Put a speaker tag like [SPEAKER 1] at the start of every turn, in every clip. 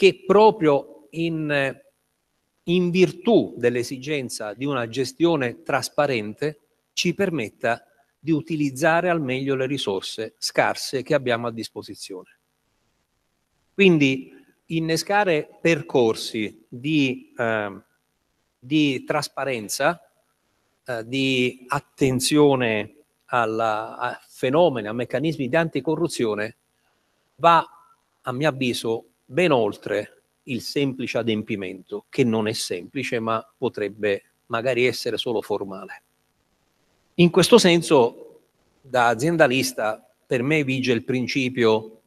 [SPEAKER 1] che proprio in, in virtù dell'esigenza di una gestione trasparente ci permetta di utilizzare al meglio le risorse scarse che abbiamo a disposizione. Quindi innescare percorsi di, eh, di trasparenza, eh, di attenzione alla, a fenomeni, a meccanismi di anticorruzione va, a mio avviso, ben oltre il semplice adempimento, che non è semplice, ma potrebbe magari essere solo formale. In questo senso, da aziendalista, per me vige il principio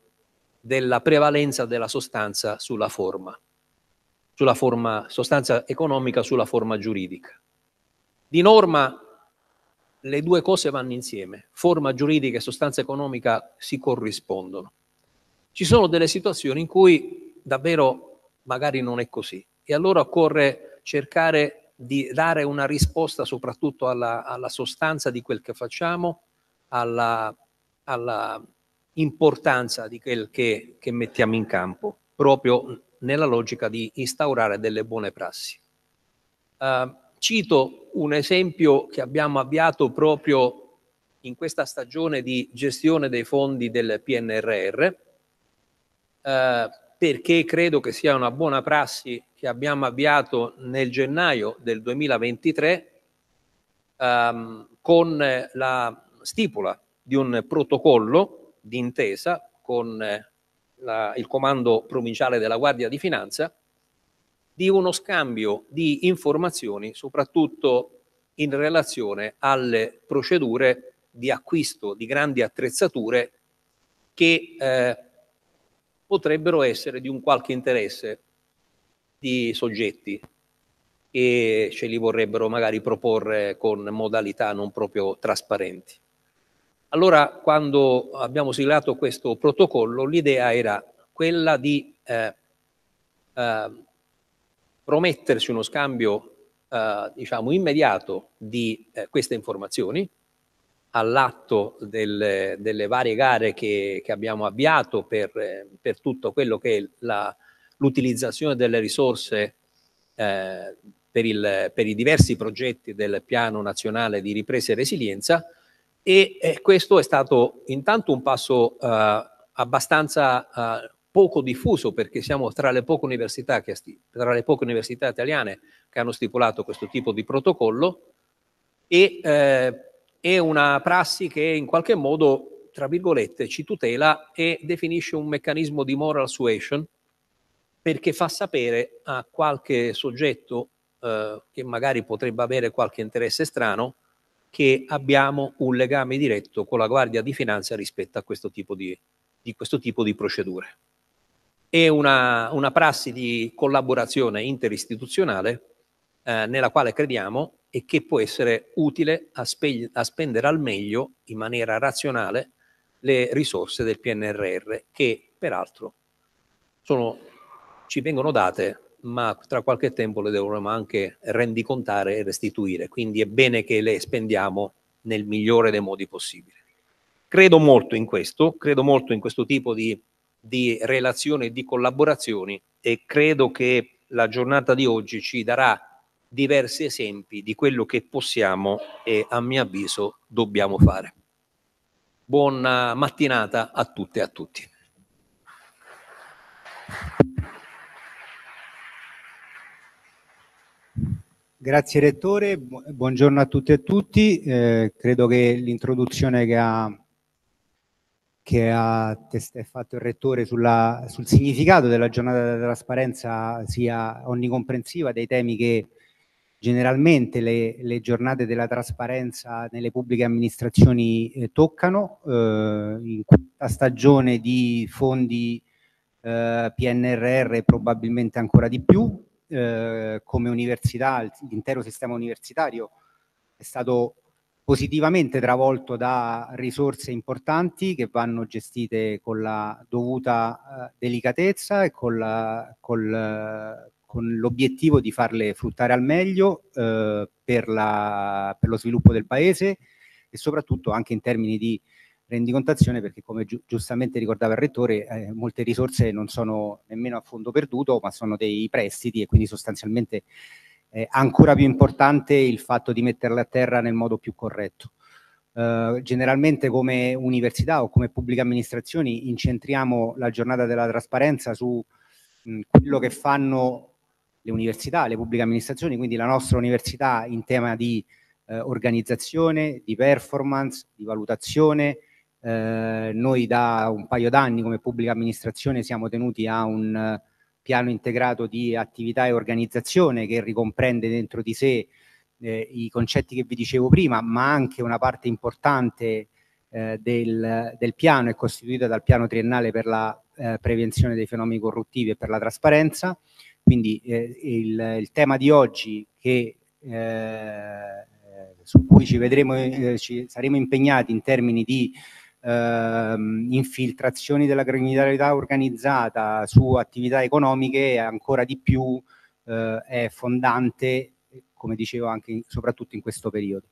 [SPEAKER 1] della prevalenza della sostanza sulla forma, sulla forma, sostanza economica sulla forma giuridica. Di norma le due cose vanno insieme, forma giuridica e sostanza economica si corrispondono. Ci sono delle situazioni in cui davvero magari non è così e allora occorre cercare di dare una risposta soprattutto alla, alla sostanza di quel che facciamo, alla, alla importanza di quel che, che mettiamo in campo, proprio nella logica di instaurare delle buone prassi. Uh, cito un esempio che abbiamo avviato proprio in questa stagione di gestione dei fondi del PNRR, uh, perché credo che sia una buona prassi che abbiamo avviato nel gennaio del 2023 um, ehm, con la stipula di un protocollo d'intesa con eh, la, il comando provinciale della Guardia di Finanza di uno scambio di informazioni soprattutto in relazione alle procedure di acquisto di grandi attrezzature che eh, potrebbero essere di un qualche interesse di soggetti che ce li vorrebbero magari proporre con modalità non proprio trasparenti. Allora, quando abbiamo siglato questo protocollo, l'idea era quella di eh, eh, promettersi uno scambio, eh, diciamo, immediato di eh, queste informazioni all'atto delle, delle, varie gare che, che abbiamo avviato per, per, tutto quello che è l'utilizzazione delle risorse eh, per, il, per i diversi progetti del Piano Nazionale di Ripresa e Resilienza, e eh, questo è stato intanto un passo eh, abbastanza eh, poco diffuso perché siamo tra le, poche università che, tra le poche università italiane che hanno stipulato questo tipo di protocollo. E eh, è una prassi che in qualche modo, tra virgolette, ci tutela e definisce un meccanismo di moral suasion perché fa sapere a qualche soggetto eh, che magari potrebbe avere qualche interesse strano che abbiamo un legame diretto con la Guardia di Finanza rispetto a questo tipo di, di, questo tipo di procedure. È una, una, prassi di collaborazione interistituzionale eh, nella quale crediamo e che può essere utile a, spe- a spendere al meglio, in maniera razionale, le risorse del PNRR che peraltro sono, ci vengono date ma tra qualche tempo le dovremo anche rendicontare e restituire, quindi è bene che le spendiamo nel migliore dei modi possibili. Credo molto in questo, credo molto in questo tipo di, di relazioni e di collaborazioni e credo che la giornata di oggi ci darà diversi esempi di quello che possiamo e a mio avviso dobbiamo fare. Buona mattinata a tutte e a tutti.
[SPEAKER 2] Grazie Rettore, buongiorno a tutte e a tutti. Eh, credo che l'introduzione che ha, che ha fatto il Rettore sulla, sul significato della giornata della trasparenza sia onnicomprensiva dei temi che generalmente le, le giornate della trasparenza nelle pubbliche amministrazioni eh, toccano. Eh, in questa stagione di fondi eh, PNRR probabilmente ancora di più, eh, come università, l'intero sistema universitario è stato positivamente travolto da risorse importanti che vanno gestite con la dovuta eh, delicatezza e con, la, col, con, l'obiettivo di farle fruttare al meglio eh, per, la, per, lo sviluppo del paese e soprattutto anche in termini di rendicontazione perché come gi giustamente ricordava il Rettore eh, molte risorse non sono nemmeno a fondo perduto ma sono dei prestiti e quindi sostanzialmente è ancora più importante il fatto di metterle a terra nel modo più corretto. Uh, generalmente come università o come pubbliche amministrazioni incentriamo la giornata della trasparenza su mh, quello che fanno le università, le pubbliche amministrazioni, quindi la nostra università in tema di eh, organizzazione, di performance, di valutazione. Eh, noi da un paio d'anni come pubblica amministrazione siamo tenuti a un uh, piano integrato di attività e organizzazione che ricomprende dentro di sé eh, i concetti che vi dicevo prima, ma anche una parte importante eh, del, del, piano è costituita dal piano triennale per la eh, prevenzione dei fenomeni corruttivi e per la trasparenza. Quindi eh, il, il, tema di oggi che eh, su cui ci vedremo, eh, ci saremo impegnati in termini di eh, infiltrazioni della criminalità organizzata su attività economiche ancora di più eh, è fondante, come dicevo anche soprattutto in questo periodo.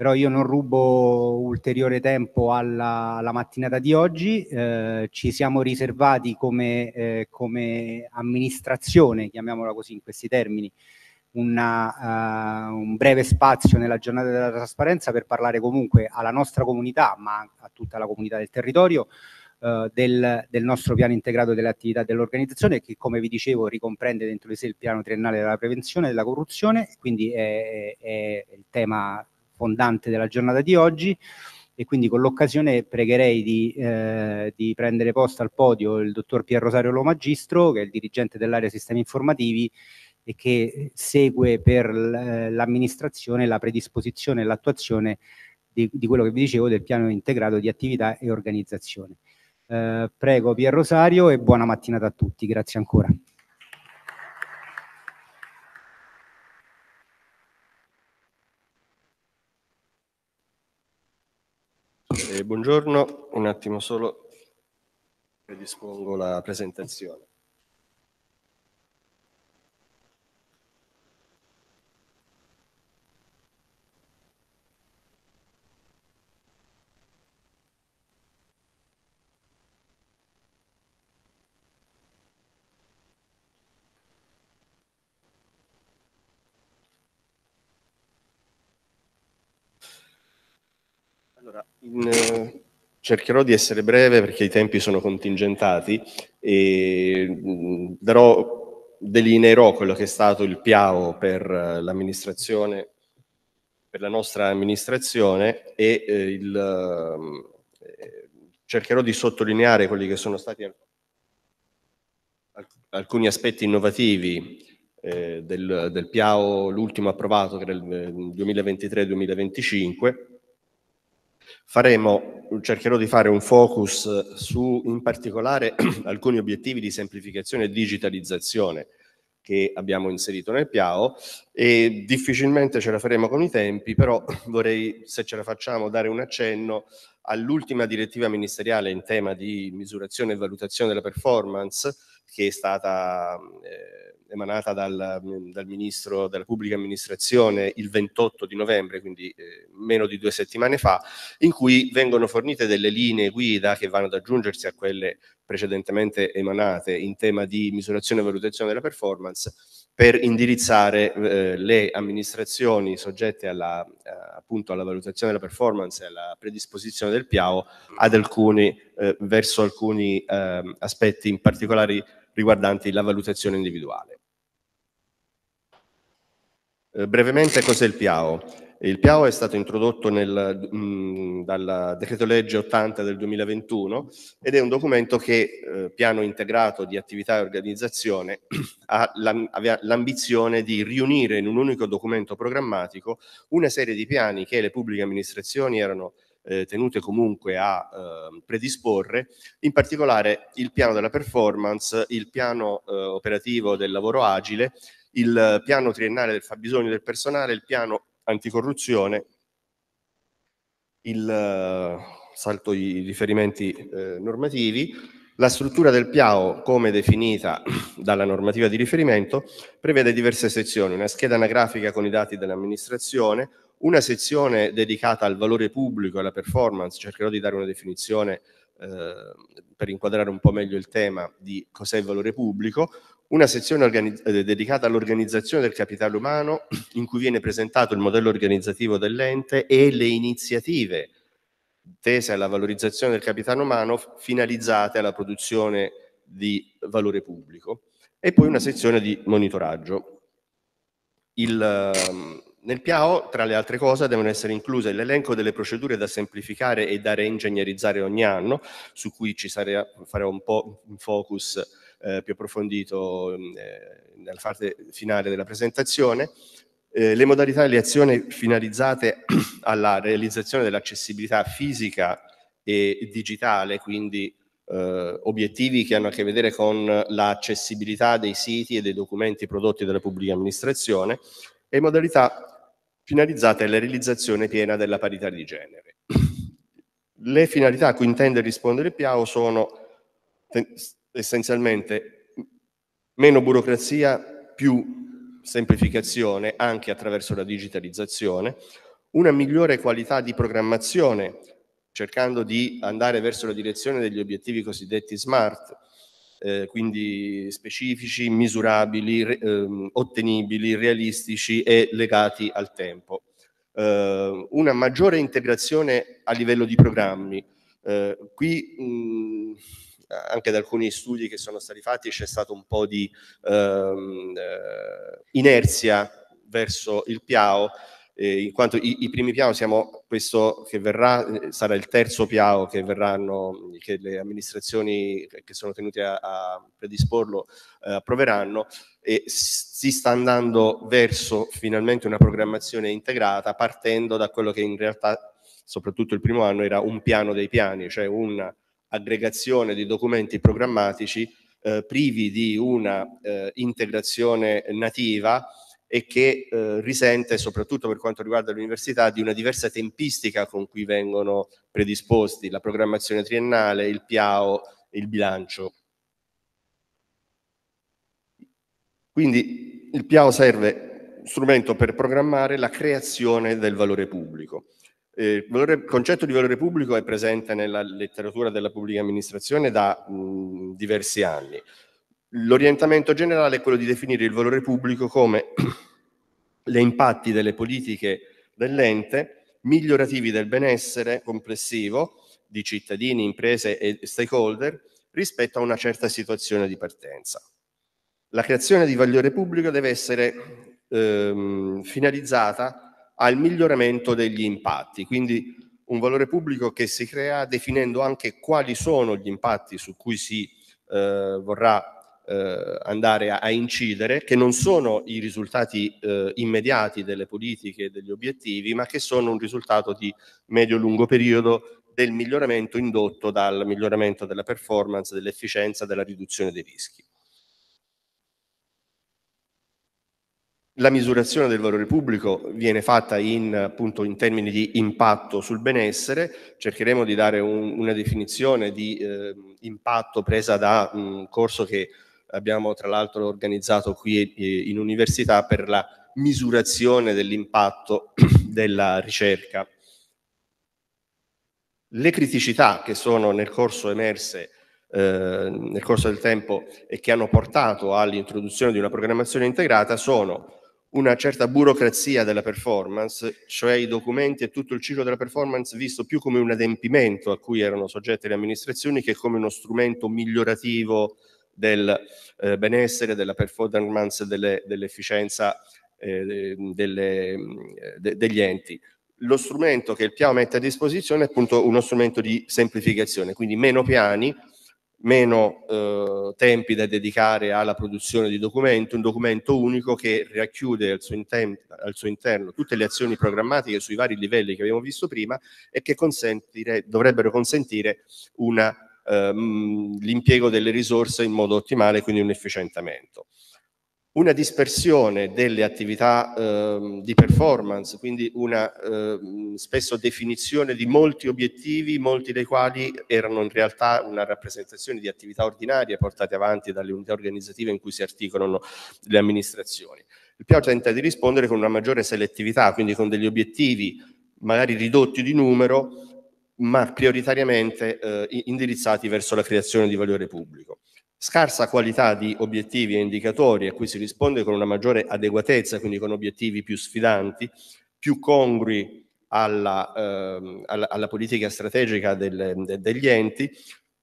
[SPEAKER 2] Però io non rubo ulteriore tempo alla, alla mattinata di oggi, eh, ci siamo riservati come, eh, come amministrazione, chiamiamola così in questi termini, una, uh, un breve spazio nella giornata della trasparenza per parlare comunque alla nostra comunità, ma a tutta la comunità del territorio, uh, del, del, nostro piano integrato delle attività dell'organizzazione che come vi dicevo ricomprende dentro di sé il piano triennale della prevenzione della corruzione, quindi è, è il tema fondante della giornata di oggi e quindi con l'occasione pregherei di, eh, di, prendere posto al podio il dottor Pier Rosario Lo Magistro, che è il dirigente dell'area sistemi informativi e che segue per l'amministrazione la predisposizione e l'attuazione di, di, quello che vi dicevo del piano integrato di attività e organizzazione. Eh, prego Pier Rosario e buona mattinata a tutti, grazie ancora.
[SPEAKER 3] Eh, buongiorno, un attimo solo predispongo la presentazione. In, eh, cercherò di essere breve perché i tempi sono contingentati e darò, delineerò quello che è stato il piano per uh, l'amministrazione, per la nostra amministrazione e eh, il, uh, cercherò di sottolineare quelli che sono stati alc alcuni aspetti innovativi eh, del, del piano, l'ultimo approvato che era il 2023-2025 Faremo, cercherò di fare un focus su in particolare alcuni obiettivi di semplificazione e digitalizzazione che abbiamo inserito nel piano e difficilmente ce la faremo con i tempi, però vorrei, se ce la facciamo, dare un accenno all'ultima direttiva ministeriale in tema di misurazione e valutazione della performance che è stata eh, emanata dal, dal, Ministro della Pubblica Amministrazione il 28 di novembre, quindi eh, meno di due settimane fa, in cui vengono fornite delle linee guida che vanno ad aggiungersi a quelle precedentemente emanate in tema di misurazione e valutazione della performance per indirizzare eh, le amministrazioni soggette alla, eh, appunto alla valutazione della performance e alla predisposizione del PIAO ad alcuni, eh, verso alcuni ehm, aspetti in particolare riguardanti la valutazione individuale. Eh, brevemente cos'è il PIAO? Il PIAO è stato introdotto nel, mh, dal decreto legge 80 del 2021 ed è un documento che, eh, piano integrato di attività e organizzazione, ha l'ambizione di riunire in un unico documento programmatico una serie di piani che le pubbliche amministrazioni erano eh, tenute comunque a eh, predisporre, in particolare il piano della performance, il piano eh, operativo del lavoro agile il piano triennale del fabbisogno del personale, il piano anticorruzione, il uh, salto i riferimenti eh, normativi, la struttura del piano, come definita dalla normativa di riferimento, prevede diverse sezioni, una scheda anagrafica con i dati dell'amministrazione, una sezione dedicata al valore pubblico e alla performance, cercherò di dare una definizione eh, per inquadrare un po' meglio il tema di cos'è il valore pubblico, una sezione eh, dedicata all'organizzazione del capitale umano in cui viene presentato il modello organizzativo dell'ente e le iniziative tese alla valorizzazione del capitale umano finalizzate alla produzione di valore pubblico. E poi una sezione di monitoraggio. Il, ehm, nel PIAO, tra le altre cose, devono essere incluse l'elenco delle procedure da semplificare e da reingegnerizzare ogni anno, su cui ci sarà, farò un po' un focus eh, più approfondito eh, nella parte finale della presentazione. Eh, le modalità e le azioni finalizzate alla realizzazione dell'accessibilità fisica e digitale, quindi eh, obiettivi che hanno a che vedere con l'accessibilità dei siti e dei documenti prodotti dalla pubblica amministrazione e modalità finalizzate alla realizzazione piena della parità di genere. Le finalità a cui intende rispondere PIAO sono essenzialmente meno burocrazia, più semplificazione anche attraverso la digitalizzazione, una migliore qualità di programmazione cercando di andare verso la direzione degli obiettivi cosiddetti smart, eh, quindi specifici, misurabili, re, ehm, ottenibili, realistici e legati al tempo. Eh, una maggiore integrazione a livello di programmi. Eh, qui mh, anche da alcuni studi che sono stati fatti c'è stato un po' di ehm, eh, inerzia verso il PIAO eh, in quanto i, i, primi piano siamo questo che verrà, eh, sarà il terzo piano che verranno, che le amministrazioni che sono tenute a, a predisporlo eh, approveranno e si sta andando verso finalmente una programmazione integrata partendo da quello che in realtà soprattutto il primo anno era un piano dei piani, cioè un'aggregazione di documenti programmatici eh, privi di una eh, integrazione nativa e che eh, risente, soprattutto per quanto riguarda l'università, di una diversa tempistica con cui vengono predisposti la programmazione triennale, il PIAO, il bilancio. Quindi il PIAO serve strumento per programmare la creazione del valore pubblico. Eh, il concetto di valore pubblico è presente nella letteratura della pubblica amministrazione da mh, diversi anni. L'orientamento generale è quello di definire il valore pubblico come le impatti delle politiche dell'ente, migliorativi del benessere complessivo di cittadini, imprese e stakeholder rispetto a una certa situazione di partenza. La creazione di valore pubblico deve essere ehm, finalizzata al miglioramento degli impatti, quindi un valore pubblico che si crea definendo anche quali sono gli impatti su cui si eh, vorrà eh, andare a, a, incidere, che non sono i risultati eh, immediati delle politiche e degli obiettivi, ma che sono un risultato di medio-lungo periodo del miglioramento indotto dal miglioramento della performance, dell'efficienza, della riduzione dei rischi. La misurazione del valore pubblico viene fatta in, appunto, in termini di impatto sul benessere, cercheremo di dare un, una definizione di eh, impatto presa da un corso che abbiamo tra l'altro organizzato qui eh, in università per la misurazione dell'impatto della ricerca. Le criticità che sono nel corso emerse eh, nel corso del tempo e che hanno portato all'introduzione di una programmazione integrata sono una certa burocrazia della performance, cioè i documenti e tutto il ciclo della performance visto più come un adempimento a cui erano soggette le amministrazioni che come uno strumento migliorativo del eh, benessere, della performance, delle, dell'efficienza eh, delle, de, degli enti. Lo strumento che il piano mette a disposizione è appunto uno strumento di semplificazione, quindi meno piani, meno eh, tempi da dedicare alla produzione di documenti, un documento unico che racchiude al suo, interno, al suo, interno tutte le azioni programmatiche sui vari livelli che abbiamo visto prima e che dovrebbero consentire una ehm, l'impiego delle risorse in modo ottimale, quindi un efficientamento. Una dispersione delle attività ehm, di performance, quindi una ehm, spesso definizione di molti obiettivi, molti dei quali erano in realtà una rappresentazione di attività ordinarie portate avanti dalle unità organizzative in cui si articolano le amministrazioni Il piano tenta di rispondere con una maggiore selettività, quindi con degli obiettivi magari ridotti di numero, ma prioritariamente eh, indirizzati verso la creazione di valore pubblico. Scarsa qualità di obiettivi e indicatori a cui si risponde con una maggiore adeguatezza, quindi con obiettivi più sfidanti, più congrui alla, eh, alla, alla politica strategica del, de, degli enti,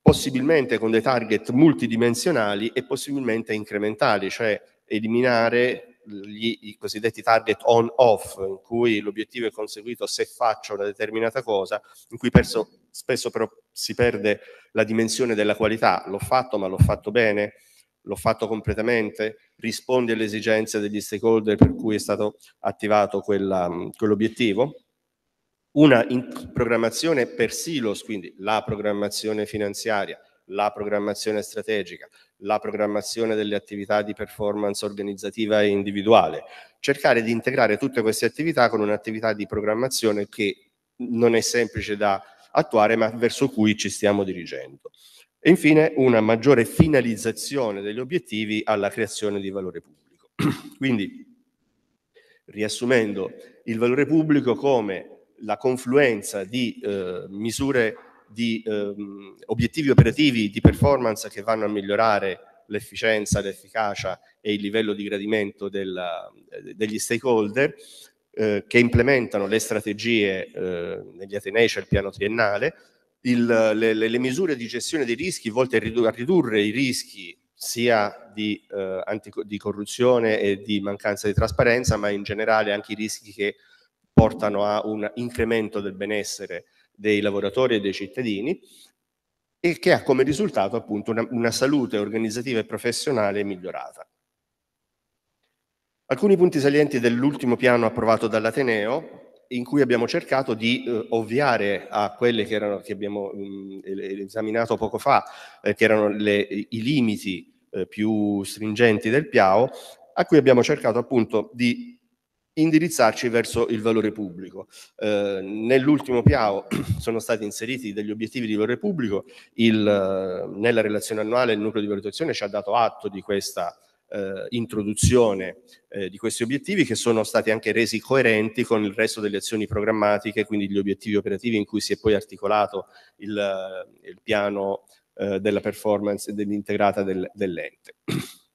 [SPEAKER 3] possibilmente con dei target multidimensionali e possibilmente incrementali, cioè eliminare gli, i cosiddetti target on-off, in cui l'obiettivo è conseguito se faccio una determinata cosa, in cui perso, spesso però si perde la dimensione della qualità. L'ho fatto, ma l'ho fatto bene? L'ho fatto completamente? Rispondi alle esigenze degli stakeholder per cui è stato attivato quella, quell'obiettivo? Una programmazione per silos, quindi la programmazione finanziaria, la programmazione strategica, la programmazione delle attività di performance organizzativa e individuale, cercare di integrare tutte queste attività con un'attività di programmazione che non è semplice da attuare ma verso cui ci stiamo dirigendo. E infine una maggiore finalizzazione degli obiettivi alla creazione di valore pubblico. Quindi, riassumendo, il valore pubblico come la confluenza di eh, misure di ehm, obiettivi operativi di performance che vanno a migliorare l'efficienza, l'efficacia e il livello di gradimento della, degli stakeholder eh, che implementano le strategie eh, negli Atenei, c'è il piano triennale, il, le, le, misure di gestione dei rischi volte a, ridurre, a ridurre i rischi sia di, eh, di, corruzione e di mancanza di trasparenza, ma in generale anche i rischi che portano a un incremento del benessere dei lavoratori e dei cittadini e che ha come risultato appunto una, una salute organizzativa e professionale migliorata. Alcuni punti salienti dell'ultimo piano approvato dall'Ateneo in cui abbiamo cercato di eh, ovviare a quelle che, erano, che abbiamo mh, mm, esaminato poco fa, eh, che erano le, i limiti eh, più stringenti del PIAO, a cui abbiamo cercato appunto di indirizzarci verso il valore pubblico. Eh, nell'ultimo PIAO sono stati inseriti degli obiettivi di valore pubblico, il, eh, nella relazione annuale il nucleo di valutazione ci ha dato atto di questa eh, introduzione eh, di questi obiettivi che sono stati anche resi coerenti con il resto delle azioni programmatiche, quindi gli obiettivi operativi in cui si è poi articolato il, eh, il piano eh, della performance dell'integrata del, dell'ente.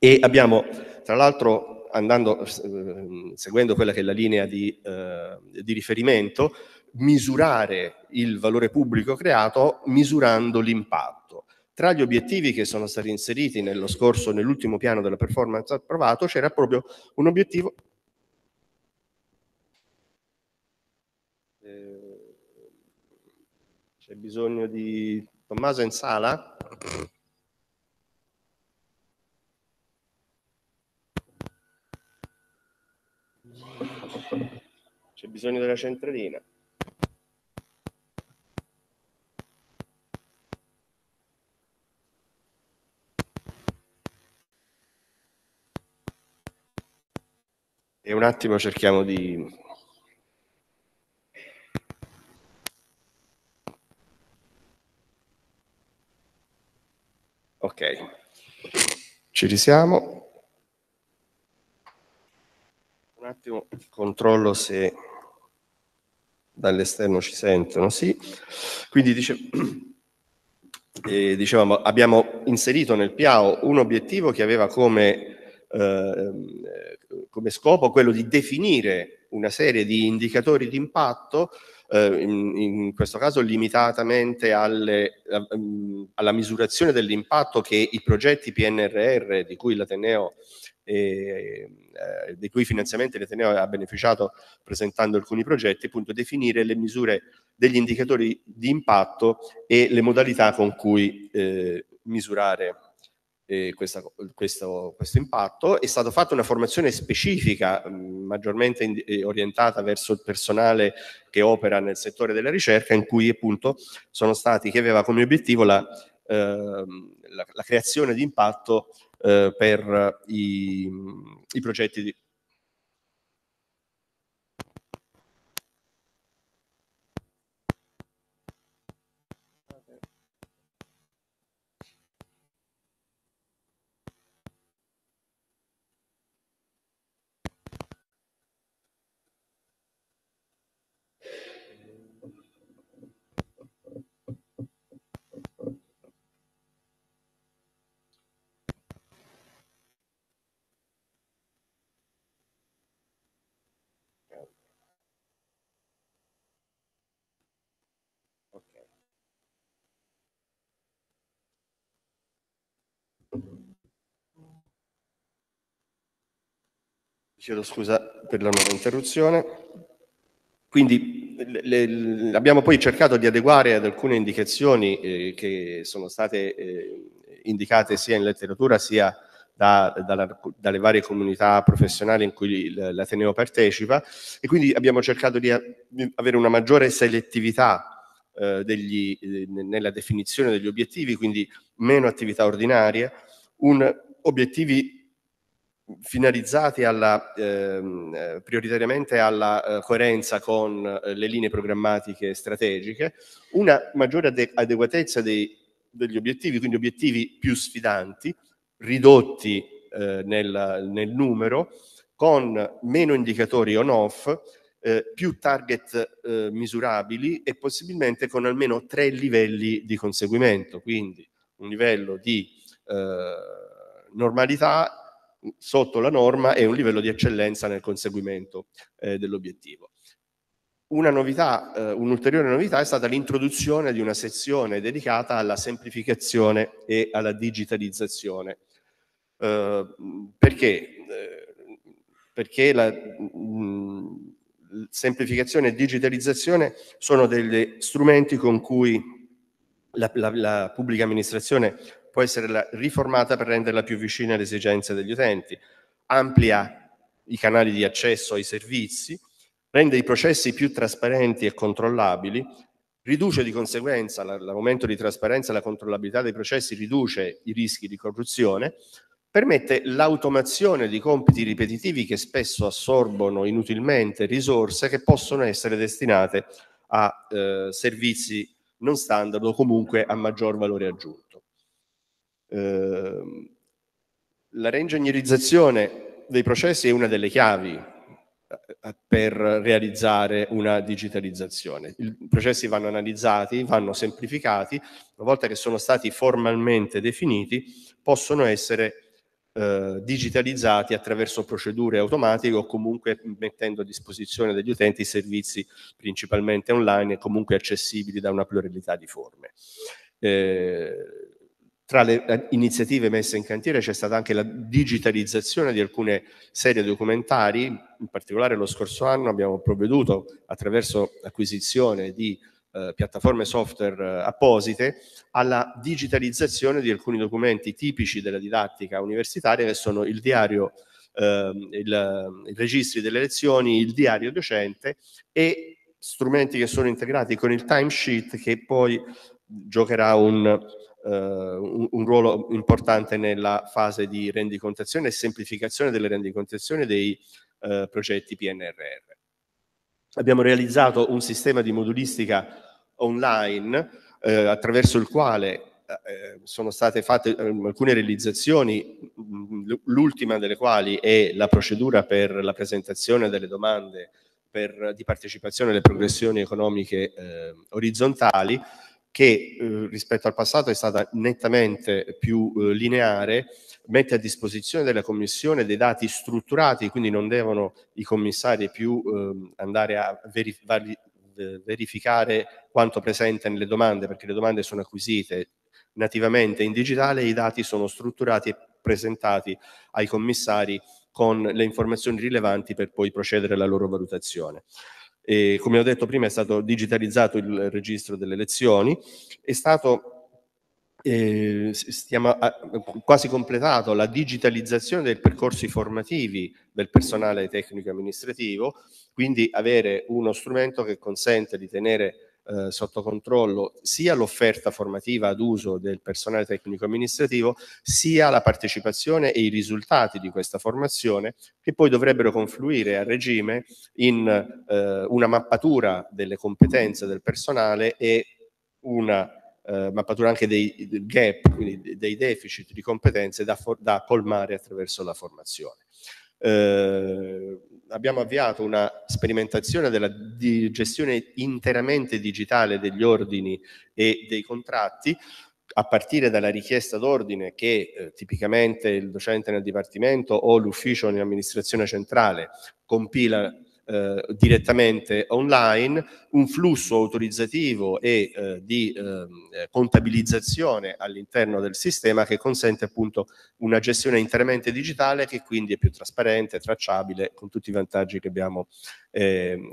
[SPEAKER 3] E abbiamo tra l'altro andando, eh, seguendo quella che è la linea di, eh, di riferimento, misurare il valore pubblico creato misurando l'impatto. Tra gli obiettivi che sono stati inseriti nello scorso, nell'ultimo piano della performance approvato, c'era proprio un obiettivo eh, c'è bisogno di Tommaso in sala? C'è bisogno della centralina. E un attimo cerchiamo di... Ok, ci risiamo. Un attimo controllo se dall'esterno ci sentono, sì. Quindi dice, eh, dicevamo, abbiamo inserito nel PIAO un obiettivo che aveva come, eh, come scopo quello di definire una serie di indicatori di impatto eh, in, in, questo caso limitatamente alle, alla misurazione dell'impatto che i progetti PNRR di cui l'Ateneo eh, dei cui finanziamenti l'Ateneo ha beneficiato presentando alcuni progetti, appunto definire le misure degli indicatori di impatto e le modalità con cui eh, misurare eh, questa, questo, questo, impatto. È stata fatta una formazione specifica, mh, maggiormente in, eh, orientata verso il personale che opera nel settore della ricerca, in cui appunto sono stati, che aveva come obiettivo la, ehm, la, la creazione di impatto eh, per i, i progetti di, Chiedo scusa per la nuova interruzione. Quindi le, le, abbiamo poi cercato di adeguare ad alcune indicazioni eh, che sono state eh, indicate sia in letteratura sia da, dalla, dalle varie comunità professionali in cui l'Ateneo partecipa e quindi abbiamo cercato di, di avere una maggiore selettività eh, degli, eh, nella definizione degli obiettivi, quindi meno attività ordinarie, un, obiettivi finalizzati alla, ehm, eh, prioritariamente alla eh, coerenza con eh, le linee programmatiche strategiche, una maggiore ade adeguatezza dei, degli obiettivi, quindi obiettivi più sfidanti, ridotti eh, nel, nel, numero, con meno indicatori on-off, eh, più target eh, misurabili e possibilmente con almeno tre livelli di conseguimento, quindi un livello di normalità sotto la norma e un livello di eccellenza nel conseguimento eh, dell'obiettivo. Una novità, eh, un'ulteriore novità è stata l'introduzione di una sezione dedicata alla semplificazione e alla digitalizzazione. Eh, perché? Eh, perché la mh, mm, semplificazione e digitalizzazione sono degli strumenti con cui la, la, la pubblica amministrazione può essere riformata per renderla più vicina alle esigenze degli utenti, amplia i canali di accesso ai servizi, rende i processi più trasparenti e controllabili, riduce di conseguenza l'aumento di trasparenza e la controllabilità dei processi, riduce i rischi di corruzione, permette l'automazione di compiti ripetitivi che spesso assorbono inutilmente risorse che possono essere destinate a eh, servizi non standard o comunque a maggior valore aggiunto. Eh, la reingegnerizzazione dei processi è una delle chiavi eh, per realizzare una digitalizzazione. I processi vanno analizzati, vanno semplificati, una volta che sono stati formalmente definiti, possono essere eh, digitalizzati attraverso procedure automatiche o comunque mettendo a disposizione degli utenti servizi principalmente online e comunque accessibili da una pluralità di forme. Eh, tra le eh, iniziative messe in cantiere c'è stata anche la digitalizzazione di alcune serie documentari, in particolare lo scorso anno abbiamo provveduto attraverso l'acquisizione di eh, piattaforme software eh, apposite alla digitalizzazione di alcuni documenti tipici della didattica universitaria che sono il diario, eh, il, i registri delle lezioni, il diario docente e strumenti che sono integrati con il timesheet che poi giocherà un, un, un, ruolo importante nella fase di rendicontazione e semplificazione delle rendicontazioni dei uh, progetti PNRR. Abbiamo realizzato un sistema di modulistica online eh, attraverso il quale eh, sono state fatte eh, alcune realizzazioni, l'ultima delle quali è la procedura per la presentazione delle domande per, di partecipazione alle progressioni economiche eh, orizzontali, che eh, rispetto al passato è stata nettamente più eh, lineare, mette a disposizione della Commissione dei dati strutturati, quindi non devono i commissari più eh, andare a verificare verificare quanto presente nelle domande, perché le domande sono acquisite nativamente in digitale i dati sono strutturati e presentati ai commissari con le informazioni rilevanti per poi procedere alla loro valutazione. E, come ho detto prima è stato digitalizzato il registro delle lezioni, è stato eh, stiamo a, quasi completato la digitalizzazione dei percorsi formativi del personale tecnico amministrativo, quindi avere uno strumento che consente di tenere eh, sotto controllo sia l'offerta formativa ad uso del personale tecnico amministrativo, sia la partecipazione e i risultati di questa formazione che poi dovrebbero confluire a regime in eh, una mappatura delle competenze del personale e una eh, mappatura anche dei gap, quindi dei deficit di competenze da, da colmare attraverso la formazione. Eh, abbiamo avviato una sperimentazione della gestione interamente digitale degli ordini e dei contratti a partire dalla richiesta d'ordine che eh, tipicamente il docente nel dipartimento o l'ufficio in amministrazione centrale compila eh, direttamente online, un flusso autorizzativo e eh, di ehm, eh, contabilizzazione all'interno del sistema che consente appunto una gestione interamente digitale che quindi è più trasparente, tracciabile, con tutti i vantaggi che abbiamo ehm,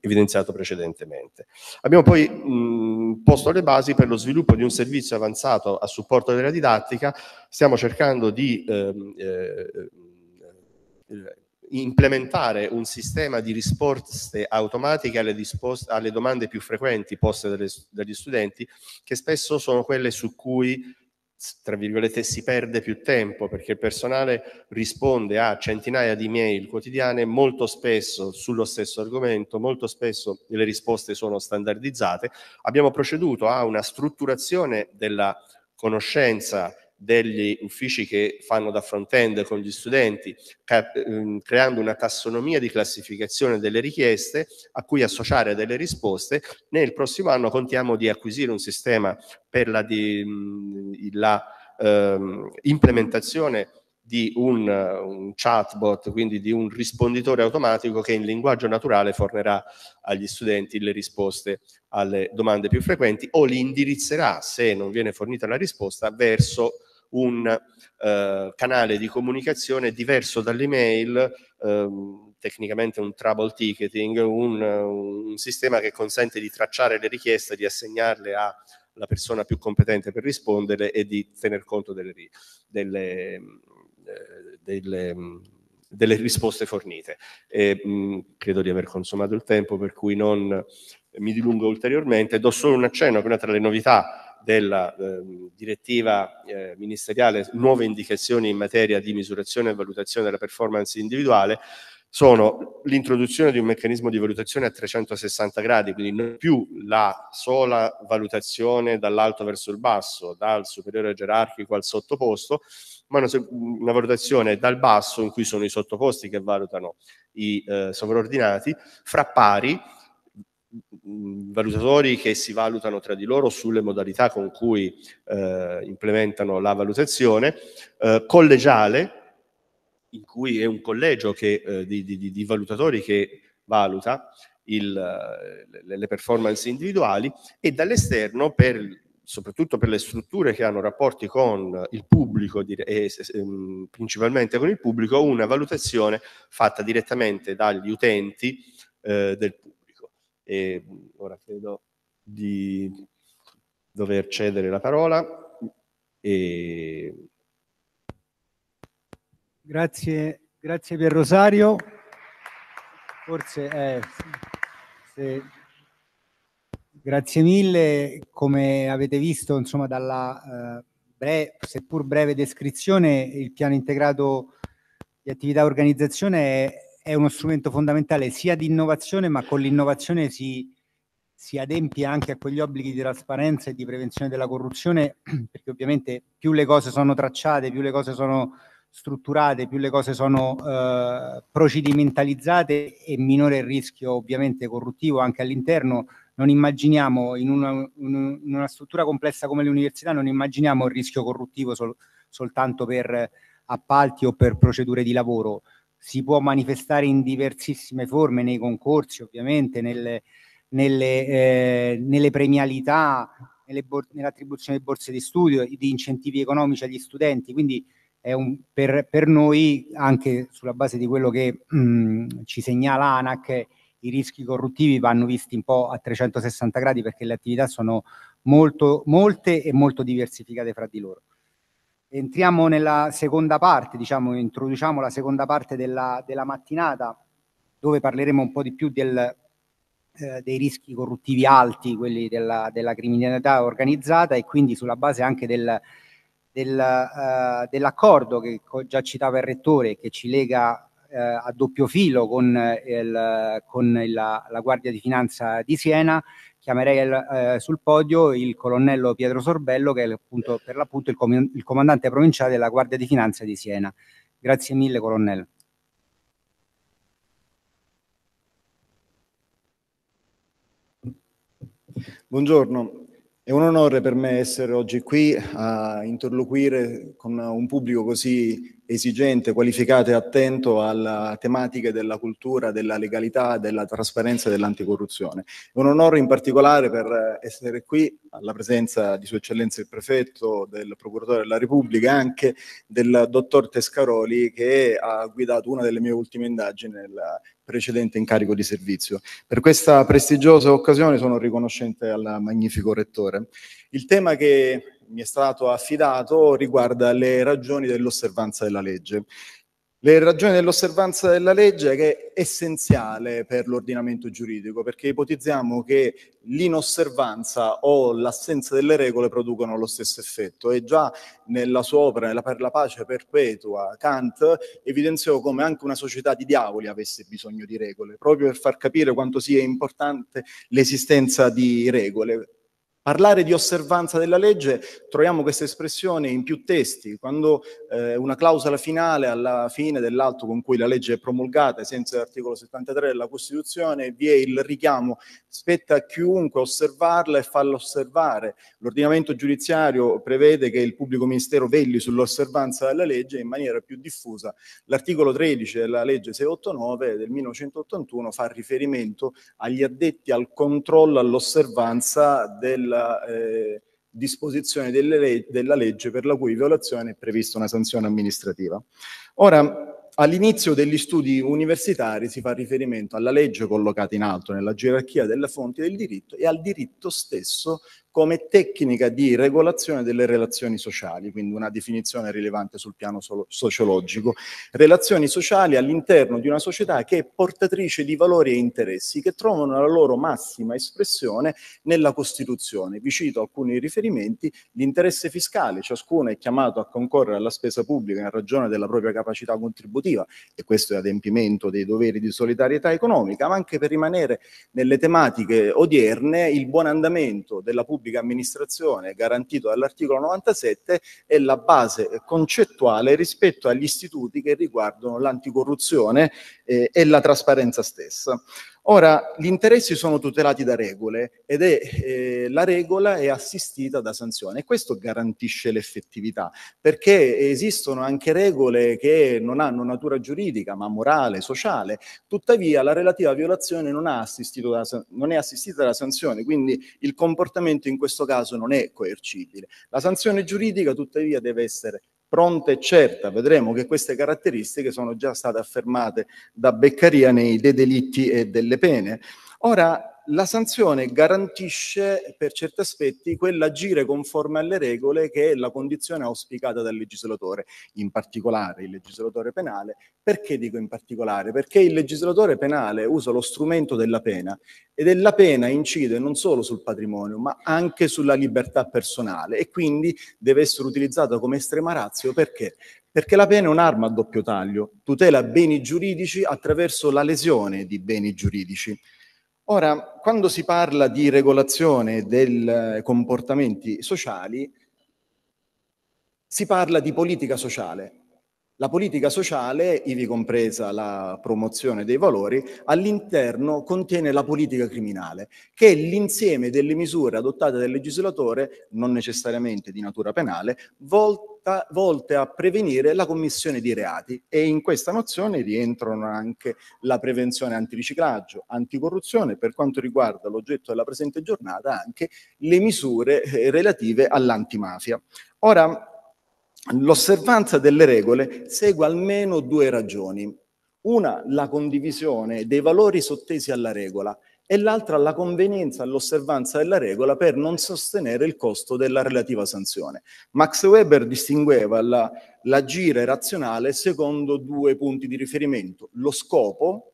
[SPEAKER 3] evidenziato precedentemente. Abbiamo poi mh, posto le basi per lo sviluppo di un servizio avanzato a supporto della didattica, stiamo cercando di ehm, eh, eh, implementare un sistema di risposte automatiche alle, alle domande più frequenti poste delle, dagli studenti, che spesso sono quelle su cui tra virgolette si perde più tempo perché il personale risponde a centinaia di mail quotidiane molto spesso sullo stesso argomento, molto spesso le risposte sono standardizzate. Abbiamo proceduto a una strutturazione della conoscenza degli uffici che fanno da front-end con gli studenti, ehm, creando una tassonomia di classificazione delle richieste a cui associare delle risposte. Nel prossimo anno contiamo di acquisire un sistema per la, di, la ehm, implementazione di un, un, chatbot, quindi di un risponditore automatico che in linguaggio naturale fornerà agli studenti le risposte alle domande più frequenti o li indirizzerà, se non viene fornita la risposta, verso un eh, canale di comunicazione diverso dall'email, ehm, tecnicamente un trouble ticketing, un, un, sistema che consente di tracciare le richieste, di assegnarle alla persona più competente per rispondere e di tener conto delle, delle, eh, delle, delle risposte fornite. E, mh, credo di aver consumato il tempo, per cui non mi dilungo ulteriormente. Do solo un accenno che una tra le novità della eh, direttiva eh, ministeriale nuove indicazioni in materia di misurazione e valutazione della performance individuale sono l'introduzione di un meccanismo di valutazione a 360 gradi, quindi non più la sola valutazione dall'alto verso il basso, dal superiore gerarchico al sottoposto, ma una, una valutazione dal basso in cui sono i sottoposti che valutano i eh, sovraordinati, fra pari, valutatori che si valutano tra di loro sulle modalità con cui eh, implementano la valutazione, eh, collegiale, in cui è un collegio che, eh, di, di, di, valutatori che valuta il, le, le performance individuali e dall'esterno per soprattutto per le strutture che hanno rapporti con il pubblico e principalmente con il pubblico, una valutazione fatta direttamente dagli utenti eh, del. E ora credo di dover cedere la parola. E...
[SPEAKER 2] Grazie, grazie Pier Rosario. Forse eh, se... grazie mille, come avete visto insomma dalla eh, breve, seppur breve descrizione, il piano integrato di attività organizzazione è è uno strumento fondamentale sia di innovazione, ma con l'innovazione si, si adempie anche a quegli obblighi di trasparenza e di prevenzione della corruzione, perché ovviamente più le cose sono tracciate, più le cose sono strutturate, più le cose sono eh, procedimentalizzate e minore il rischio ovviamente corruttivo anche all'interno. Non immaginiamo in una, in una, struttura complessa come l'università, non immaginiamo il rischio corruttivo sol, soltanto per appalti o per procedure di lavoro si può manifestare in diversissime forme nei concorsi, ovviamente, nelle, nelle, eh, nelle premialità, nell'attribuzione di borse di studio, di incentivi economici agli studenti. Quindi è un, per, per, noi, anche sulla base di quello che mh, mm, ci segnala ANAC, i rischi corruttivi vanno visti un po' a 360 gradi perché le attività sono molto, molte e molto diversificate fra di loro. Entriamo nella seconda parte, diciamo, introduciamo la seconda parte della, della mattinata dove parleremo un po' di più del, eh, dei rischi corruttivi alti, quelli della, della, criminalità organizzata e quindi sulla base anche del, del, uh, dell'accordo che già citava il Rettore che ci lega uh, a doppio filo con, il, con il, la Guardia di Finanza di Siena chiamerei eh, sul podio il colonnello Pietro Sorbello, che è appunto, per l'appunto il, com il, comandante provinciale della Guardia di Finanza di Siena. Grazie mille, colonnello.
[SPEAKER 4] Buongiorno, è un onore per me essere oggi qui a interloquire con un pubblico così esigente, qualificato e attento alle tematiche della cultura, della legalità, della trasparenza e dell'anticorruzione. Un onore in particolare per essere qui alla presenza di Sua Eccellenza il Prefetto, del Procuratore della Repubblica e anche del Dottor Tescaroli che ha guidato una delle mie ultime indagini nel precedente incarico di servizio. Per questa prestigiosa occasione sono riconoscente al magnifico Rettore. Il tema che mi è stato affidato riguarda le ragioni dell'osservanza della legge. Le ragioni dell'osservanza della legge che è essenziale per l'ordinamento giuridico, perché ipotizziamo che l'inosservanza o l'assenza delle regole producono lo stesso effetto e già nella sua opera, nella Per la pace perpetua, Kant evidenziò come anche una società di diavoli avesse bisogno di regole, proprio per far capire quanto sia importante l'esistenza di regole Parlare di osservanza della legge, troviamo questa espressione in più testi, quando eh, una clausola finale alla fine dell'atto con cui la legge è promulgata, senza l'articolo 73 della Costituzione, vi è il richiamo, spetta a chiunque osservarla e farla osservare. L'ordinamento giudiziario prevede che il pubblico ministero velli sull'osservanza della legge in maniera più diffusa. L'articolo 13 della legge 689 del 1981 fa riferimento agli addetti al controllo all'osservanza del della eh, disposizione le della legge per la cui violazione è prevista una sanzione amministrativa. Ora, all'inizio degli studi universitari si fa riferimento alla legge collocata in alto nella gerarchia delle fonti del diritto e al diritto stesso come tecnica di regolazione delle relazioni sociali, quindi una definizione rilevante sul piano so sociologico. Relazioni sociali all'interno di una società che è portatrice di valori e interessi che trovano la loro massima espressione nella Costituzione. Vi cito alcuni riferimenti. L'interesse fiscale, ciascuno è chiamato a concorrere alla spesa pubblica in ragione della propria capacità contributiva e questo è adempimento dei doveri di solidarietà economica, ma anche per rimanere nelle tematiche odierne il buon andamento della pubblica amministrazione garantito dall'articolo 97 è la base concettuale rispetto agli istituti che riguardano l'anticorruzione eh, e la trasparenza stessa. Ora, gli interessi sono tutelati da regole ed è, eh, la regola è assistita da sanzioni e questo garantisce l'effettività perché esistono anche regole che non hanno natura giuridica ma morale, sociale, tuttavia la relativa violazione non, da, non è assistita da sanzioni, quindi il comportamento in questo caso non è coercibile. La sanzione giuridica tuttavia deve essere pronta e certa. Vedremo che queste caratteristiche sono già state affermate da Beccaria nei De delitti e delle pene. Ora, la sanzione garantisce per certi aspetti quell'agire conforme alle regole che è la condizione auspicata dal legislatore, in particolare il legislatore penale. Perché dico in particolare? Perché il legislatore penale usa lo strumento della pena e della pena incide non solo sul patrimonio, ma anche sulla libertà personale e quindi deve essere utilizzata come estrema razio perché? Perché la pena è un'arma a doppio taglio, tutela beni giuridici attraverso la lesione di beni giuridici. Ora, quando si parla di regolazione dei eh, comportamenti sociali, si parla di politica sociale. La politica sociale, ivi compresa la promozione dei valori, all'interno contiene la politica criminale, che è l'insieme delle misure adottate dal legislatore, non necessariamente di natura penale, volte volta, volte a prevenire la commissione di reati e in questa nozione rientrano anche la prevenzione antiriciclaggio, anticorruzione, per quanto riguarda l'oggetto della presente giornata anche le misure eh, relative all'antimafia. Ora, l'osservanza delle regole segue almeno due ragioni. Una, la condivisione dei valori sottesi alla regola e l'altra la convenienza all'osservanza della regola per non sostenere il costo della relativa sanzione. Max Weber distingueva la, l'agire razionale secondo due punti di riferimento, lo scopo,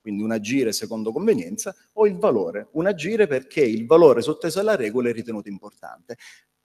[SPEAKER 4] quindi un agire secondo convenienza, o il valore, un agire perché il valore sotteso alla regola è ritenuto importante.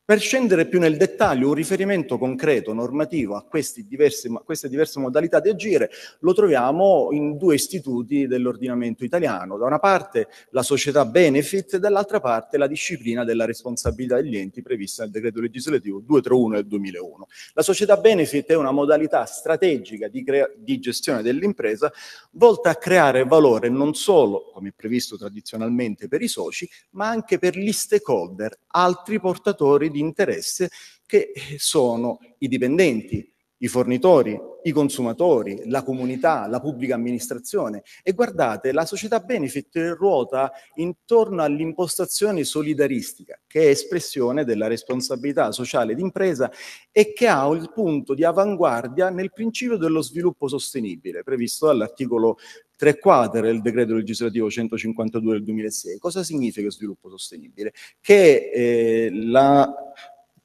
[SPEAKER 4] Per scendere più nel dettaglio, un riferimento concreto, normativo a, diversi, queste diverse modalità di agire lo troviamo in due istituti dell'ordinamento italiano. Da una parte la società benefit, dall'altra parte la disciplina della responsabilità degli enti prevista nel decreto legislativo 231 del 2001. La società benefit è una modalità strategica di, di gestione dell'impresa volta a creare valore non solo, come previsto tradizionalmente, per i soci, ma anche per gli stakeholder, altri portatori di interesse che sono i dipendenti, i fornitori, i consumatori, la comunità, la pubblica amministrazione. E guardate, la società benefit ruota intorno all'impostazione solidaristica, che è espressione della responsabilità sociale d'impresa e che ha il punto di avanguardia nel principio dello sviluppo sostenibile, previsto dall'articolo 3 quater del decreto legislativo 152 del 2006. Cosa significa sviluppo sostenibile? Che eh, la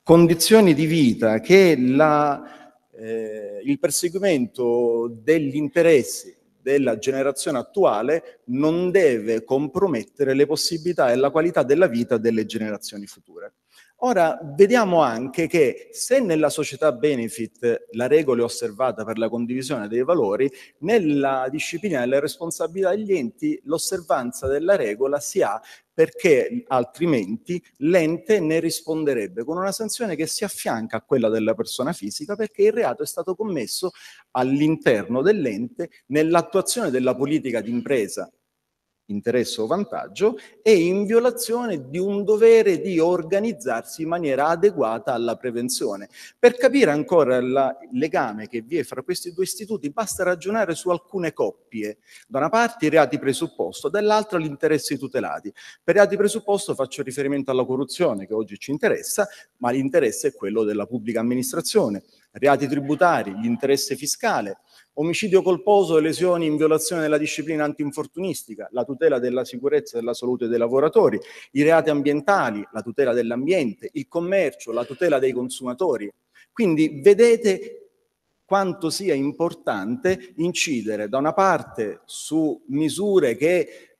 [SPEAKER 4] condizioni di vita, che la, eh, il perseguimento degli interessi della generazione attuale non deve compromettere le possibilità e la qualità della vita delle generazioni future. Ora, vediamo anche che se nella società benefit la regola è osservata per la condivisione dei valori, nella disciplina delle responsabilità degli enti l'osservanza della regola si ha perché altrimenti l'ente ne risponderebbe con una sanzione che si affianca a quella della persona fisica perché il reato è stato commesso all'interno dell'ente nell'attuazione della politica d'impresa interesse o vantaggio e in violazione di un dovere di organizzarsi in maniera adeguata alla prevenzione. Per capire ancora il legame che vi è fra questi due istituti basta ragionare su alcune coppie. Da una parte i reati presupposto, dall'altra gli interessi tutelati. Per reati presupposto faccio riferimento alla corruzione che oggi ci interessa, ma l'interesse è quello della pubblica amministrazione. Reati tributari, l'interesse fiscale, omicidio colposo e lesioni in violazione della disciplina antinfortunistica, la tutela della sicurezza e della salute dei lavoratori, i reati ambientali, la tutela dell'ambiente, il commercio, la tutela dei consumatori. Quindi vedete quanto sia importante incidere da una parte su misure che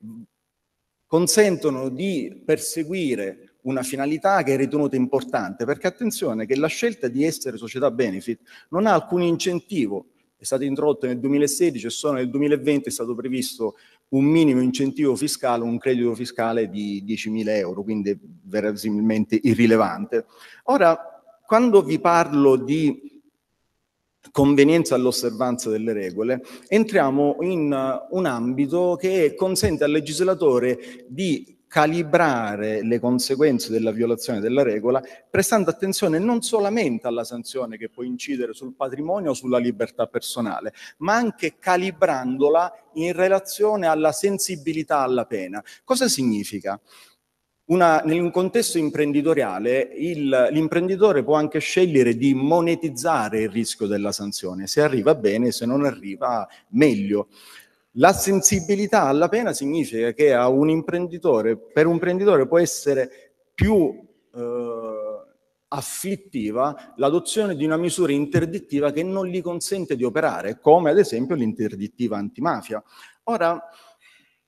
[SPEAKER 4] consentono di perseguire una finalità che è ritenuta importante, perché attenzione che la scelta di essere società benefit non ha alcun incentivo è stato introdotto nel 2016 e solo nel 2020 è stato previsto un minimo incentivo fiscale, un credito fiscale di 10.000 euro, quindi verosimilmente irrilevante. Ora, quando vi parlo di convenienza all'osservanza delle regole, entriamo in un ambito che consente al legislatore di calibrare le conseguenze della violazione della regola, prestando attenzione non solamente alla sanzione che può incidere sul patrimonio o sulla libertà personale, ma anche calibrandola in relazione alla sensibilità alla pena. Cosa significa? Una, in un contesto imprenditoriale l'imprenditore può anche scegliere di monetizzare il rischio della sanzione, se arriva bene, se non arriva meglio. La sensibilità alla pena significa che a un imprenditore, per un imprenditore può essere più eh, afflittiva l'adozione di una misura interdittiva che non gli consente di operare, come ad esempio l'interdittiva antimafia. Ora,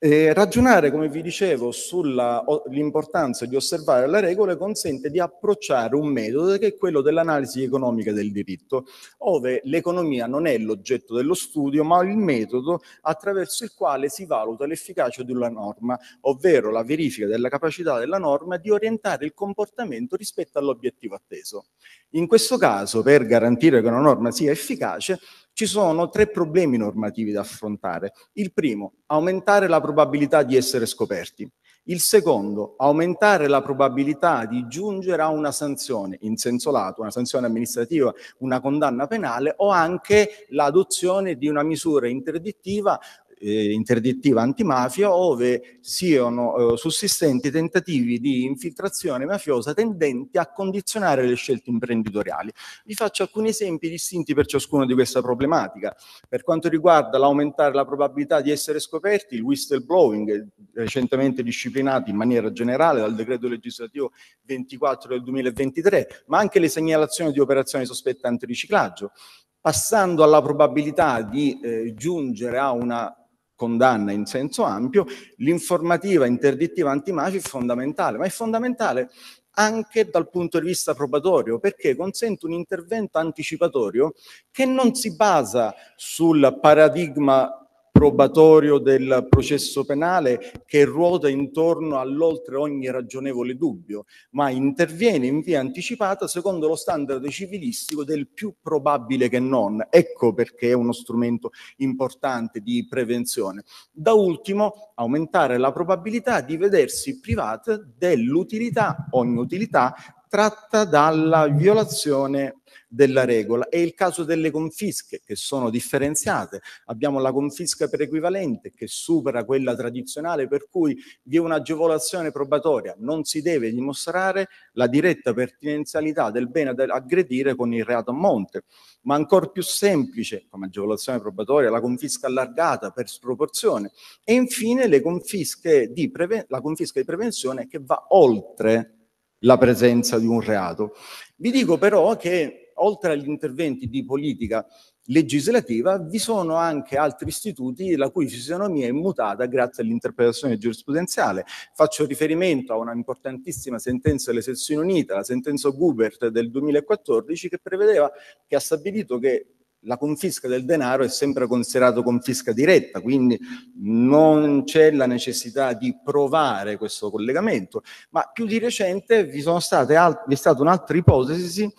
[SPEAKER 4] eh, ragionare, come vi dicevo, sull'importanza di osservare le regole consente di approcciare un metodo che è quello dell'analisi economica del diritto, dove l'economia non è l'oggetto dello studio, ma il metodo attraverso il quale si valuta l'efficacia di una norma, ovvero la verifica della capacità della norma di orientare il comportamento rispetto all'obiettivo atteso. In questo caso, per garantire che una norma sia efficace, ci sono tre problemi normativi da affrontare. Il primo, aumentare la probabilità di essere scoperti. Il secondo, aumentare la probabilità di giungere a una sanzione in senso lato, una sanzione amministrativa, una condanna penale o anche l'adozione di una misura interdittiva eh, interdittiva antimafia ove siano eh, sussistenti tentativi di infiltrazione mafiosa tendenti a condizionare le scelte imprenditoriali. Vi faccio alcuni esempi distinti per ciascuna di questa problematica. Per quanto riguarda l'aumentare la probabilità di essere scoperti, il whistleblowing, recentemente disciplinato in maniera generale dal decreto legislativo 24 del 2023, ma anche le segnalazioni di operazioni sospette antiriciclaggio, passando alla probabilità di eh, giungere a una condanna in senso ampio, l'informativa interdittiva antimafia è fondamentale, ma è fondamentale anche dal punto di vista probatorio, perché consente un intervento anticipatorio che non si basa sul paradigma probatorio del processo penale che ruota intorno all'oltre ogni ragionevole dubbio, ma interviene in via anticipata secondo lo standard civilistico del più probabile che non. Ecco perché è uno strumento importante di prevenzione. Da ultimo, aumentare la probabilità di vedersi privata dell'utilità, ogni utilità, tratta dalla violazione della regola. È il caso delle confische che sono differenziate. Abbiamo la confisca per equivalente che supera quella tradizionale per cui vi è un'agevolazione probatoria, non si deve dimostrare la diretta pertinenzialità del bene da aggredire con il reato a monte, ma ancora più semplice come agevolazione probatoria la confisca allargata per sproporzione e infine le confische di la confisca di prevenzione che va oltre la presenza di un reato. Vi dico però che oltre agli interventi di politica legislativa vi sono anche altri istituti la cui fisionomia è mutata grazie all'interpretazione giurisprudenziale. Faccio riferimento a una importantissima sentenza delle sezioni unite, la sentenza Gubert del 2014, che prevedeva, che ha stabilito che la confisca del denaro è sempre considerata confisca diretta, quindi non c'è la necessità di provare questo collegamento, ma più di recente vi, sono state vi è stata un'altra ipotesi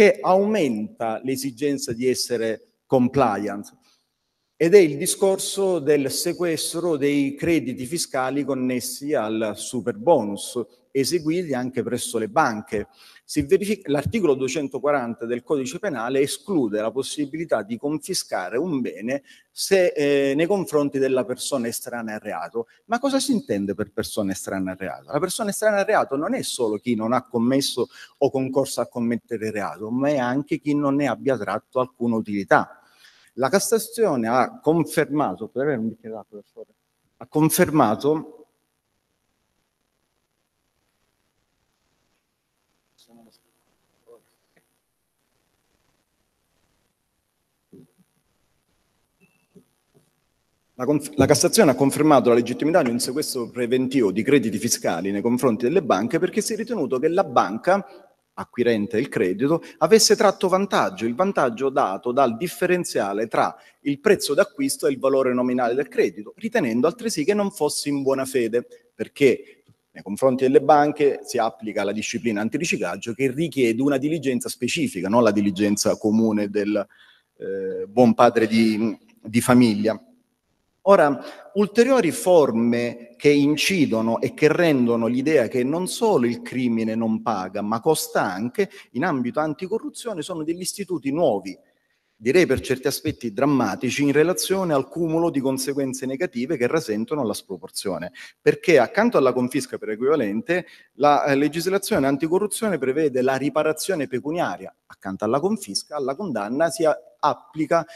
[SPEAKER 4] che aumenta l'esigenza di essere compliant. Ed è il discorso del sequestro dei crediti fiscali connessi al super bonus eseguiti anche presso le banche. L'articolo 240 del codice penale esclude la possibilità di confiscare un bene se, eh, nei confronti della persona estranea al reato. Ma cosa si intende per persona estranea al reato? La persona estranea al reato non è solo chi non ha commesso o concorso a commettere il reato, ma è anche chi non ne abbia tratto alcuna utilità. La Cassazione ha confermato, ha confermato La, la, Cassazione ha confermato la legittimità di un sequestro preventivo di crediti fiscali nei confronti delle banche perché si è ritenuto che la banca, acquirente il credito, avesse tratto vantaggio, il vantaggio dato dal differenziale tra il prezzo d'acquisto e il valore nominale del credito, ritenendo altresì che non fosse in buona fede, perché nei confronti delle banche si applica la disciplina antiriciclaggio che richiede una diligenza specifica, non la diligenza comune del eh, buon padre di, di famiglia. Ora, ulteriori forme che incidono e che rendono l'idea che non solo il crimine non paga, ma costa anche in ambito anticorruzione sono degli istituti nuovi, direi per certi aspetti drammatici, in relazione al cumulo di conseguenze negative che rasentano la sproporzione. Perché accanto alla confisca per equivalente, la eh, legislazione anticorruzione prevede la riparazione pecuniaria. Accanto alla confisca, alla condanna si applica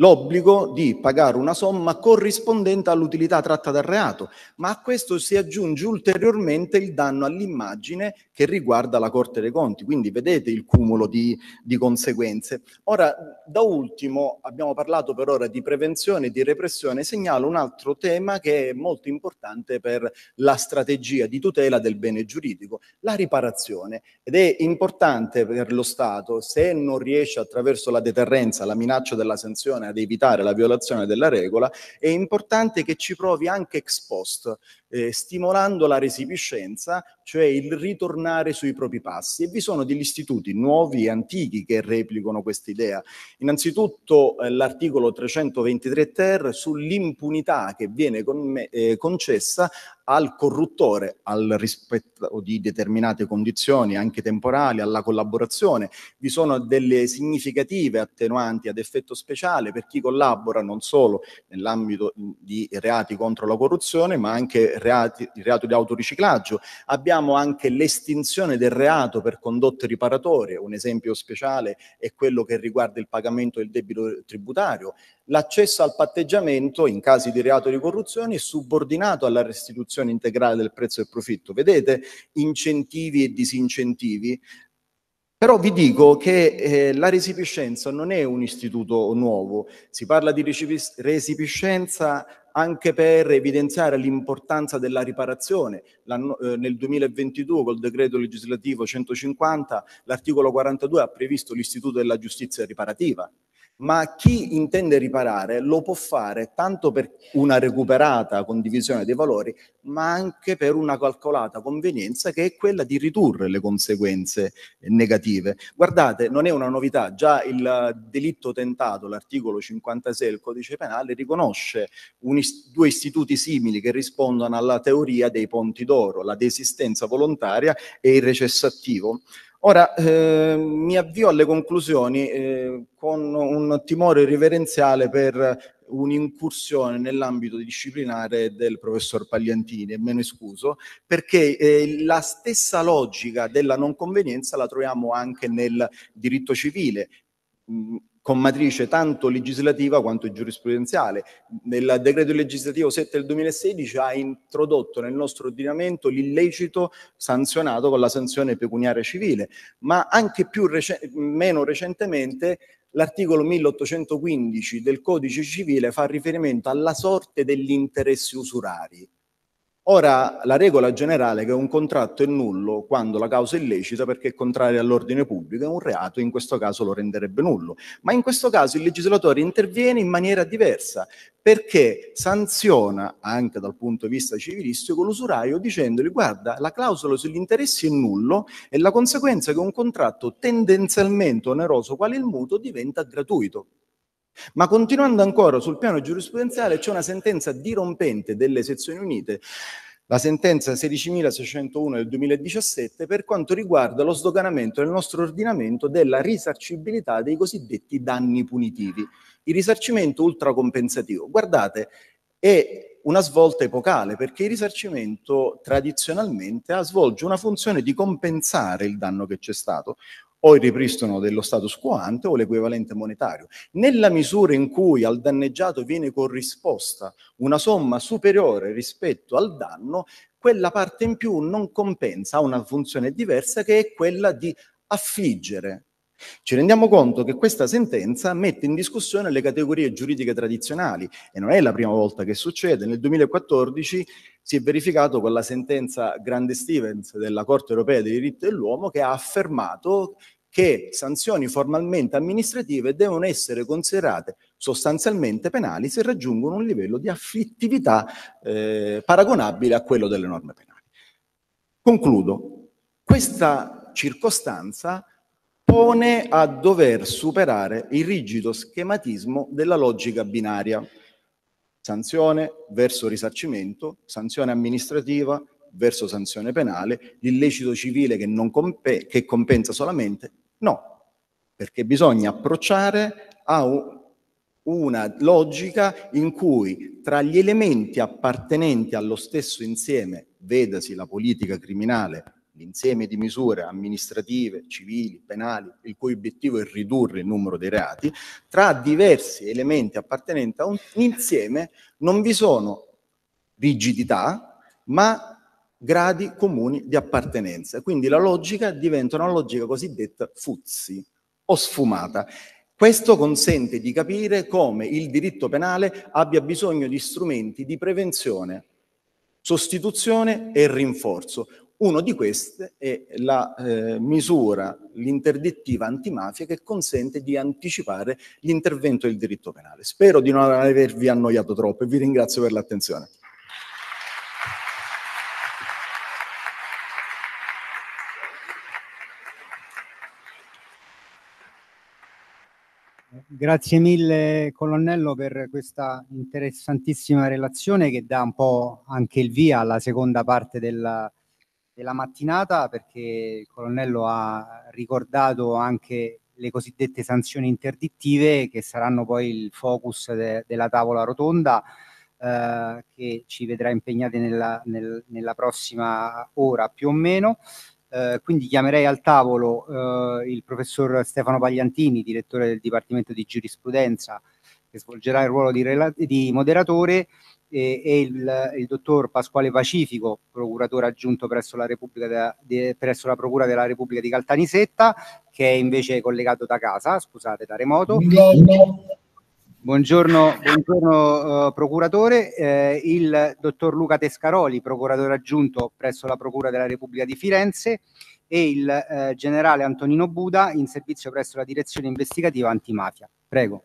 [SPEAKER 4] l'obbligo di pagare una somma corrispondente all'utilità tratta dal reato, ma a questo si aggiunge ulteriormente il danno all'immagine che riguarda la Corte dei Conti, quindi vedete il cumulo di, di conseguenze. Ora, da ultimo, abbiamo parlato per ora di prevenzione e di repressione, segnalo un altro tema che è molto importante per la strategia di tutela del bene giuridico, la riparazione. Ed è importante per lo Stato, se non riesce attraverso la deterrenza, la minaccia della sanzione ad evitare la violazione della regola, è importante che ci provi anche ex post, eh, stimolando la resipiscenza, cioè il ritornare sui propri passi. E vi sono degli istituti nuovi e antichi che replicano questa idea. Innanzitutto eh, l'articolo 323 ter sull'impunità che viene con me, eh, concessa al corruttore, al rispetto di determinate condizioni, anche temporali, alla collaborazione. Vi sono delle significative attenuanti ad effetto speciale per chi collabora non solo nell'ambito di reati contro la corruzione, ma anche reati, il reato di autoriciclaggio. Abbiamo anche l'estinzione del reato per condotte riparatorie, un esempio speciale è quello che riguarda il pagamento del debito tributario. L'accesso al patteggiamento in casi di reato di corruzione è subordinato alla restituzione integrale del prezzo del profitto. Vedete incentivi e disincentivi? Però vi dico che eh, la resipiscenza non è un istituto nuovo, si parla di resipiscenza anche per evidenziare l'importanza della riparazione. Eh, nel 2022 col decreto legislativo 150 l'articolo 42 ha previsto l'istituto della giustizia riparativa ma chi intende riparare lo può fare tanto per una recuperata condivisione dei valori, ma anche per una calcolata convenienza che è quella di ridurre le conseguenze negative. Guardate, non è una novità, già il delitto tentato, l'articolo 56 del codice penale, riconosce un, due istituti simili che rispondono alla teoria dei ponti d'oro, la desistenza volontaria e il recesso attivo. Ora eh, mi avvio alle conclusioni eh, con un timore riverenziale per un'incursione nell'ambito disciplinare del professor Pagliantini, e me ne scuso, perché eh, la stessa logica della non convenienza la troviamo anche nel diritto civile. Con matrice tanto legislativa quanto giurisprudenziale. Nel decreto legislativo 7 del 2016 ha introdotto nel nostro ordinamento l'illecito sanzionato con la sanzione pecuniaria civile, ma anche rec- meno recentemente l'articolo 1815 del codice civile fa riferimento alla sorte degli interessi usurari Ora, la regola generale è che un contratto è nullo quando la causa è illecita perché è contraria all'ordine pubblico, è un reato, in questo caso lo renderebbe nullo. Ma in questo caso il legislatore interviene in maniera diversa perché sanziona, anche dal punto di vista civilistico, l'usuraio dicendogli guarda, la clausola sugli interessi è nullo e la conseguenza è che un contratto tendenzialmente oneroso quale il mutuo diventa gratuito. Ma continuando ancora sul piano giurisprudenziale c'è una sentenza dirompente delle sezioni unite, la sentenza 16.601 del 2017 per quanto riguarda lo sdoganamento nel nostro ordinamento della risarcibilità dei cosiddetti danni punitivi. Il risarcimento ultracompensativo, guardate, è una svolta epocale perché il risarcimento tradizionalmente svolge una funzione di compensare il danno che c'è stato o il ripristino dello status quo ante o l'equivalente monetario. Nella misura in cui al danneggiato viene corrisposta una somma superiore rispetto al danno, quella parte in più non compensa, ha una funzione diversa che è quella di affliggere. Ci rendiamo conto che questa sentenza mette in discussione le categorie giuridiche tradizionali e non è la prima volta che succede. Nel 2014 si è verificato con la sentenza Grande Stevens della Corte europea dei diritti dell'uomo che ha affermato che sanzioni formalmente amministrative devono essere considerate sostanzialmente penali se raggiungono un livello di afflittività eh, paragonabile a quello delle norme penali. Concludo. Questa circostanza pone a dover superare il rigido schematismo della logica binaria sanzione verso risarcimento, sanzione amministrativa verso sanzione penale, l'illecito civile che, compe- che compensa solamente? No, perché bisogna approcciare a un, una logica in cui tra gli elementi appartenenti allo stesso insieme, vedasi la politica criminale, l'insieme di misure amministrative, civili, penali, il cui obiettivo è ridurre il numero dei reati, tra diversi elementi appartenenti a un insieme non vi sono rigidità, ma gradi comuni di appartenenza. Quindi la logica diventa una logica cosiddetta fuzzi o sfumata. Questo consente di capire come il diritto penale abbia bisogno di strumenti di prevenzione, sostituzione e rinforzo. Uno di questi è la eh, misura, l'interdittiva antimafia che consente di anticipare l'intervento del diritto penale. Spero di non avervi annoiato troppo e vi ringrazio per l'attenzione.
[SPEAKER 2] Grazie mille colonnello per questa interessantissima relazione che dà un po' anche il via alla seconda parte della, della mattinata perché il colonnello ha ricordato anche le cosiddette sanzioni interdittive che saranno poi il focus de, della tavola rotonda eh, che ci vedrà impegnati nella, nel, nella prossima ora più o meno. Eh, quindi chiamerei al tavolo eh, il professor Stefano Pagliantini, direttore del Dipartimento di Giurisprudenza, che svolgerà il ruolo di, di moderatore, e, e il, il, dottor Pasquale Pacifico, procuratore aggiunto presso la, da, de, presso la, Procura della Repubblica di Caltanissetta, che è invece collegato da casa, scusate, da remoto. Buongiorno, buongiorno uh, procuratore, eh, il dottor Luca Tescaroli, procuratore aggiunto presso la Procura della Repubblica di Firenze e il eh, generale Antonino Buda in servizio presso la direzione investigativa antimafia. Prego.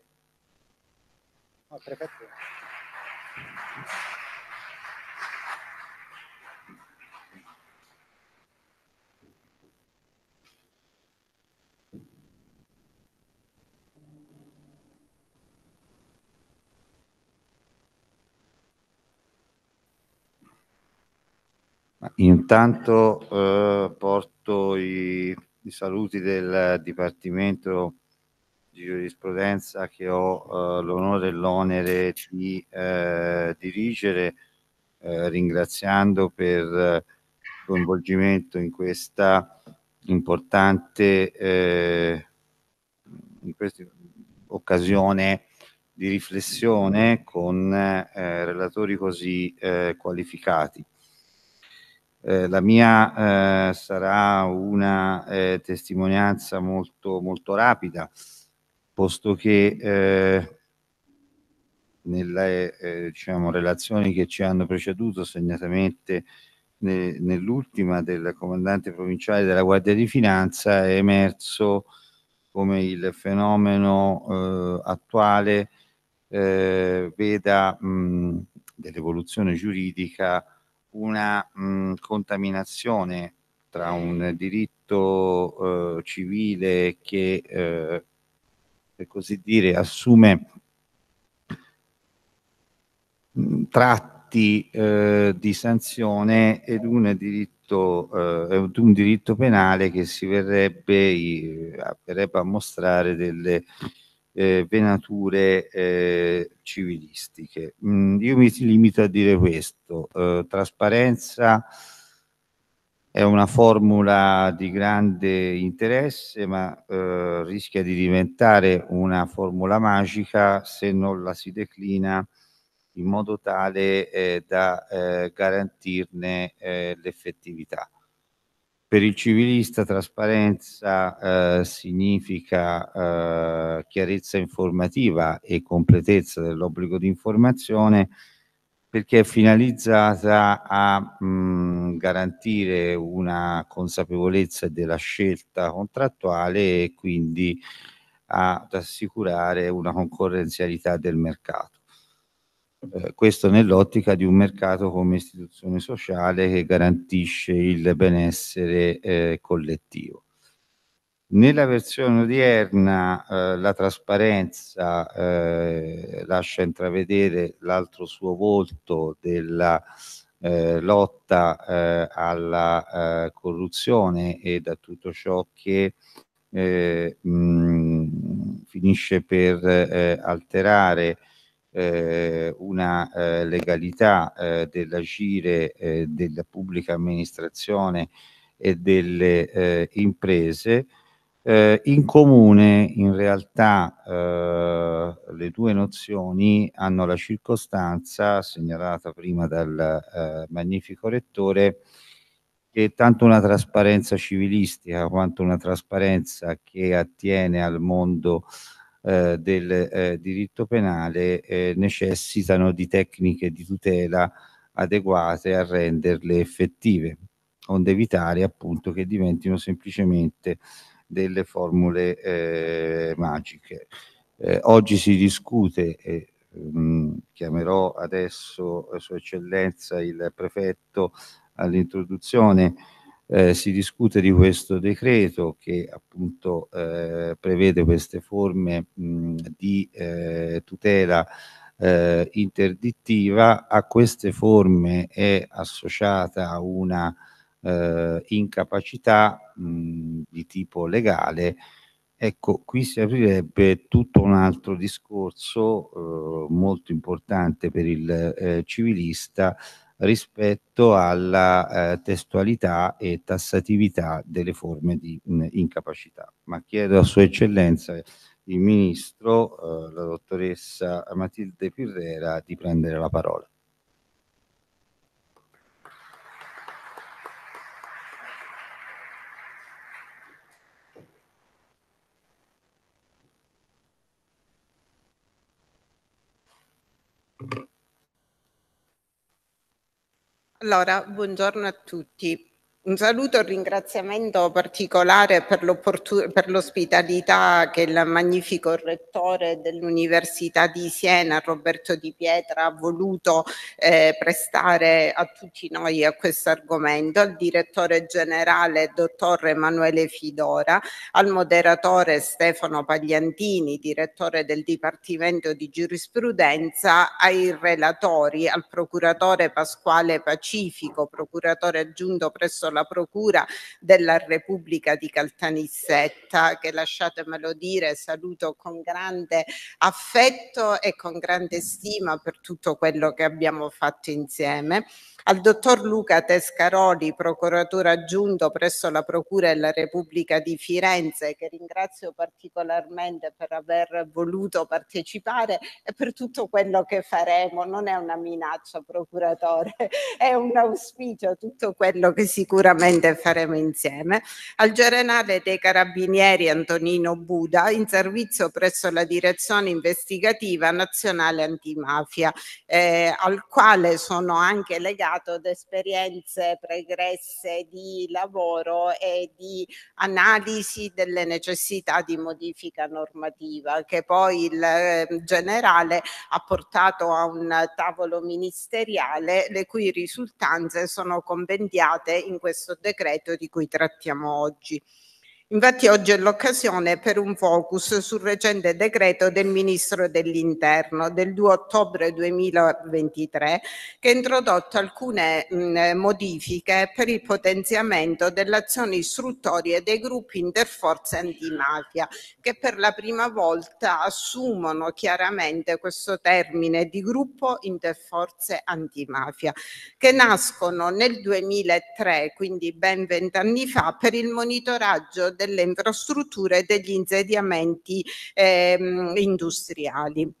[SPEAKER 2] Oh,
[SPEAKER 5] Intanto eh, porto i i saluti del Dipartimento di Giurisprudenza che ho eh, l'onore e l'onere di eh, dirigere, eh, ringraziando per il coinvolgimento in questa importante eh, in questa occasione di riflessione con eh, relatori così eh, qualificati. Eh, la mia eh, sarà una eh, testimonianza molto, molto rapida, posto che eh, nelle eh, diciamo, relazioni che ci hanno preceduto, segnatamente ne, nell'ultima del comandante provinciale della Guardia di Finanza, è emerso come il fenomeno attuale veda dell'evoluzione giuridica una mh, contaminazione tra un diritto eh, civile che, eh, per così dire, assume mh, tratti eh, di sanzione ed un diritto, eh, un diritto penale che si verrebbe, verrebbe a mostrare delle eh, venature eh, civilistiche. Mm, io mi limito a dire questo, eh, trasparenza è una formula di grande interesse, ma eh, rischia di diventare una formula magica se non la si declina in modo tale eh, da eh, garantirne l'effettività. Per il civilista trasparenza eh, significa eh, chiarezza informativa e completezza dell'obbligo di informazione perché è finalizzata a mh, garantire una consapevolezza della scelta contrattuale e quindi ad assicurare una concorrenzialità del mercato. Eh, questo nell'ottica di un mercato come istituzione sociale che garantisce il benessere eh, collettivo. Nella versione odierna eh, la trasparenza eh, lascia intravedere l'altro suo volto della eh, lotta eh, alla corruzione e da tutto ciò che mh, finisce per alterare eh, una eh, legalità eh, dell'agire eh, della pubblica amministrazione e delle eh, imprese. Eh, in comune in realtà le due nozioni hanno la circostanza segnalata prima dal magnifico rettore che tanto una trasparenza civilistica quanto una trasparenza che attiene al mondo eh, del eh, diritto penale eh, necessitano di tecniche di tutela adeguate a renderle effettive, onde evitare appunto che diventino semplicemente delle formule eh, magiche. Eh, oggi si discute, e mh, mm, chiamerò adesso Sua Eccellenza il prefetto all'introduzione eh, si discute di questo decreto che appunto eh, prevede queste forme mh, di eh, tutela eh, interdittiva. A queste forme è associata una eh, incapacità mh, di tipo legale. Ecco, qui si aprirebbe tutto un altro discorso eh, molto importante per il civilista rispetto alla eh, testualità e tassatività delle forme di mh, incapacità. Ma chiedo a Sua Eccellenza il Ministro, eh, la dottoressa Matilde Pirrera, di prendere la parola.
[SPEAKER 6] Allora, buongiorno a tutti. Un saluto e un ringraziamento particolare per, l'ospitalità che il magnifico rettore dell'Università di Siena, Roberto Di Pietra, ha voluto eh, prestare a tutti noi a questo argomento, al direttore generale, dottor Emanuele Fidora, al moderatore Stefano Pagliantini, direttore del Dipartimento di Giurisprudenza, ai relatori, al procuratore Pasquale Pacifico, procuratore aggiunto presso la Procura della Repubblica di Caltanissetta, che lasciatemelo dire saluto con grande affetto e con grande stima per tutto quello che abbiamo fatto insieme al dottor Luca Tescaroli, procuratore aggiunto presso la Procura della Repubblica di Firenze, che ringrazio particolarmente per aver voluto partecipare e per tutto quello che faremo. Non è una minaccia, procuratore, è un auspicio tutto quello che sicuramente faremo insieme. Al generale dei Carabinieri Antonino Buda, in servizio presso la Direzione Investigativa Nazionale Antimafia, eh, al quale sono anche legato ad esperienze pregresse di lavoro e di analisi delle necessità di modifica normativa che poi il ehm, generale ha portato a un tavolo ministeriale le cui risultanze sono compendiate in questo decreto di cui trattiamo oggi. Infatti oggi è l'occasione per un focus sul recente decreto del Ministro dell'Interno del 2 ottobre 2023 che ha introdotto alcune mh, modifiche per il potenziamento delle azioni istruttorie dei gruppi interforze antimafia che per la prima volta assumono chiaramente questo termine di gruppo interforze antimafia che nascono nel 2003, quindi ben vent'anni fa, per il monitoraggio delle infrastrutture e degli insediamenti ehm, industriali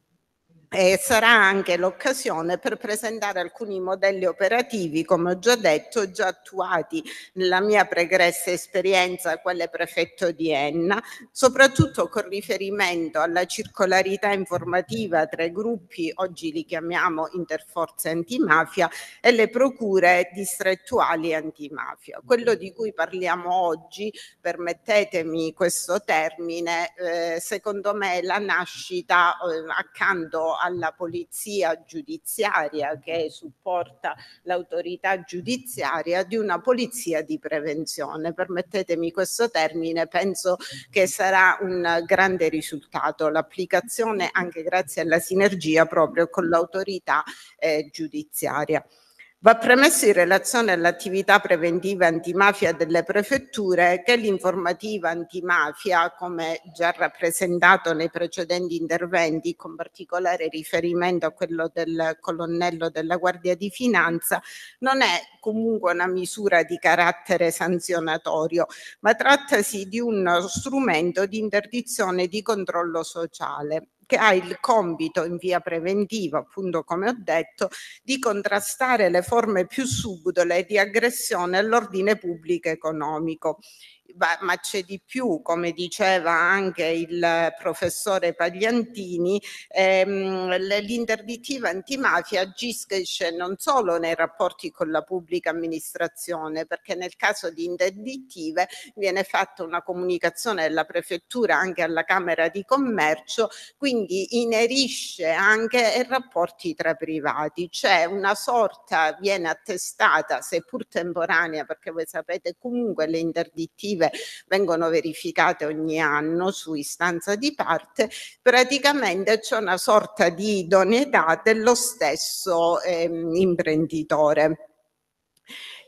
[SPEAKER 6] e sarà anche l'occasione per presentare alcuni modelli operativi, come ho già detto, già attuati nella mia pregressa esperienza, quale prefetto di Enna, soprattutto con riferimento alla circolarità informativa tra i gruppi, oggi li chiamiamo interforze antimafia, e le procure distrettuali antimafia. Quello di cui parliamo oggi, permettetemi questo termine, eh, secondo me è la nascita eh, accanto alla polizia giudiziaria che supporta l'autorità giudiziaria di una polizia di prevenzione. Permettetemi questo termine, penso che sarà un grande risultato l'applicazione anche grazie alla sinergia proprio con l'autorità eh, giudiziaria. Va premesso in relazione all'attività preventiva antimafia delle prefetture che l'informativa antimafia, come già rappresentato nei precedenti interventi, con particolare riferimento a quello del colonnello della Guardia di Finanza, non è comunque una misura di carattere sanzionatorio, ma trattasi di uno strumento di interdizione di controllo sociale che ha il compito in via preventiva, appunto come ho detto, di contrastare le forme più subdole di aggressione all'ordine pubblico economico ma c'è di più, come diceva anche il professore Pagliantini, ehm, l'interdittiva antimafia agisce non solo nei rapporti con la pubblica amministrazione, perché nel caso di interdittive viene fatta una comunicazione della prefettura anche alla Camera di Commercio, quindi inerisce anche i rapporti tra privati, c'è una sorta, viene attestata, seppur temporanea, perché voi sapete comunque le interdittive positive vengono verificate ogni anno su istanza di parte, praticamente c'è una sorta di idoneità dello stesso ehm, imprenditore.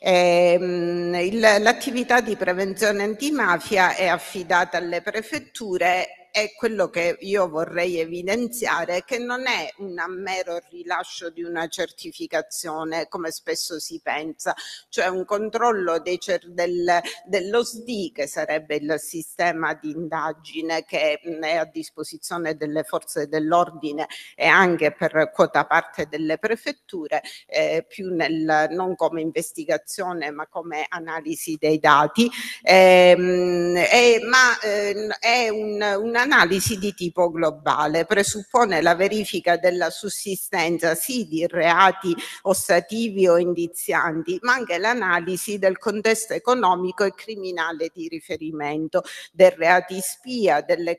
[SPEAKER 6] Eh, l'attività di prevenzione antimafia è affidata alle prefetture è quello che io vorrei evidenziare che non è un mero rilascio di una certificazione come spesso si pensa, cioè un controllo del, dello SDI che sarebbe il sistema di indagine che è a disposizione delle forze dell'ordine e anche per quota parte delle prefetture, eh, più nel, non come investigazione ma come analisi dei dati, ehm, ma eh, è un, una un'analisi di tipo globale, presuppone la verifica della sussistenza sì di reati ostativi o indizianti, ma anche l'analisi del contesto economico e criminale di riferimento, dei reati spia, delle,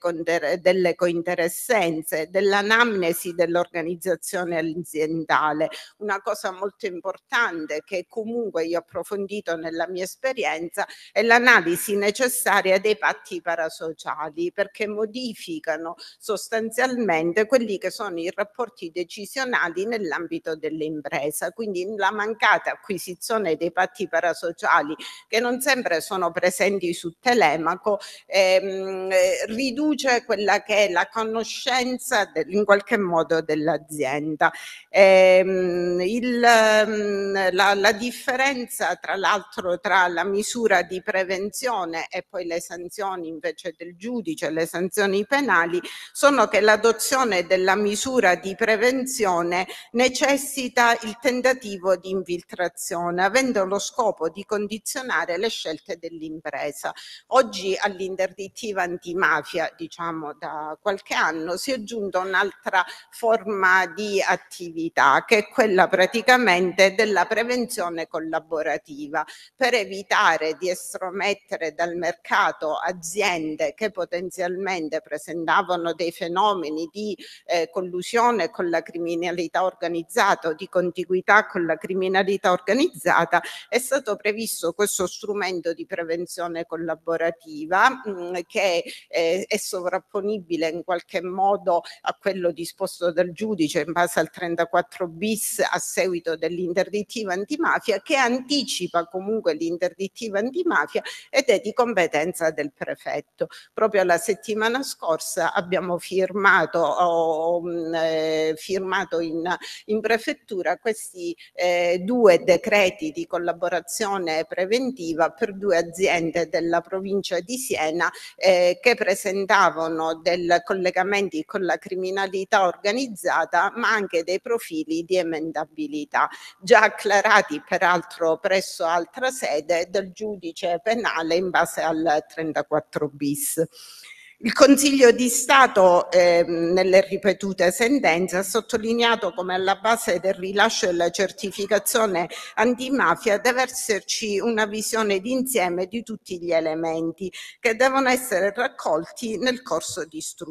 [SPEAKER 6] delle cointeressenze, dell'anamnesi dell'organizzazione aziendale. Una cosa molto importante che comunque io ho approfondito nella mia esperienza è l'analisi necessaria dei patti parasociali perché modificano sostanzialmente quelli che sono i rapporti decisionali nell'ambito dell'impresa. Quindi la mancata acquisizione dei patti parasociali che non sempre sono presenti su Telemaco ehm, riduce quella che è la conoscenza del, in qualche modo dell'azienda. Ehm, il, ehm, la, la differenza tra l'altro tra la misura di prevenzione e poi le sanzioni invece del giudice, le sanzioni penali, sono che l'adozione della misura di prevenzione necessita il tentativo di infiltrazione, avendo lo scopo di condizionare le scelte dell'impresa. Oggi all'interdittiva antimafia, diciamo da qualche anno, si è aggiunta un'altra forma di attività che è quella praticamente della prevenzione collaborativa per evitare di estromettere dal mercato aziende che potenzialmente presentavano dei fenomeni di eh, collusione con la criminalità organizzata o di contiguità con la criminalità organizzata, è stato previsto questo strumento di prevenzione collaborativa mh, mm, che eh, è sovrapponibile in qualche modo a quello disposto dal giudice in base al 34 bis a seguito dell'interdittiva antimafia che anticipa comunque l'interdittiva antimafia ed è di competenza del prefetto. Proprio la settimana scorsa abbiamo firmato, ho, mm, eh, firmato in, in, prefettura questi eh, due decreti di collaborazione preventiva per due aziende della provincia di Siena eh, che presentavano dei collegamenti con la criminalità organizzata ma anche dei profili di emendabilità già acclarati peraltro presso altra sede del giudice penale in base al 34 bis. Il Consiglio di Stato, eh, nelle ripetute sentenze, ha sottolineato come alla base del rilascio della certificazione antimafia deve esserci una visione d'insieme di tutti gli elementi che devono essere raccolti nel corso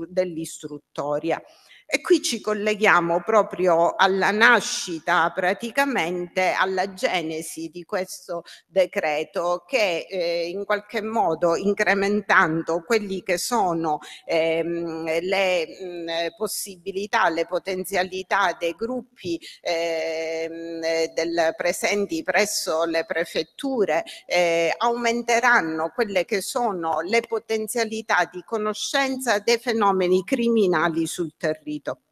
[SPEAKER 6] dell'istruttoria. E qui ci colleghiamo proprio alla nascita, praticamente alla genesi di questo decreto che eh, in qualche modo incrementando quelli che sono ehm, le mh, possibilità, le potenzialità dei gruppi ehm, del, presenti presso le prefetture eh, aumenteranno quelle che sono le potenzialità di conoscenza dei fenomeni criminali sul territorio gratuito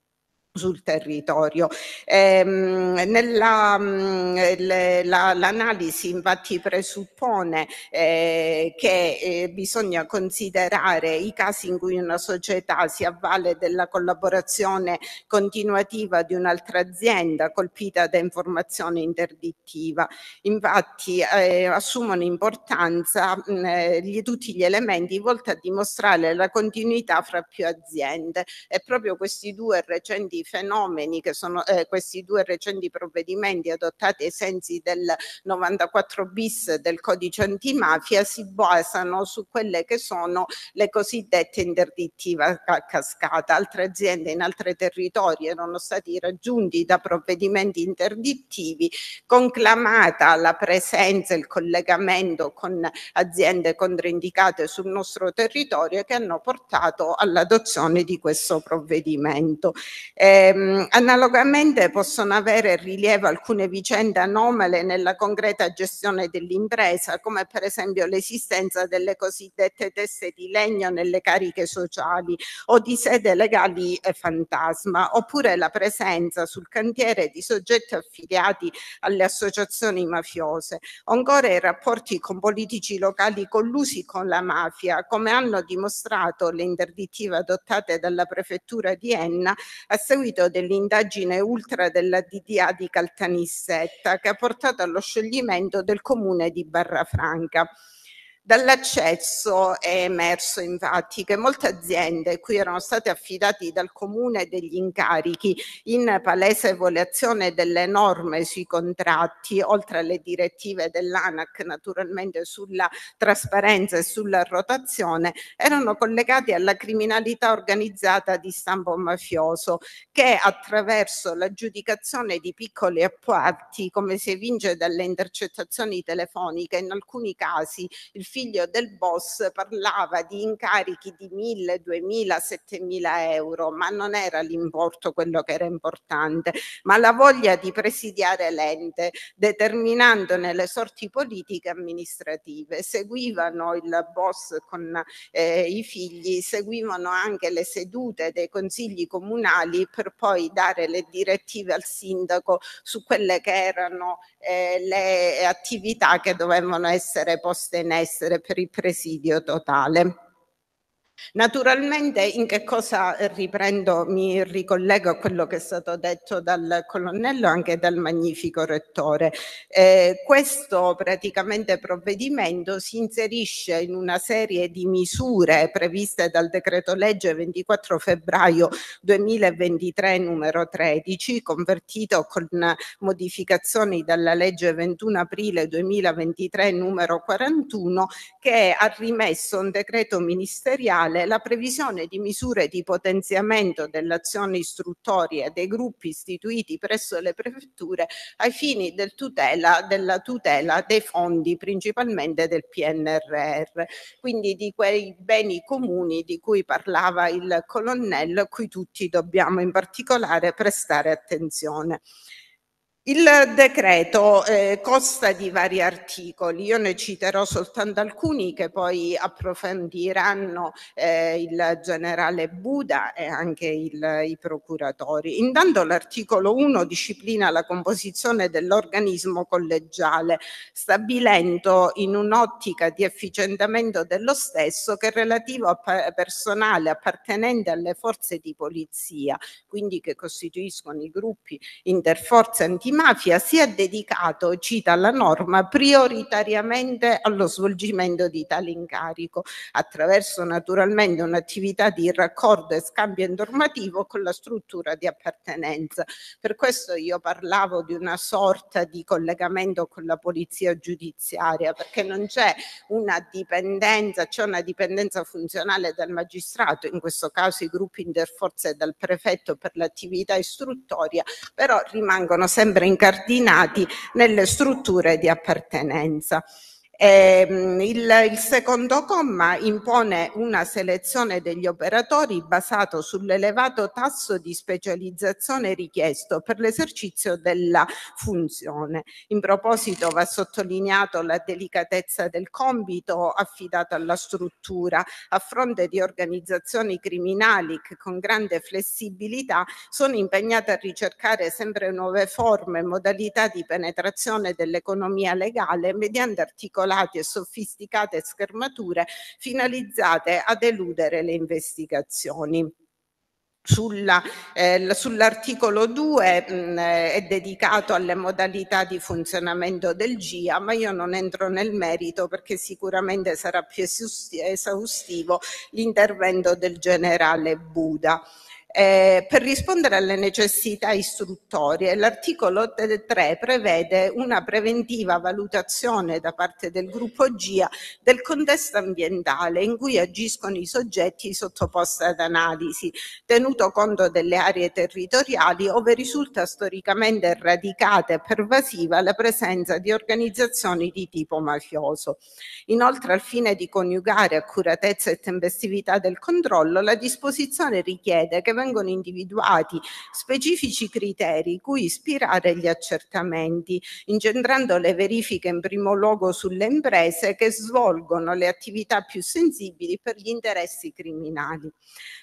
[SPEAKER 6] sul territorio. Ehm, nella, mm, la, l'analisi infatti presuppone eh, che eh, bisogna considerare i casi in cui una società si avvale della collaborazione continuativa di un'altra azienda colpita da informazione interdittiva. Infatti eh, assumono importanza mh, mm, eh, gli, tutti gli elementi volti a dimostrare la continuità fra più aziende e proprio questi due recenti fenomeni che sono eh, questi due recenti provvedimenti adottati ai sensi del 94 bis del codice antimafia si basano su quelle che sono le cosiddette interdittive a cascata. Altre aziende in altri territori erano stati raggiunti da provvedimenti interdittivi, conclamata la presenza e il collegamento con aziende controindicate sul nostro territorio che hanno portato all'adozione di questo provvedimento. Eh, Ehm, analogamente possono avere rilievo alcune vicende anomale nella concreta gestione dell'impresa, come per esempio l'esistenza delle cosiddette teste di legno nelle cariche sociali o di sede legali eh, fantasma, oppure la presenza sul cantiere di soggetti affiliati alle associazioni mafiose, o ancora i rapporti con politici locali collusi con la mafia, come hanno dimostrato le interdittive adottate dalla prefettura di Enna a seguito seguito dell'indagine ultra della DDA di Caltanissetta che ha portato allo scioglimento del comune di Barrafranca. Dall'accesso è emerso infatti che molte aziende cui erano state affidati dal comune degli incarichi in palese violazione delle norme sui contratti, oltre alle direttive dell'ANAC naturalmente sulla trasparenza e sulla rotazione, erano collegati alla criminalità organizzata di stampo mafioso che attraverso l'aggiudicazione di piccoli appalti, come si evince dalle intercettazioni telefoniche, in alcuni casi il figlio del boss parlava di incarichi di 1000, 2000, 7000 euro, ma non era l'importo quello che era importante, ma la voglia di presidiare l'ente, determinandone le sorti politiche e amministrative. Seguivano il boss con eh, i figli, seguivano anche le sedute dei consigli comunali per poi dare le direttive al sindaco su quelle che erano eh, le attività che dovevano essere poste in essere per il presidio totale. Naturalmente in che cosa riprendo, mi ricollego a quello che è stato detto dal colonnello anche dal magnifico rettore. Eh, questo praticamente provvedimento si inserisce in una serie di misure previste dal decreto legge 24 febbraio 2023 numero 13 convertito con modificazioni dalla legge 21 aprile 2023 numero 41 che ha rimesso un decreto ministeriale generale la previsione di misure di potenziamento dell'azione istruttoria dei gruppi istituiti presso le prefetture ai fini del tutela, della tutela dei fondi principalmente del PNRR, quindi di quei beni comuni di cui parlava il colonnello a cui tutti dobbiamo in particolare prestare attenzione. Il decreto eh, consta di vari articoli, io ne citerò soltanto alcuni che poi approfondiranno eh, il generale Buda e anche il, i procuratori. Intanto l'articolo 1 disciplina la composizione dell'organismo collegiale, stabilendo in un'ottica di efficientamento dello stesso che è relativo a personale appartenente alle forze di polizia, quindi che costituiscono i gruppi interforze antimafia, antimafia sia dedicato, cita la norma, prioritariamente allo svolgimento di tale incarico, attraverso naturalmente un'attività di raccordo e scambio informativo con la struttura di appartenenza. Per questo io parlavo di una sorta di collegamento con la polizia giudiziaria, perché non c'è una dipendenza, c'è una dipendenza funzionale dal magistrato, in questo caso i gruppi interforze dal prefetto per l'attività istruttoria, però rimangono sempre incardinati nelle strutture di appartenenza. Eh, il, il, secondo comma impone una selezione degli operatori basato sull'elevato tasso di specializzazione richiesto per l'esercizio della funzione. In proposito va sottolineato la delicatezza del compito affidato alla struttura a fronte di organizzazioni criminali che con grande flessibilità sono impegnate a ricercare sempre nuove forme e modalità di penetrazione dell'economia legale mediante articoli articolate e sofisticate schermature finalizzate ad eludere le investigazioni. Sulla, eh, sull'articolo 2 mh, è dedicato alle modalità di funzionamento del GIA, ma io non entro nel merito perché sicuramente sarà più esaustivo l'intervento del generale Buda. Eh, per rispondere alle necessità istruttorie, l'articolo 3 prevede una preventiva valutazione da parte del gruppo GIA del contesto ambientale in cui agiscono i soggetti sottoposti ad analisi, tenuto conto delle aree territoriali dove risulta storicamente radicata e pervasiva la presenza di organizzazioni di tipo mafioso. Inoltre, al fine di coniugare accuratezza e tempestività del controllo, la disposizione richiede che vengono individuati specifici criteri cui ispirare gli accertamenti, incentrando le verifiche in primo luogo sulle imprese che svolgono le attività più sensibili per gli interessi criminali.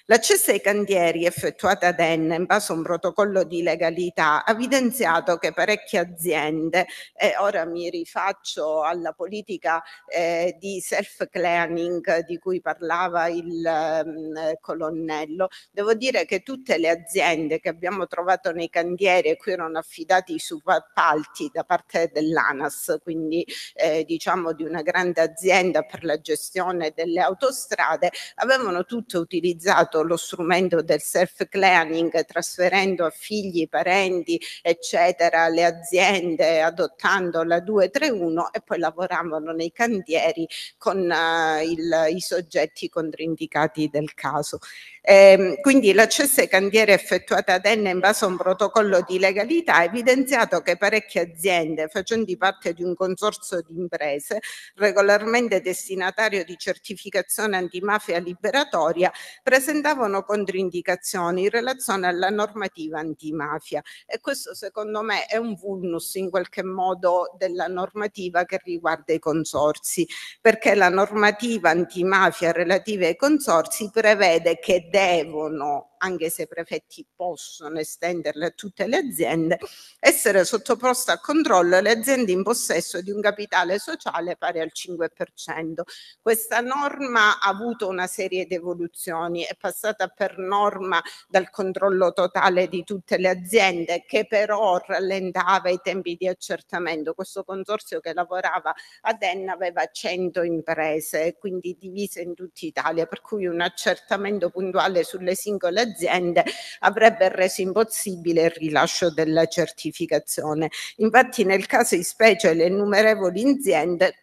[SPEAKER 6] L'accesso ai cantieri effettuata da ENNA in base a un protocollo di legalità ha evidenziato che parecchie aziende, e ora mi rifaccio alla politica eh, di self-cleaning di cui parlava il eh, colonnello, devo dire che tutte le aziende che abbiamo trovato nei cantieri e cui erano affidati i subappalti da parte dell'ANAS, quindi eh, diciamo di una grande azienda per la gestione delle autostrade, avevano tutte utilizzato lo strumento del self-clearing trasferendo a figli, parenti, eccetera, le aziende adottando la 231 e poi lavoravano nei cantieri con uh, il, i soggetti controindicati del caso. Eh, quindi l'accesso accesso ai cantieri effettuati ad ENNA in base a un protocollo di legalità ha evidenziato che parecchie aziende facenti parte di un consorzio di imprese regolarmente destinatario di certificazione antimafia liberatoria presentavano controindicazioni in relazione alla normativa antimafia. E questo secondo me è un vulnus in qualche modo della normativa che riguarda i consorsi perché la normativa antimafia relativa ai consorsi prevede che devono anche se i prefetti possono estenderle a tutte le aziende, essere sottoposte a controllo le aziende in possesso di un capitale sociale pari al 5%. Questa norma ha avuto una serie di evoluzioni, è passata per norma dal controllo totale di tutte le aziende che però rallentava i tempi di accertamento. Questo consorzio che lavorava ad Enna aveva 100 imprese, quindi divise in tutta Italia, per cui un accertamento puntuale sulle singole aziende aziende avrebbe reso impossibile il rilascio della certificazione. Infatti nel caso in specie le innumerevoli aziende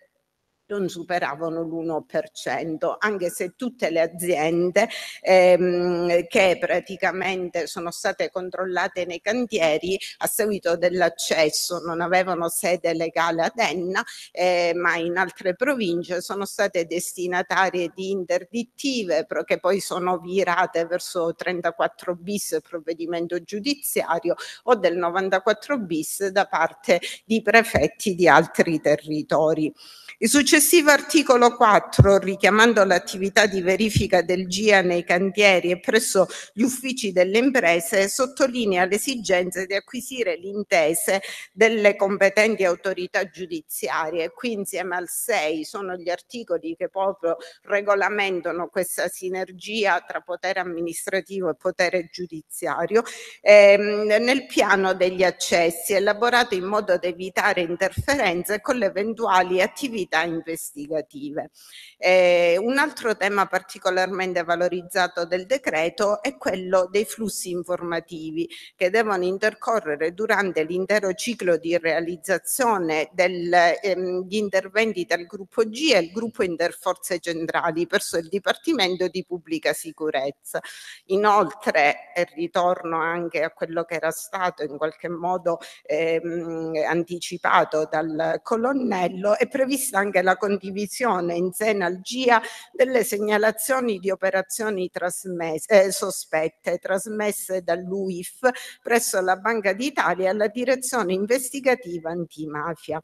[SPEAKER 6] non superavano l'1%, anche se tutte le aziende ehm, che praticamente sono state controllate nei cantieri a seguito dell'accesso non avevano sede legale ad Enna, eh, ma in altre province sono state destinatarie di interdittive che poi sono virate verso 34 bis provvedimento giudiziario o del 94 bis da parte di prefetti di altri territori. Il successivo articolo 4, richiamando l'attività di verifica del GIA nei cantieri e presso gli uffici delle imprese, sottolinea l'esigenza di acquisire l'intese delle competenti autorità giudiziarie. Qui insieme al 6 sono gli articoli che proprio regolamentano questa sinergia tra potere amministrativo e potere giudiziario. Ehm, nel piano degli accessi, elaborato in modo da evitare interferenze con le eventuali attività attività investigative. Eh, un altro tema particolarmente valorizzato del decreto è quello dei flussi informativi che devono intercorrere durante l'intero ciclo di realizzazione degli ehm, interventi del gruppo G e il gruppo interforze centrali presso il Dipartimento di Pubblica Sicurezza. Inoltre, e ritorno anche a quello che era stato in qualche modo ehm, anticipato dal colonnello, è prevista anche la condivisione in seno al GIA delle segnalazioni di operazioni trasmesse, eh, sospette trasmesse dall'UIF presso la Banca d'Italia alla direzione investigativa antimafia.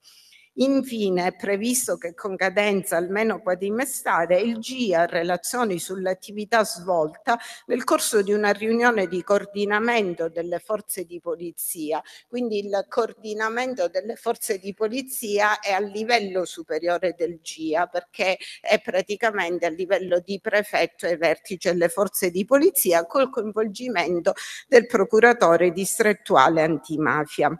[SPEAKER 6] Infine è previsto che con cadenza almeno quadrimestrale il GIA relazioni sull'attività svolta nel corso di una riunione di coordinamento delle forze di polizia. Quindi il coordinamento delle forze di polizia è a livello superiore del GIA perché è praticamente a livello di prefetto e vertice delle forze di polizia col coinvolgimento del procuratore distrettuale antimafia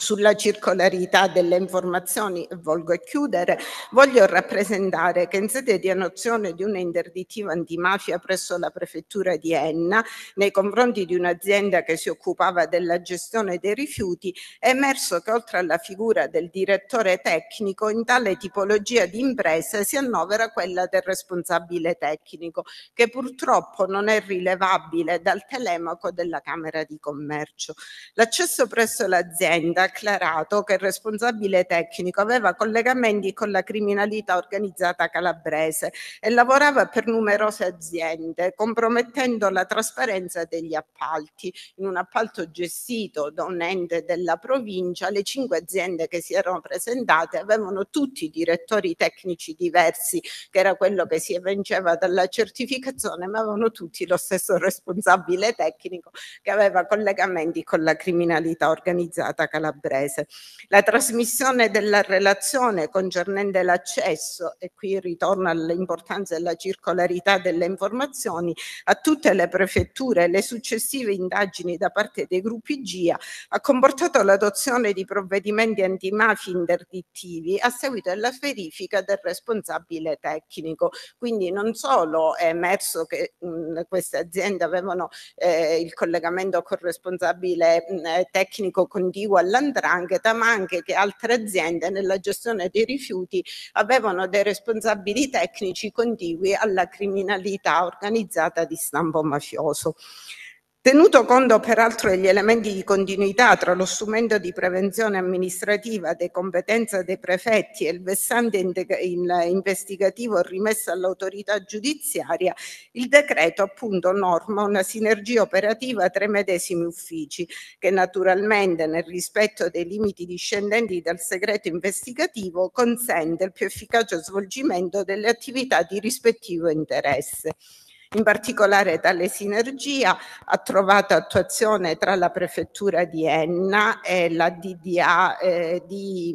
[SPEAKER 6] sulla circolarità delle informazioni, volgo a chiudere, voglio rappresentare che in sede di adozione di una interdittiva antimafia presso la prefettura di Enna, nei confronti di un'azienda che si occupava della gestione dei rifiuti, è emerso che oltre alla figura del direttore tecnico, in tale tipologia di impresa si annovera quella del responsabile tecnico, che purtroppo non è rilevabile dal telemaco della Camera di Commercio. L'accesso presso l'azienda acclarato che il responsabile tecnico aveva collegamenti con la criminalità organizzata calabrese e lavorava per numerose aziende, compromettendo la trasparenza degli appalti. In un appalto gestito da un ente della provincia, le cinque aziende che si erano presentate avevano tutti direttori tecnici diversi, che era quello che si evinceva dalla certificazione, ma avevano tutti lo stesso responsabile tecnico che aveva collegamenti con la criminalità organizzata calabrese calabrese. La trasmissione della relazione concernente l'accesso, e qui ritorno all'importanza della circolarità delle informazioni, a tutte le prefetture e le successive indagini da parte dei gruppi GIA ha comportato l'adozione di provvedimenti antimafia interdittivi a seguito della verifica del responsabile tecnico. Quindi non solo è emerso che mh, queste aziende avevano eh, il collegamento con il responsabile mh, tecnico contiguo all'anno dell'andrangheta, ma anche che altre aziende nella gestione dei rifiuti avevano dei responsabili tecnici contigui alla criminalità organizzata di stampo mafioso. Tenuto conto peraltro degli elementi di continuità tra lo strumento di prevenzione amministrativa de competenza dei prefetti e il versante investigativo rimesso all'autorità giudiziaria, il decreto appunto norma una sinergia operativa tra i medesimi uffici che naturalmente nel rispetto dei limiti discendenti dal segreto investigativo consente il più efficace svolgimento delle attività di rispettivo interesse. In particolare tale sinergia ha trovato attuazione tra la prefettura di Enna e la DDA eh, di,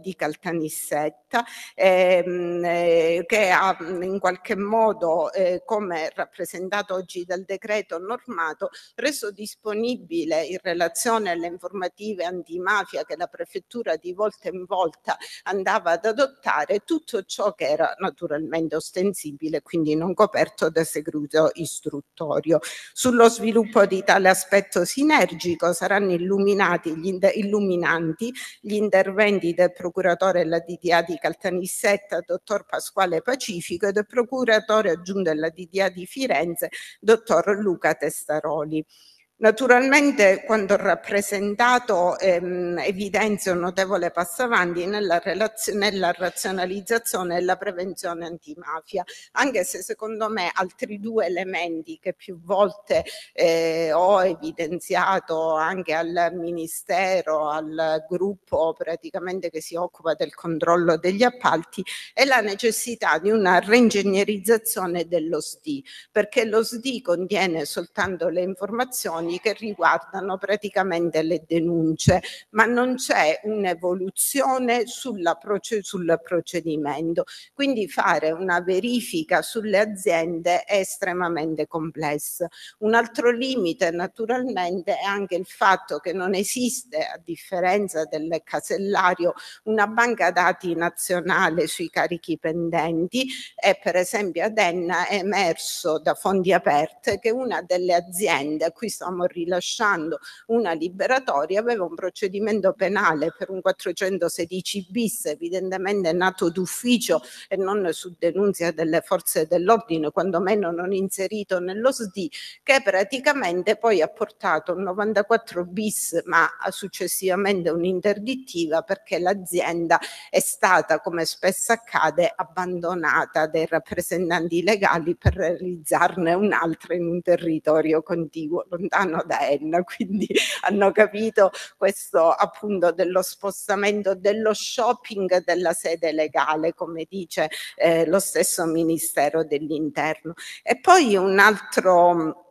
[SPEAKER 6] di, Caltanissetta ehm, eh, che ha in qualche modo, eh, come rappresentato oggi dal decreto normato, reso disponibile in relazione alle informative antimafia che la prefettura di volta in volta andava ad adottare tutto ciò che era naturalmente ostensibile, quindi non coperto da segreto segreto istruttorio. Sullo sviluppo di tale aspetto sinergico saranno illuminati gli illuminanti gli interventi del procuratore della DDA di Caltanissetta, dottor Pasquale Pacifico, e del procuratore aggiunto della DDA di Firenze, dottor Luca Testaroli. Naturalmente quando rappresentato ehm, evidenzia un notevole passo avanti nella, nella razionalizzazione e la prevenzione antimafia, anche se secondo me altri due elementi che più volte eh, ho evidenziato anche al Ministero, al gruppo praticamente che si occupa del controllo degli appalti, è la necessità di una reingegnerizzazione dello SDI, perché lo SDI contiene soltanto le informazioni questioni che riguardano praticamente le denunce, ma non c'è un'evoluzione proce- sul procedimento. Quindi fare una verifica sulle aziende è estremamente complesso. Un altro limite naturalmente è anche il fatto che non esiste, a differenza del casellario, una banca dati nazionale sui carichi pendenti e per esempio ad Enna è emerso da fonti aperte che una delle aziende a cui stiamo stiamo rilasciando una liberatoria, aveva un procedimento penale per un 416 bis, evidentemente nato d'ufficio e non su denunzia delle forze dell'ordine, quantomeno non inserito nello SDI, che praticamente poi ha portato un 94 bis, ma successivamente un'interdittiva perché l'azienda è stata, come spesso accade, abbandonata dai rappresentanti legali per realizzarne un'altra in un territorio contiguo, lontano lontano da Enna, quindi hanno capito questo appunto dello spostamento dello shopping della sede legale, come dice eh, lo stesso Ministero dell'Interno. E poi un altro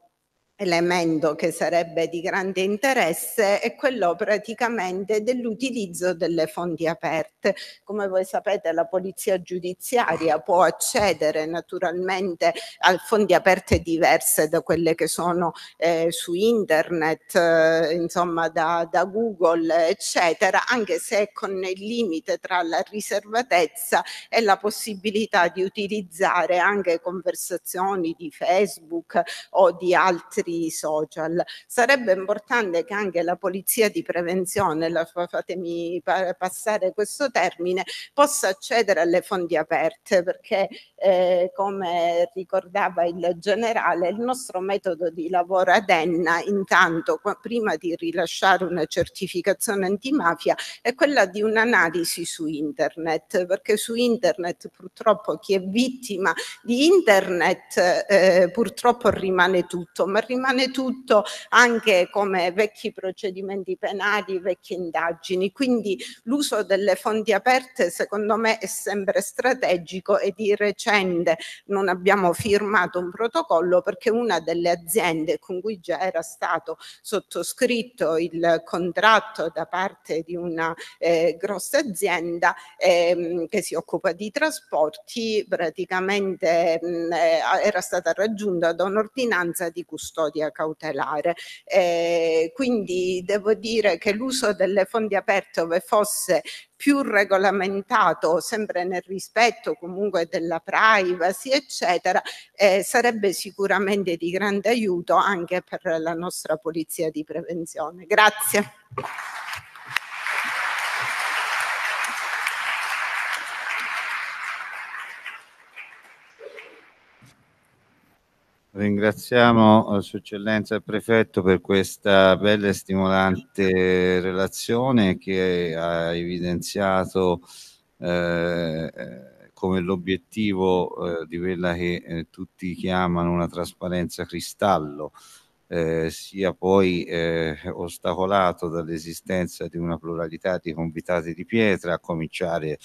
[SPEAKER 6] elemento che sarebbe di grande interesse è quello praticamente dell'utilizzo delle fonti aperte. Come voi sapete la polizia giudiziaria può accedere naturalmente a fonti aperte diverse da quelle che sono eh, su internet, eh, insomma da, da Google eccetera, anche se con il limite tra la riservatezza e la possibilità di utilizzare anche conversazioni di Facebook o di altri vari social. Sarebbe importante che anche la polizia di prevenzione, la, fatemi passare questo termine, possa accedere alle fonti aperte perché eh, come ricordava il generale, il nostro metodo di lavoro ad Enna intanto prima di rilasciare una certificazione antimafia è quella di un'analisi su internet perché su internet purtroppo chi è vittima di internet eh, purtroppo rimane tutto ma rimane tutto anche come vecchi procedimenti penali, vecchie indagini. Quindi l'uso delle fonti aperte secondo me è sempre strategico e di recente non abbiamo firmato un protocollo perché una delle aziende con cui già era stato sottoscritto il contratto da parte di una eh, grossa azienda eh, che si occupa di trasporti praticamente mh, eh, era stata raggiunta da un'ordinanza di custodia cautelare. Eh, quindi devo dire che l'uso delle fonti aperte dove fosse più regolamentato, sempre nel rispetto comunque della privacy, eccetera, eh, sarebbe sicuramente di grande aiuto anche per la nostra polizia di prevenzione. Grazie.
[SPEAKER 5] Ringraziamo eh, Sua Eccellenza il Prefetto per questa bella e stimolante relazione che ha evidenziato eh, come l'obiettivo eh, di quella che eh, tutti chiamano una trasparenza cristallo eh, sia poi eh, ostacolato dall'esistenza di una pluralità di convitati di pietra, a cominciare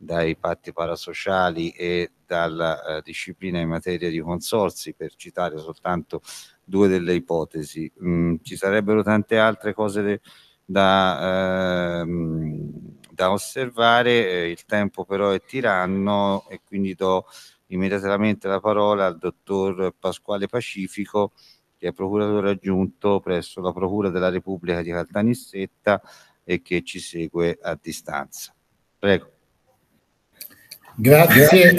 [SPEAKER 5] dai patti parasociali e dalla eh, disciplina in materia di consorsi, per citare soltanto due delle ipotesi. Mm, ci sarebbero tante altre cose de, da, ehm, da, osservare, eh, il tempo però è tiranno e quindi do immediatamente la parola al dottor Pasquale Pacifico, che è procuratore aggiunto presso la Procura della Repubblica di Caltanissetta e che ci segue a distanza. Prego.
[SPEAKER 7] Grazie,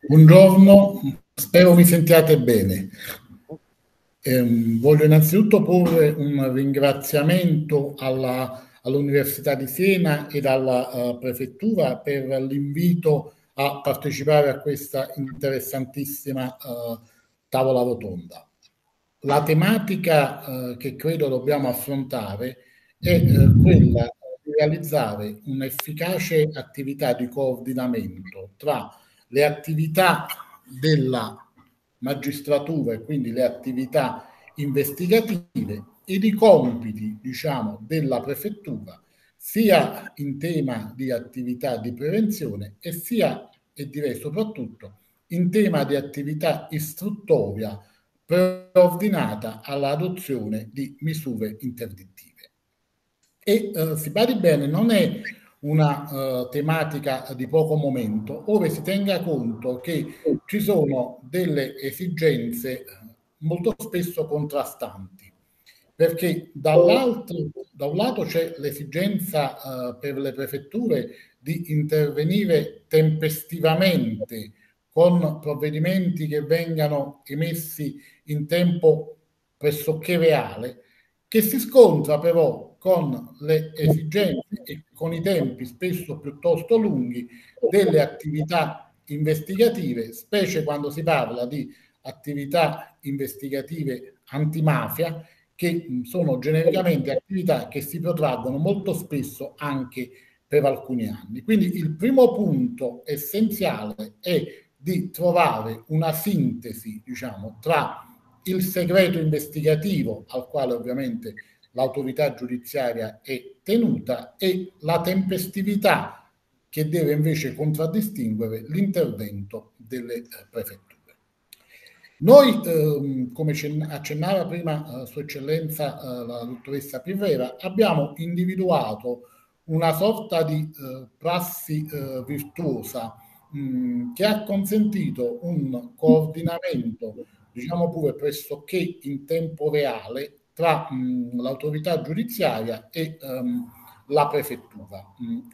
[SPEAKER 7] buongiorno, spero mi sentiate bene. Eh, voglio innanzitutto porre un ringraziamento alla, all'Università di Siena e alla uh, Prefettura per l'invito a partecipare a questa interessantissima uh, tavola rotonda. La tematica uh, che credo dobbiamo affrontare è quella realizzare un'efficace attività di coordinamento tra le attività della magistratura e quindi le attività investigative ed i compiti, diciamo, della prefettura sia in tema di attività di prevenzione e sia, e direi soprattutto, in tema di attività istruttoria preordinata all'adozione di misure interdittive. E uh, si badi bene, non è una uh, tematica di poco momento, ove si tenga conto che ci sono delle esigenze molto spesso contrastanti, perché da un lato c'è l'esigenza uh, per le prefetture di intervenire tempestivamente con provvedimenti che vengano emessi in tempo pressoché reale, che si scontra però con le esigenze e con i tempi spesso piuttosto lunghi delle attività investigative, specie quando si parla di attività investigative antimafia, che sono genericamente attività che si protraggono molto spesso anche per alcuni anni. Quindi il primo punto essenziale è di trovare una sintesi, diciamo, tra il segreto investigativo al quale ovviamente l'autorità giudiziaria è tenuta e la tempestività che deve invece contraddistinguere l'intervento delle eh, prefetture. Noi, ehm, come accennava prima eh, Sua Eccellenza eh, la dottoressa Pirrera, abbiamo individuato una sorta di eh, prassi eh, virtuosa mm, che ha consentito un coordinamento diciamo pure pressoché in tempo reale tra mh, l'autorità giudiziaria e um, la prefettura.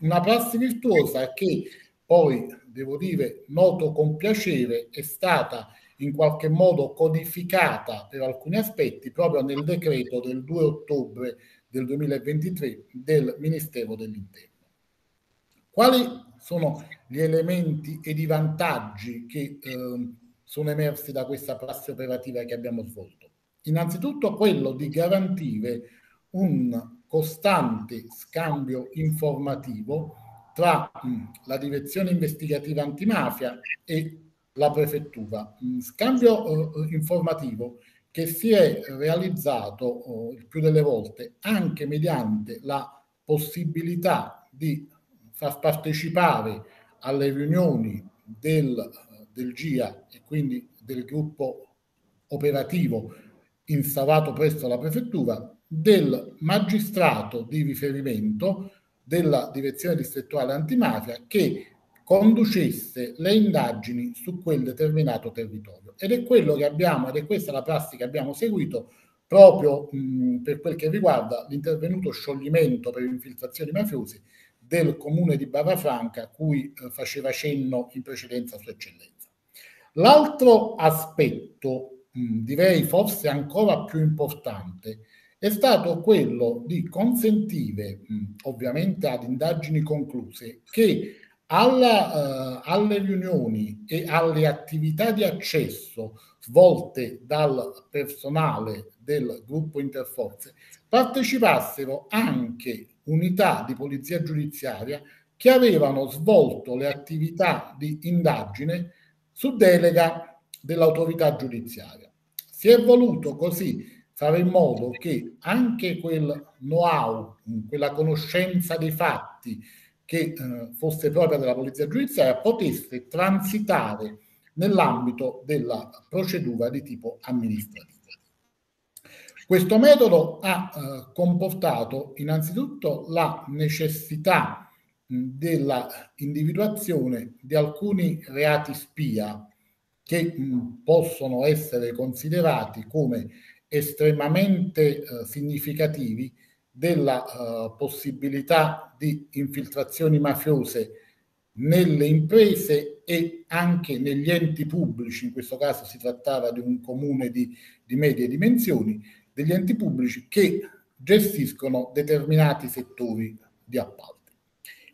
[SPEAKER 7] Una prassi virtuosa che poi, devo dire, noto con piacere, è stata in qualche modo codificata per alcuni aspetti proprio nel decreto del 2 ottobre del 2023 del Ministero dell'Interno. Quali sono gli elementi ed i vantaggi che eh, sono emersi da questa prassi operativa che abbiamo svolto? Innanzitutto quello di garantire un costante scambio informativo tra mh, la direzione investigativa antimafia e la prefettura. Scambio eh, informativo che si è realizzato oh, il più delle volte anche mediante la possibilità di far partecipare alle riunioni del del GIA e quindi del gruppo operativo installato presso la prefettura, del magistrato di riferimento della direzione distrettuale antimafia che conducesse le indagini su quel determinato territorio. Ed è quello che abbiamo, ed è questa la prassi che abbiamo seguito proprio mh, per quel che riguarda l'intervenuto scioglimento per infiltrazioni mafiose del comune di Barrafranca, a cui eh, faceva cenno in precedenza Sua Eccellenza. L'altro aspetto, direi forse ancora più importante, è stato quello di consentire, ovviamente ad indagini concluse, che alla, uh, alle riunioni e alle attività di accesso svolte dal personale del gruppo interforze partecipassero anche unità di polizia giudiziaria che avevano svolto le attività di indagine su delega dell'autorità giudiziaria. Si è voluto così fare in modo che anche quel know-how, quella conoscenza dei fatti che eh, fosse propria della polizia giudiziaria potesse transitare nell'ambito della procedura di tipo amministrativo. Questo metodo ha eh, comportato innanzitutto la necessità della individuazione di alcuni reati spia che mh, possono essere considerati come estremamente eh, significativi della eh, possibilità di infiltrazioni mafiose nelle imprese e anche negli enti pubblici, in questo caso si trattava di un comune di, di medie dimensioni, degli enti pubblici che gestiscono determinati settori di appalto.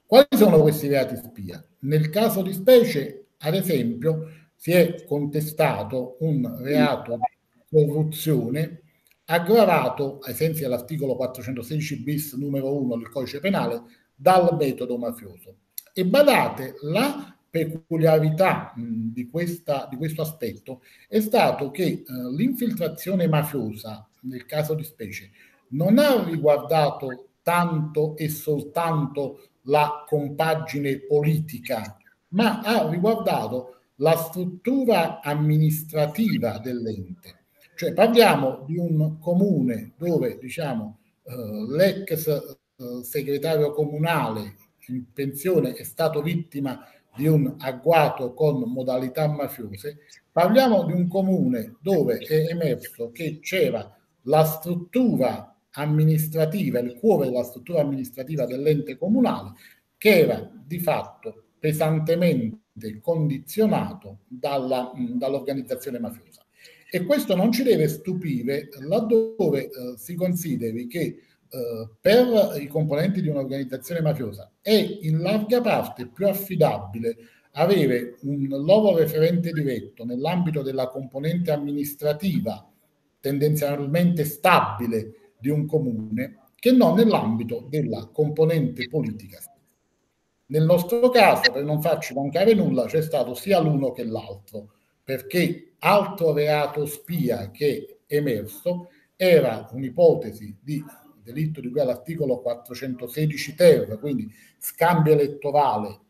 [SPEAKER 7] Quali sono questi reati spia? Nel caso di specie, ad esempio, si è contestato un reato di corruzione aggravato ai sensi dell'articolo 416 bis numero 1 del codice penale dal metodo mafioso. E badate, la peculiarità mh, di, questa, di, questo aspetto è stato che eh, l'infiltrazione mafiosa, nel caso di specie, non ha riguardato tanto e soltanto la compagine politica, ma ha riguardato la struttura amministrativa dell'ente. Cioè parliamo di un comune dove diciamo, eh, l'ex eh, segretario comunale in pensione è stato vittima di un agguato con modalità mafiose, parliamo di un comune dove è emerso che c'era la struttura amministrativa, il cuore della struttura amministrativa dell'ente comunale, che era di fatto pesantemente condizionato dall'organizzazione mafiosa. E questo non ci deve stupire laddove eh, si consideri che eh, per i componenti di un'organizzazione mafiosa è in larga parte più affidabile avere un loro referente diretto nell'ambito della componente amministrativa tendenzialmente stabile di un comune che non nell'ambito della componente politica. Nel nostro caso, per non farci mancare nulla, c'è stato sia l'uno che l'altro, perché altro reato spia che è emerso era un'ipotesi di delitto di cui all'articolo 416 ter, quindi scambio elettorale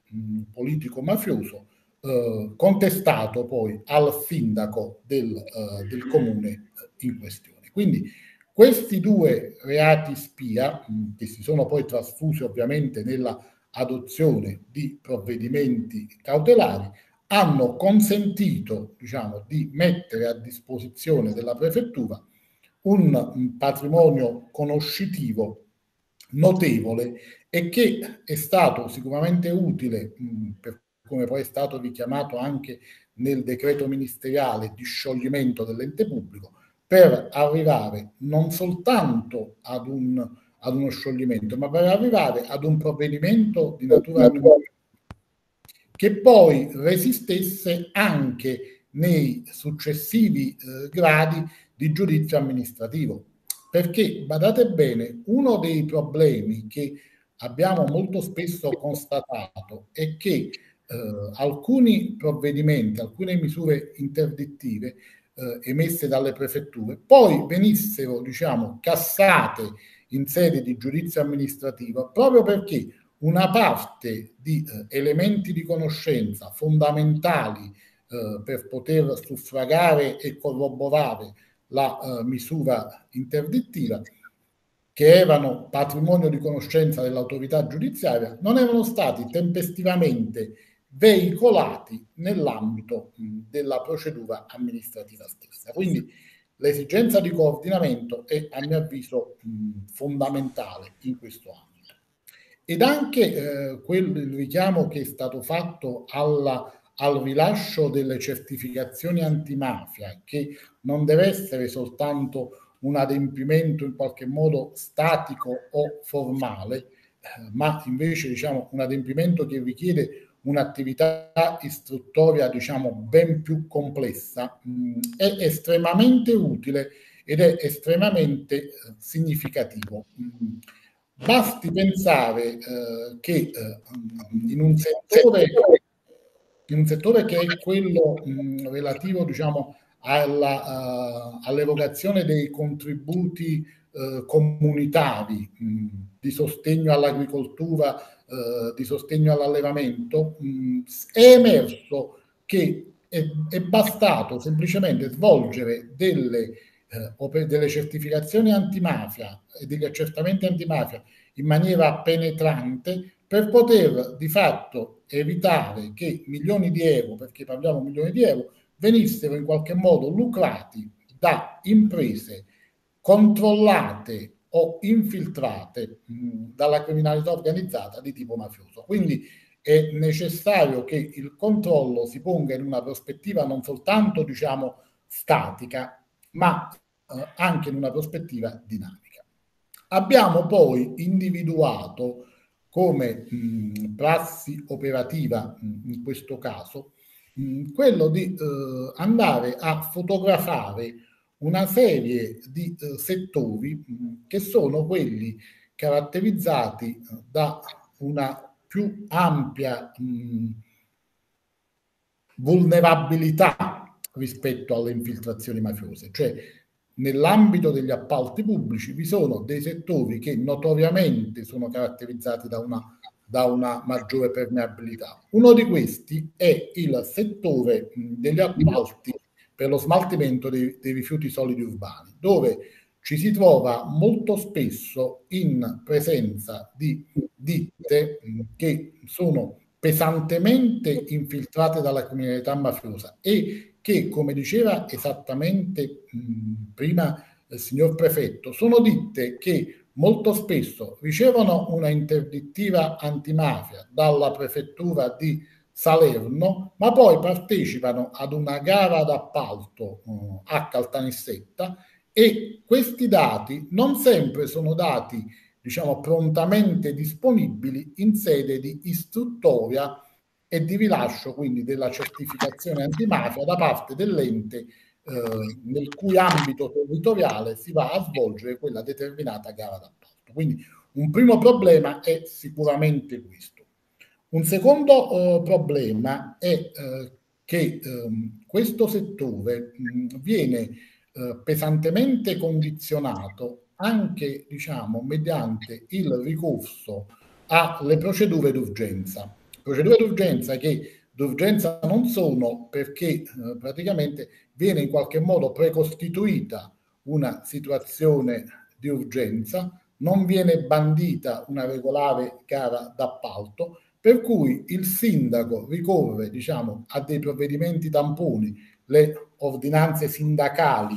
[SPEAKER 7] politico-mafioso, eh, contestato poi al sindaco del, eh, del comune in questione. Quindi questi due reati spia, che si sono poi trasfusi ovviamente nella adozione di provvedimenti cautelari, hanno consentito diciamo, di mettere a disposizione della prefettura un, patrimonio conoscitivo notevole e che è stato sicuramente utile, mh, come poi è stato richiamato anche nel decreto ministeriale di scioglimento dell'ente pubblico, per arrivare non soltanto ad, un, ad uno scioglimento, ma per arrivare ad un provvedimento di natura che poi resistesse anche nei successivi eh, gradi di giudizio amministrativo. Perché, badate bene, uno dei problemi che abbiamo molto spesso constatato è che eh, alcuni provvedimenti, alcune misure interdittive eh, emesse dalle prefetture, poi venissero, diciamo, cassate in sede di giudizio amministrativo proprio perché una parte di eh, elementi di conoscenza fondamentali eh, per poter suffragare e corroborare la eh, misura interdittiva, che erano patrimonio di conoscenza dell'autorità giudiziaria, non erano stati tempestivamente veicolati nell'ambito della procedura amministrativa stessa. Quindi l'esigenza di coordinamento è a mio avviso mh, fondamentale in questo ambito. Ed anche eh, quel richiamo che è stato fatto alla, al rilascio delle certificazioni antimafia, che non deve essere soltanto un adempimento in qualche modo statico o formale, eh, ma invece diciamo un adempimento che richiede un'attività istruttoria diciamo ben più complessa mh, è estremamente utile ed è estremamente eh, significativo. Mh, basti pensare eh, che eh, in, un settore, in un settore che è quello mh, relativo diciamo alla, uh, all'erogazione dei contributi uh, comunitari di sostegno all'agricoltura, uh, di sogno all'allevamento, mh, è emerso che è, è, bastato semplicemente svolgere delle, delle certificazioni antimafia e degli accertamenti antimafia in maniera penetrante per poter di fatto evitare che milioni di euro, perché parliamo di milioni di euro, venissero in qualche modo lucrati da imprese controllate o infiltrate dalla criminalità organizzata di tipo mafioso. Quindi è necessario che il controllo si ponga in una prospettiva non soltanto diciamo statica, ma eh, anche in una prospettiva dinamica. Abbiamo poi individuato come mh, prassi operativa mh, in questo caso quello di eh, andare a fotografare una serie di eh, settori mh, mm, che sono quelli caratterizzati eh, da una più ampia mh, mm, vulnerabilità rispetto alle infiltrazioni mafiose, cioè nell'ambito degli appalti pubblici vi sono dei settori che notoriamente sono caratterizzati da una da una maggiore permeabilità. Uno di questi è il settore degli appalti per lo smaltimento dei, dei rifiuti solidi urbani, dove ci si trova molto spesso in presenza di ditte che sono pesantemente infiltrate dalla criminalità mafiosa e che, come diceva esattamente prima il signor prefetto, sono ditte che molto spesso ricevono una interdittiva antimafia dalla prefettura di Salerno, ma poi partecipano ad una gara d'appalto uh, a Caltanissetta e questi dati non sempre sono dati, diciamo, prontamente disponibili in sede di istruttoria e di rilascio quindi della certificazione antimafia da parte dell'ente eh, nel cui ambito territoriale si va a svolgere quella determinata gara d'appalto. Quindi un primo problema è sicuramente questo. Un secondo eh, problema è eh, che ehm, questo settore mh, viene eh, pesantemente condizionato anche diciamo, mediante il ricorso alle procedure d'urgenza. Procedure d'urgenza che d'urgenza non sono perché eh, praticamente viene in qualche modo precostituita una situazione di urgenza, non viene bandita una regolare gara d'appalto, per cui il sindaco ricorre diciamo, a dei provvedimenti tamponi, le ordinanze sindacali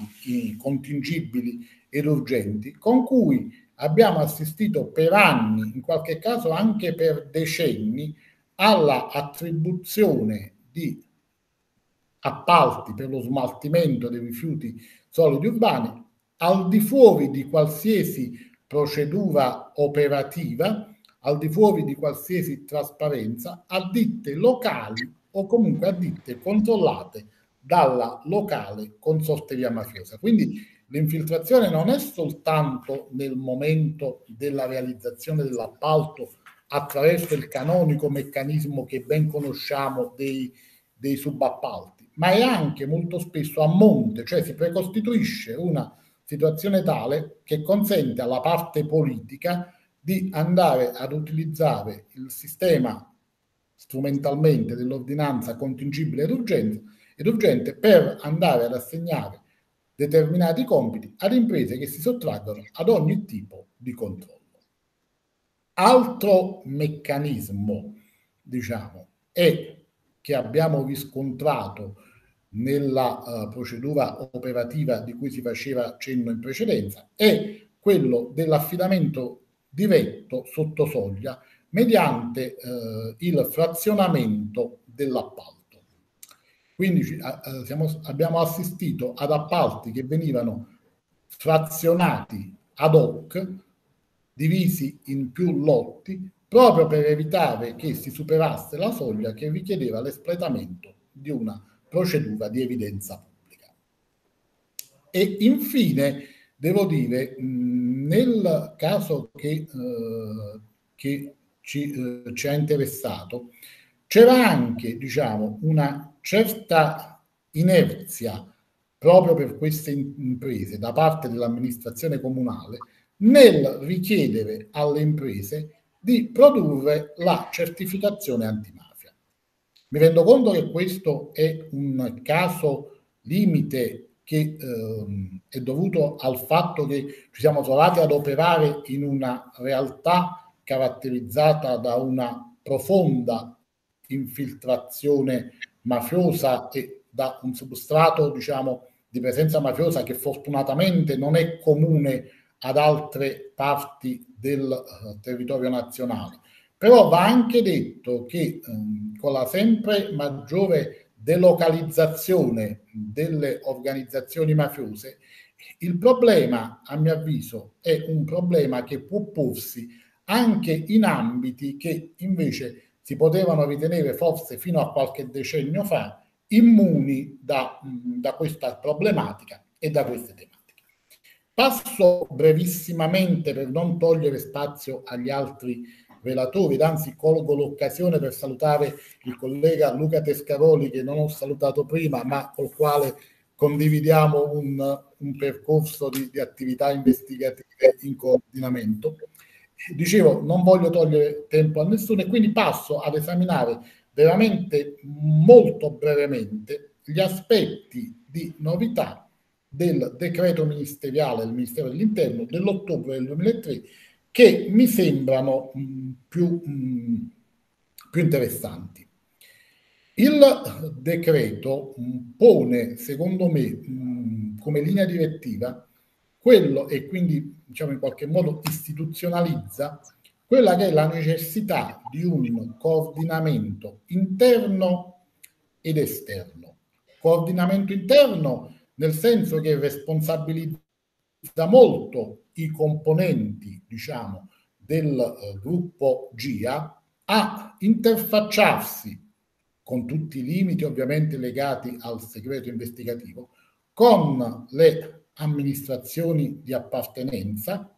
[SPEAKER 7] contingibili ed urgenti, con cui abbiamo assistito per anni, in qualche caso anche per decenni, alla attribuzione di appalti per lo smaltimento dei rifiuti solidi urbani al di fuori di qualsiasi procedura operativa, al di fuori di qualsiasi trasparenza, a ditte locali o comunque a ditte controllate dalla locale consorteria mafiosa. Quindi l'infiltrazione non è soltanto nel momento della realizzazione dell'appalto attraverso il canonico meccanismo che ben conosciamo dei, dei subappalti, ma è anche molto spesso a monte, cioè si precostituisce una situazione tale che consente alla parte politica di andare ad utilizzare il sistema strumentalmente dell'ordinanza contingibile ed urgente, ed urgente per andare ad assegnare determinati compiti ad imprese che si sottraggono ad ogni tipo di controllo. Altro meccanismo, diciamo, è che abbiamo riscontrato nella uh, procedura operativa di cui si faceva cenno in precedenza è quello dell'affidamento diretto sotto soglia mediante uh, il frazionamento dell'appalto. Quindi uh, siamo, abbiamo assistito ad appalti che venivano frazionati ad hoc divisi in più lotti proprio per evitare che si superasse la soglia che richiedeva l'espletamento di una procedura di evidenza pubblica. E infine, devo dire, nel caso che, eh, che ci, eh, ci, ha interessato, c'era anche, diciamo, una certa inerzia proprio per queste imprese da parte dell'amministrazione comunale nel richiedere alle imprese di produrre la certificazione antimafia. Mi rendo conto che questo è un caso limite che ehm, è dovuto al fatto che ci siamo trovati ad operare in una realtà caratterizzata da una profonda infiltrazione mafiosa e da un substrato, diciamo, di presenza mafiosa che fortunatamente non è comune ad altre parti del uh, territorio nazionale. Però va anche detto che um, con la sempre maggiore delocalizzazione delle organizzazioni mafiose, il problema, a mio avviso, è un problema che può porsi anche in ambiti che invece si potevano ritenere forse fino a qualche decennio fa immuni da, da questa problematica e da queste tematiche. Passo brevissimamente per non togliere spazio agli altri relatori, anzi colgo l'occasione per salutare il collega Luca Tescaroli che non ho salutato prima, ma col quale condividiamo un, un percorso di, di, attività investigative in coordinamento. Dicevo, non voglio togliere tempo a nessuno e quindi passo ad esaminare veramente molto brevemente gli aspetti di novità del decreto ministeriale del Ministero dell'Interno dell'ottobre del 2003 che mi sembrano mh, più, mh, più interessanti. Il decreto mh, pone, secondo me, come linea direttiva quello e quindi diciamo in qualche modo istituzionalizza quella che è la necessità di un coordinamento interno ed esterno. Coordinamento interno nel senso che responsabilizza molto i componenti, diciamo, del eh, gruppo GIA a interfacciarsi con tutti i limiti ovviamente legati al segreto investigativo con le amministrazioni di appartenenza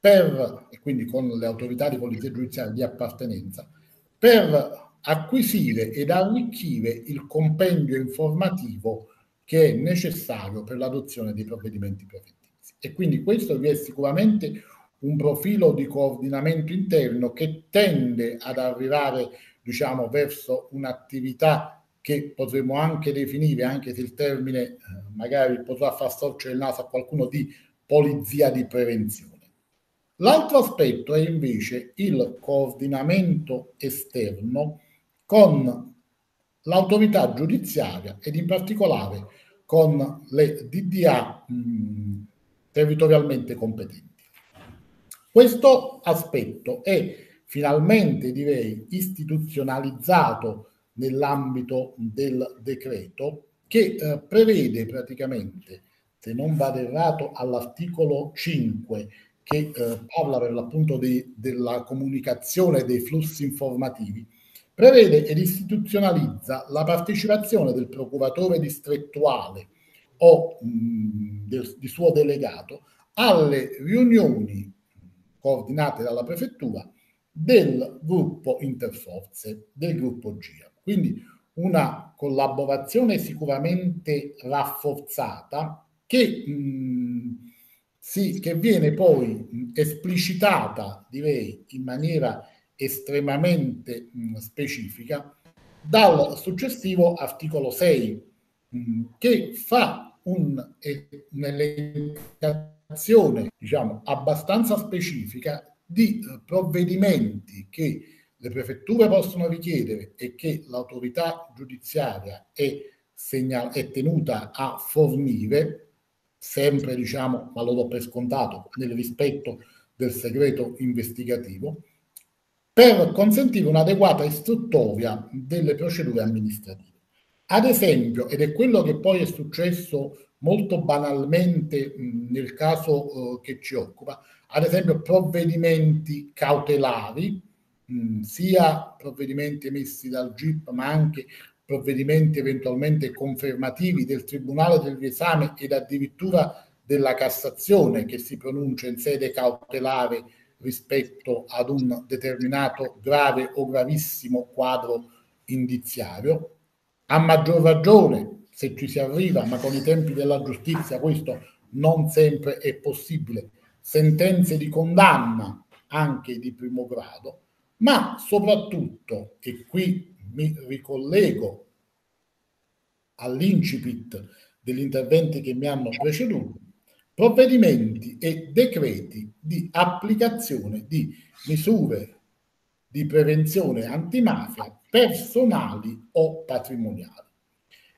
[SPEAKER 7] per, e quindi con le autorità di polizia giudiziaria di appartenenza, per acquisire ed arricchire il compendio informativo che è necessario per l'adozione dei provvedimenti preventivi. E quindi questo vi è sicuramente un profilo di coordinamento interno che tende ad arrivare, diciamo, verso un'attività che potremmo anche definire, anche se il termine eh, magari potrà far storcere il naso a qualcuno, di polizia di prevenzione. L'altro aspetto è invece il coordinamento esterno con l'autorità giudiziaria ed in particolare con le DDA mh, territorialmente competenti. Questo aspetto è finalmente, direi, istituzionalizzato nell'ambito del decreto che eh, prevede praticamente, se non vado errato, all'articolo 5 che eh, parla per l'appunto di, della comunicazione dei flussi informativi, prevede ed istituzionalizza la partecipazione del procuratore distrettuale o mh, del, di suo delegato alle riunioni coordinate dalla prefettura del gruppo Interforze, del gruppo GIA. Quindi una collaborazione sicuramente rafforzata che mh, sì, che viene poi esplicitata, direi, in maniera estremamente mh, specifica dal successivo articolo 6, mh, che fa un'elencazione, diciamo, abbastanza specifica di uh, provvedimenti che le prefetture possono richiedere e che l'autorità giudiziaria è, segnal- è tenuta a fornire sempre diciamo, ma lo do per scontato, nel rispetto del segreto investigativo, per consentire un'adeguata istruttoria delle procedure amministrative. Ad esempio, ed è quello che poi è successo molto banalmente nel caso uh, che ci occupa, ad esempio provvedimenti cautelari mh, sia provvedimenti emessi dal GIP ma anche provvedimenti eventualmente confermativi del Tribunale del riesame ed addirittura della Cassazione che si pronuncia in sede cautelare rispetto ad un determinato grave o gravissimo quadro indiziario. A maggior ragione, se ci si arriva, ma con i tempi della giustizia questo non sempre è possibile, sentenze di condanna anche di primo grado, ma soprattutto, e qui mi ricollego all'incipit degli interventi che mi hanno preceduto, provvedimenti e decreti di applicazione di misure di prevenzione antimafia personali o patrimoniali.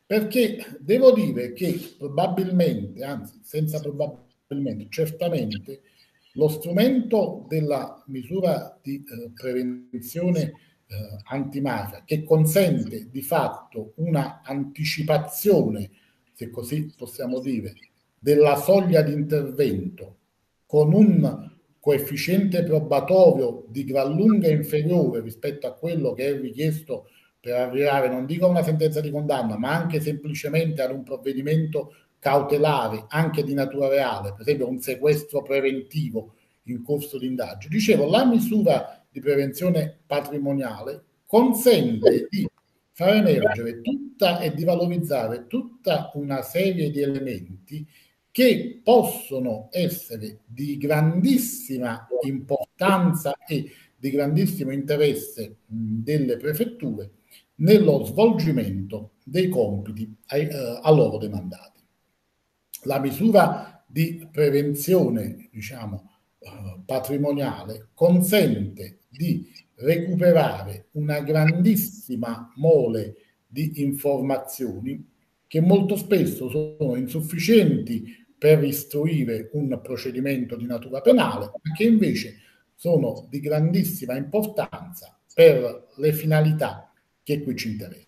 [SPEAKER 7] Perché devo dire che probabilmente, anzi senza probabilmente, certamente, lo strumento della misura di eh, prevenzione eh, antimafia che consente di fatto una anticipazione, se così possiamo dire, della soglia di intervento con un coefficiente probatorio di gran lunga inferiore rispetto a quello che è richiesto per arrivare, non dico a una sentenza di condanna, ma anche semplicemente ad un provvedimento cautelare, anche di natura reale, per esempio un sequestro preventivo in corso di indagine. Dicevo, la misura di prevenzione patrimoniale consente di far emergere tutta e di valorizzare tutta una serie di elementi che possono essere di grandissima importanza e di grandissimo interesse delle prefetture nello svolgimento dei compiti eh, a loro demandati. La misura di prevenzione, diciamo, eh, patrimoniale consente di recuperare una grandissima mole di informazioni che molto spesso sono insufficienti per istruire un procedimento di natura penale, ma che invece sono di grandissima importanza per le finalità che qui ci interessano.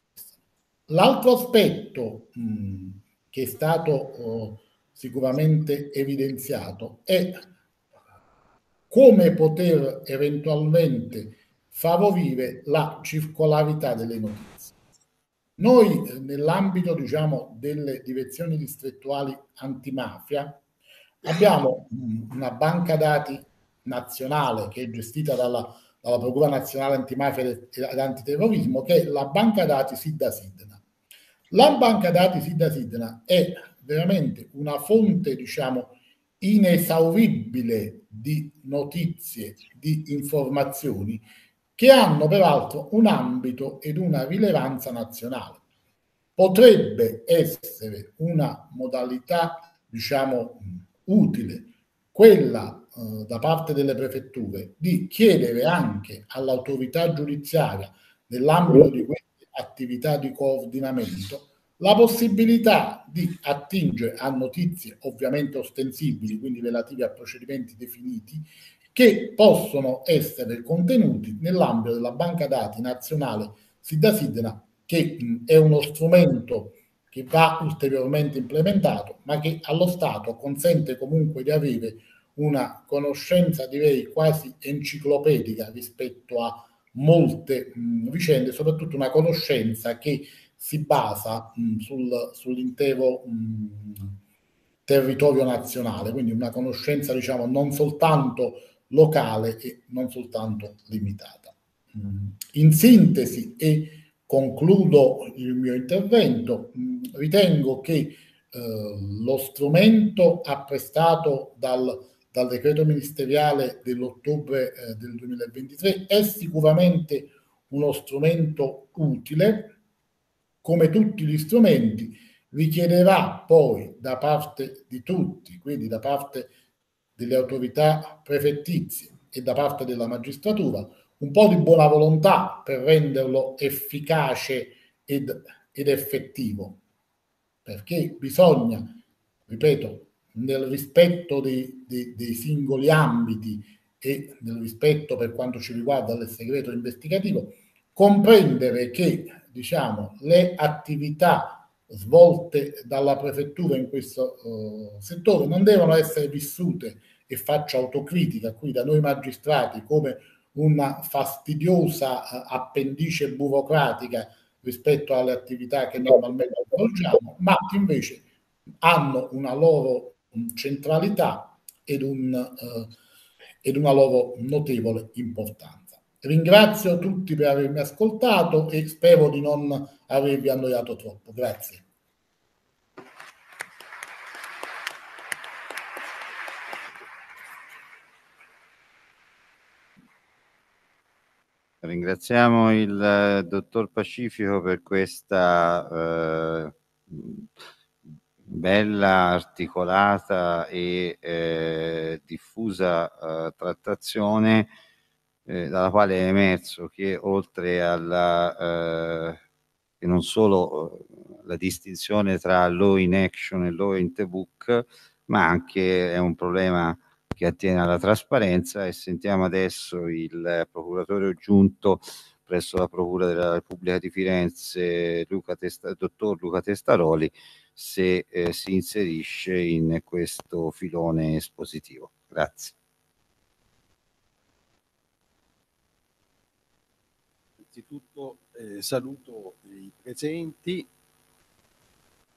[SPEAKER 7] L'altro aspetto mh, che è stato oh, sicuramente evidenziato è come poter eventualmente favorire la circolarità delle notizie. Noi eh, nell'ambito diciamo, delle direzioni distrettuali antimafia abbiamo una banca dati nazionale che è gestita dalla, dalla Procura Nazionale Antimafia ed Antiterrorismo che è la banca dati Sidda Sidna. La banca dati Sidda Sidna è veramente una fonte diciamo inesauribile di notizie, di informazioni che hanno peraltro un ambito ed una rilevanza nazionale. Potrebbe essere una modalità, diciamo, utile quella eh, da parte delle prefetture di chiedere anche all'autorità giudiziaria nell'ambito di queste attività di coordinamento la possibilità di attingere a notizie ovviamente ostensibili, quindi relative a procedimenti definiti, che possono essere contenuti nell'ambito della banca dati nazionale Sidda Sidna, che mh, è uno strumento che va ulteriormente implementato, ma che allo Stato consente comunque di avere una conoscenza, direi, quasi enciclopedica rispetto a molte mh, vicende, soprattutto una conoscenza che si basa mh, sul, sull'intero mh, territorio nazionale, quindi una conoscenza, diciamo, non soltanto locale e non soltanto limitata. Mm. In sintesi, e concludo il mio intervento, mm, ritengo che eh, lo strumento apprestato dal, dal decreto ministeriale dell'ottobre eh, del 2023 è sicuramente uno strumento utile, come tutti gli strumenti, richiederà poi da parte di tutti, quindi da parte delle autorità prefettizie e da parte della magistratura un po' di buona volontà per renderlo efficace ed, ed effettivo, perché bisogna, ripeto, nel rispetto dei, dei, dei, singoli ambiti e nel rispetto per quanto ci riguarda del segreto investigativo, comprendere che diciamo, le attività svolte dalla prefettura in questo uh, settore non devono essere vissute e faccio autocritica qui da noi magistrati come una fastidiosa eh, appendice burocratica rispetto alle attività che normalmente svolgiamo, ma che invece hanno una loro centralità ed, un, eh, ed una loro notevole importanza. Ringrazio tutti per avermi ascoltato e spero di non avervi annoiato troppo. Grazie.
[SPEAKER 5] Ringraziamo il eh, dottor Pacifico per questa eh, bella, articolata e eh, diffusa eh, trattazione eh, dalla quale è emerso che oltre alla che non solo la distinzione tra law in action e law in the book, ma anche è un problema che attiene alla trasparenza e sentiamo adesso il procuratore aggiunto presso la Procura della Repubblica di Firenze, Luca Testa, dottor Luca Testaroli, se eh, si inserisce in questo filone espositivo. Grazie.
[SPEAKER 8] Innanzitutto eh, saluto i presenti.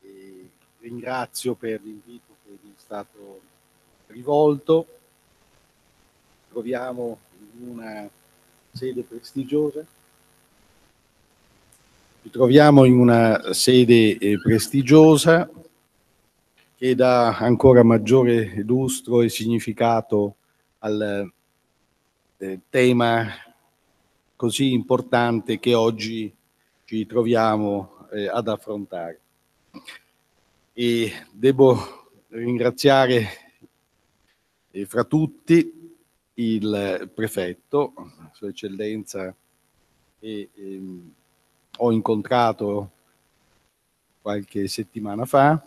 [SPEAKER 8] E ringrazio per l'invito che mi è stato rivolto, troviamo in una sede prestigiosa, ci troviamo in una sede eh, prestigiosa che dà ancora maggiore lustro e significato al eh, tema così importante che oggi ci troviamo eh, ad affrontare. E devo ringraziare e fra tutti il prefetto, Sua Eccellenza, che ehm, ho incontrato qualche settimana fa,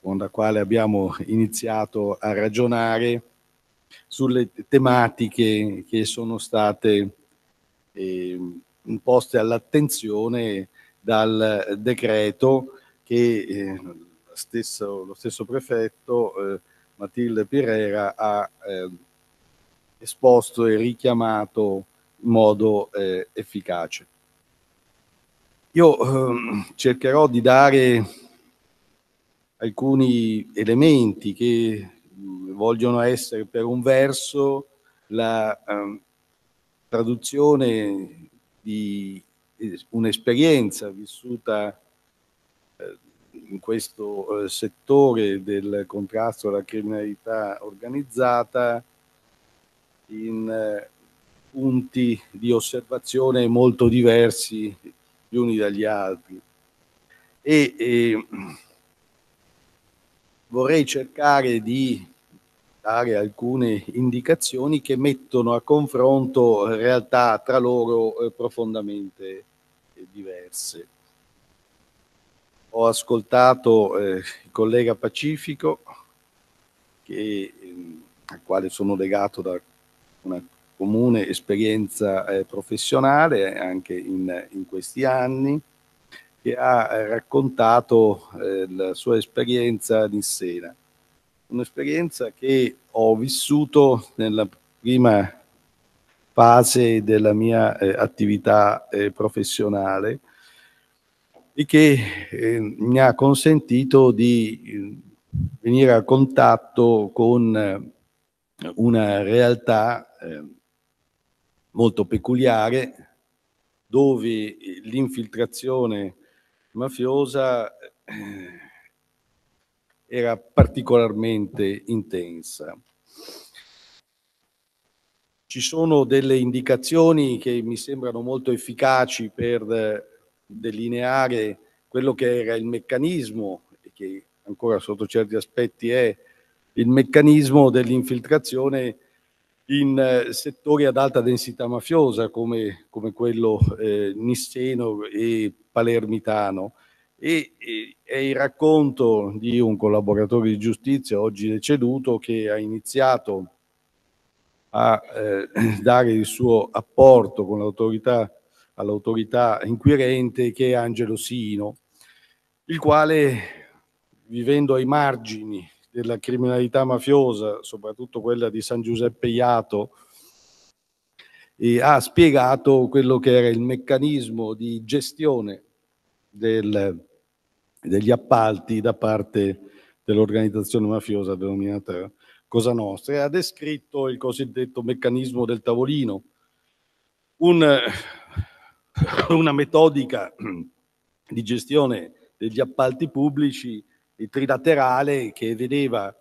[SPEAKER 8] con la quale abbiamo iniziato a ragionare sulle tematiche che sono state eh, imposte all'attenzione dal decreto che eh, stesso, lo stesso prefetto eh, Matilde Pirera ha eh, esposto e richiamato in modo eh, efficace. Io eh, cercherò di dare alcuni elementi che vogliono essere per un verso la eh, traduzione di un'esperienza vissuta in questo eh, settore del contrasto alla criminalità organizzata in eh, punti di osservazione molto diversi gli uni dagli altri. E, e vorrei cercare di dare alcune indicazioni che mettono a confronto realtà tra loro eh, profondamente diverse ho ascoltato eh, il collega Pacifico, che, ehm, al quale sono legato da una comune esperienza eh, professionale anche in, in, questi anni, che ha raccontato eh, la sua esperienza in Sena. Un'esperienza che ho vissuto nella prima fase della mia eh, attività eh, professionale, e che eh, mi ha consentito di eh, venire a contatto con eh, una realtà eh, molto peculiare dove l'infiltrazione mafiosa eh, era particolarmente intensa. Ci sono delle indicazioni che mi sembrano molto efficaci per delineare quello che era il meccanismo, e che ancora sotto certi aspetti è il meccanismo dell'infiltrazione in eh, settori ad alta densità mafiosa come, come quello eh, nisseno e palermitano. E, e, è il racconto di un collaboratore di giustizia oggi deceduto che ha iniziato a eh, dare il suo apporto con l'autorità all'autorità inquirente che è Angelo Sino, il quale, vivendo ai margini della criminalità mafiosa, soprattutto quella di San Giuseppe Iato, e ha spiegato quello che era il meccanismo di gestione del, degli appalti da parte dell'organizzazione mafiosa denominata Cosa Nostra e ha descritto il cosiddetto meccanismo del tavolino, un, una metodica di gestione degli appalti pubblici trilaterale che vedeva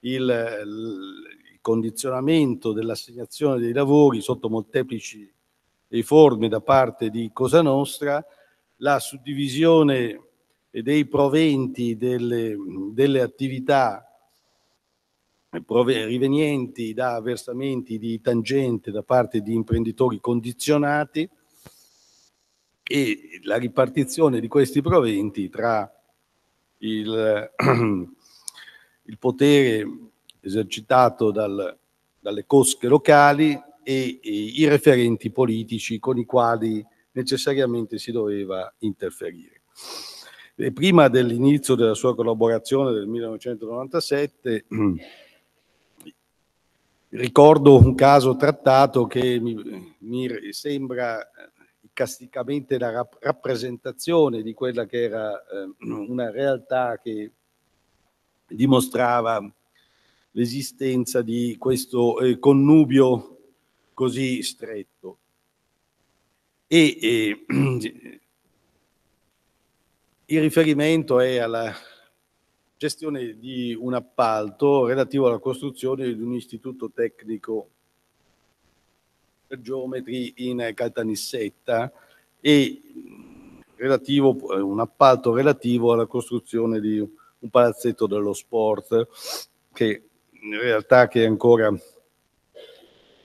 [SPEAKER 8] il, il condizionamento dell'assegnazione dei lavori sotto molteplici forme da parte di Cosa Nostra, la suddivisione dei proventi delle, delle attività rivenienti da versamenti di tangente da parte di imprenditori condizionati e la ripartizione di questi proventi tra il, il potere esercitato dal, dalle cosche locali e, e, i referenti politici con i quali necessariamente si doveva interferire. E prima dell'inizio della sua collaborazione del 1997 ricordo un caso trattato che mi, mi sembra casticamente la rap- rappresentazione di quella che era eh, una realtà che dimostrava l'esistenza di questo eh, connubio così stretto. E eh, il riferimento è alla gestione di un appalto relativo alla costruzione di un istituto tecnico per geometri in Caltanissetta e relativo, un appalto relativo alla costruzione di un palazzetto dello sport che in realtà che ancora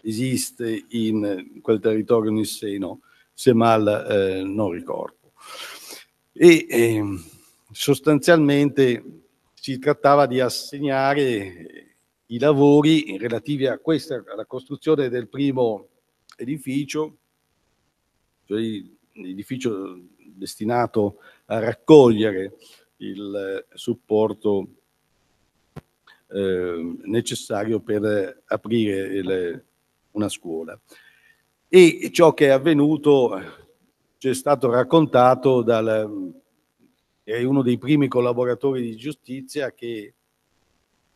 [SPEAKER 8] esiste in quel territorio nisseno, se mal eh, non ricordo. E eh, sostanzialmente si trattava di assegnare i lavori relativi a questa, alla costruzione del primo edificio, cioè l'edificio destinato a raccogliere il supporto eh, necessario per aprire il, una scuola. E ciò che è avvenuto ci è stato raccontato è uno dei primi collaboratori di giustizia che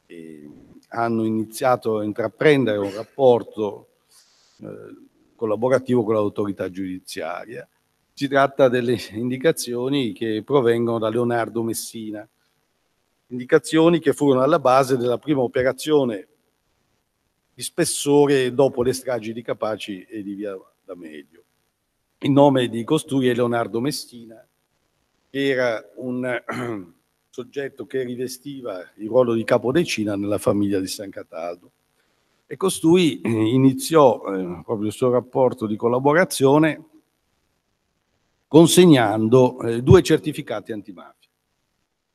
[SPEAKER 8] eh, hanno iniziato a intraprendere un rapporto eh, collaborativo con l'autorità giudiziaria. Si tratta delle indicazioni che provengono da Leonardo Messina, indicazioni che furono alla base della prima operazione di spessore dopo le stragi di Capaci e di Via D'Amelio. Il nome di costui è Leonardo Messina, che era un soggetto che rivestiva il ruolo di capodecina nella famiglia di San Cataldo e costui eh, iniziò eh, proprio il suo rapporto di collaborazione consegnando eh, due certificati antimafia.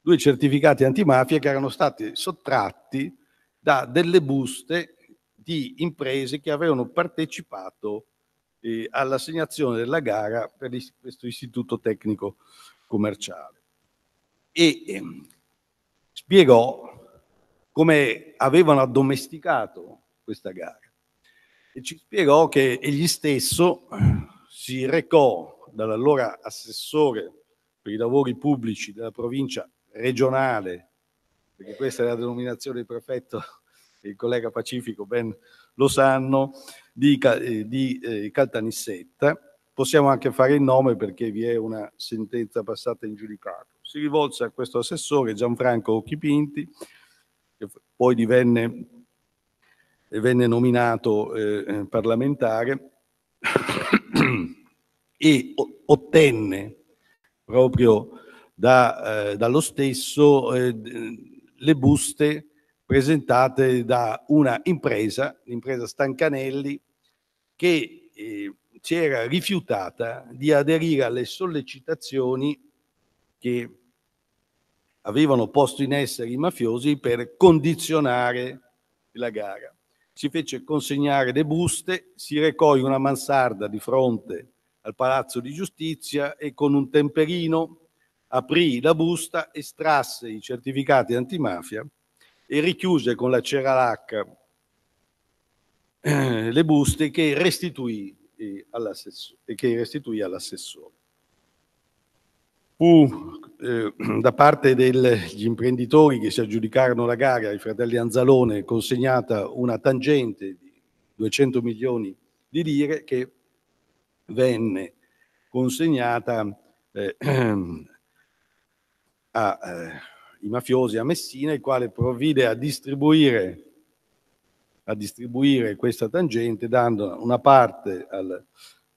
[SPEAKER 8] Due certificati antimafia che erano stati sottratti da delle buste di imprese che avevano partecipato eh, all'assegnazione della gara per questo istituto tecnico commerciale. E ehm, spiegò come avevano addomesticato questa gara. E ci spiegò che egli stesso si recò dall'allora assessore per i lavori pubblici della provincia regionale, perché questa è la denominazione di prefetto, il collega Pacifico ben lo sanno, di, eh, di eh, Caltanissetta. Possiamo anche fare il nome perché vi è una sentenza passata in giudicato. Si rivolse a questo assessore Gianfranco Occhipinti, che poi divenne e venne nominato eh, eh parlamentare e ottenne proprio da, eh, dallo stesso eh, le buste presentate da una impresa, l'impresa Stancanelli, che eh, si era rifiutata di aderire alle sollecitazioni che avevano posto in essere i mafiosi per condizionare la gara. Si fece consegnare le buste, si recò in una mansarda di fronte al Palazzo di Giustizia e con un temperino aprì la busta, estrasse i certificati antimafia e richiuse con la ceralacca eh, le buste che restituì e, e che restituì all'assessore. Fu eh, da parte degli imprenditori che si aggiudicarono la gara ai fratelli Anzalone consegnata una tangente di 200 milioni di lire che venne consegnata eh, ai eh, mafiosi a Messina, il quale provvide a distribuire, a distribuire questa tangente dando una parte al,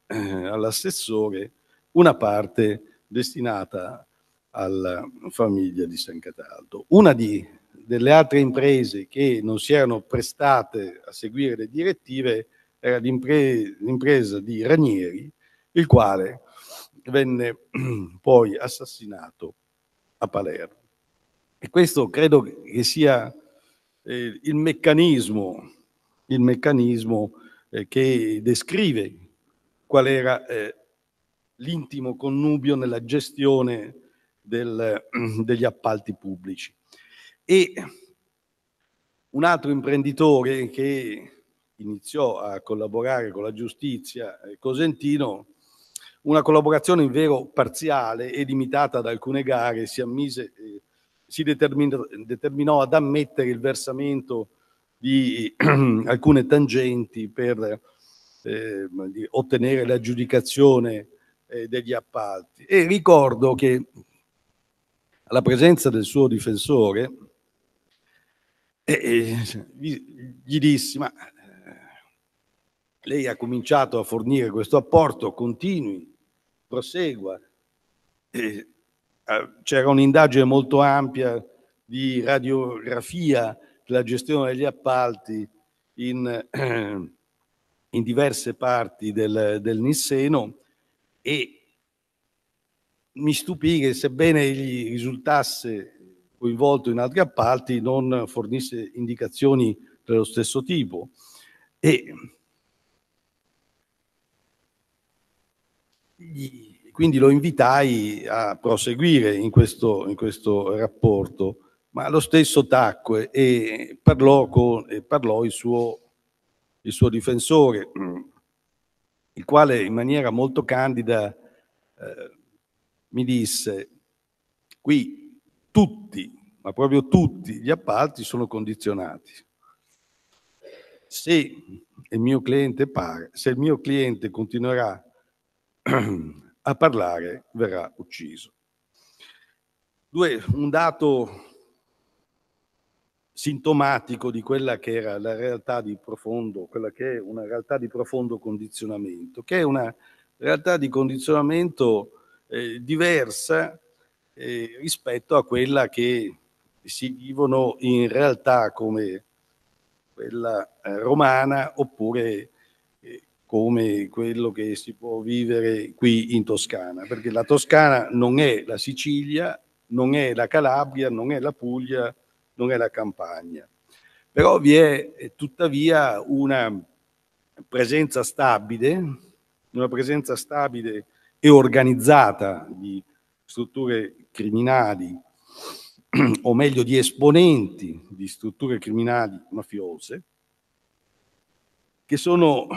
[SPEAKER 8] eh, all'assessore, una parte destinata alla famiglia di San Cataldo. Una di, delle altre imprese che non si erano prestate a seguire le direttive era l'impresa di Ranieri, il quale venne poi assassinato a Palermo. E questo credo che sia eh, il meccanismo, il meccanismo eh, che descrive qual era eh, l'intimo connubio nella gestione del, degli appalti pubblici. E un altro imprenditore che iniziò a collaborare con la giustizia, eh, Cosentino, una collaborazione in vero parziale e limitata ad alcune gare, si, ammise, eh, si determinò, determinò ad ammettere il versamento di alcune tangenti per eh, ottenere l'aggiudicazione eh, degli appalti. E ricordo che alla presenza del suo difensore eh, gli dissi, ma lei ha cominciato a fornire questo apporto, continui, prosegua. Eh, c'era un'indagine molto ampia di radiografia della gestione degli appalti in, in diverse parti del, del Nisseno e mi stupì che sebbene egli risultasse coinvolto in altri appalti non fornisse indicazioni dello stesso tipo. E quindi lo invitai a proseguire in questo, in questo rapporto, ma lo stesso tacque e parlò, con, e parlò il, suo, il, suo, difensore, il quale in maniera molto candida eh, mi disse, qui tutti, ma proprio tutti gli appalti sono condizionati. Se il mio cliente, pare, se il mio cliente continuerà a parlare verrà ucciso. Due, un dato sintomatico di quella che era la realtà di profondo, quella che è una realtà di profondo condizionamento, che è una realtà di condizionamento eh, diversa eh, rispetto a quella che si vivono in realtà come quella eh, romana oppure come quello che si può vivere qui in Toscana, perché la Toscana non è la Sicilia, non è la Calabria, non è la Puglia, non è la Campania. Però vi è tuttavia una presenza stabile, una presenza stabile e organizzata di strutture criminali, o meglio di esponenti di strutture criminali mafiose, che sono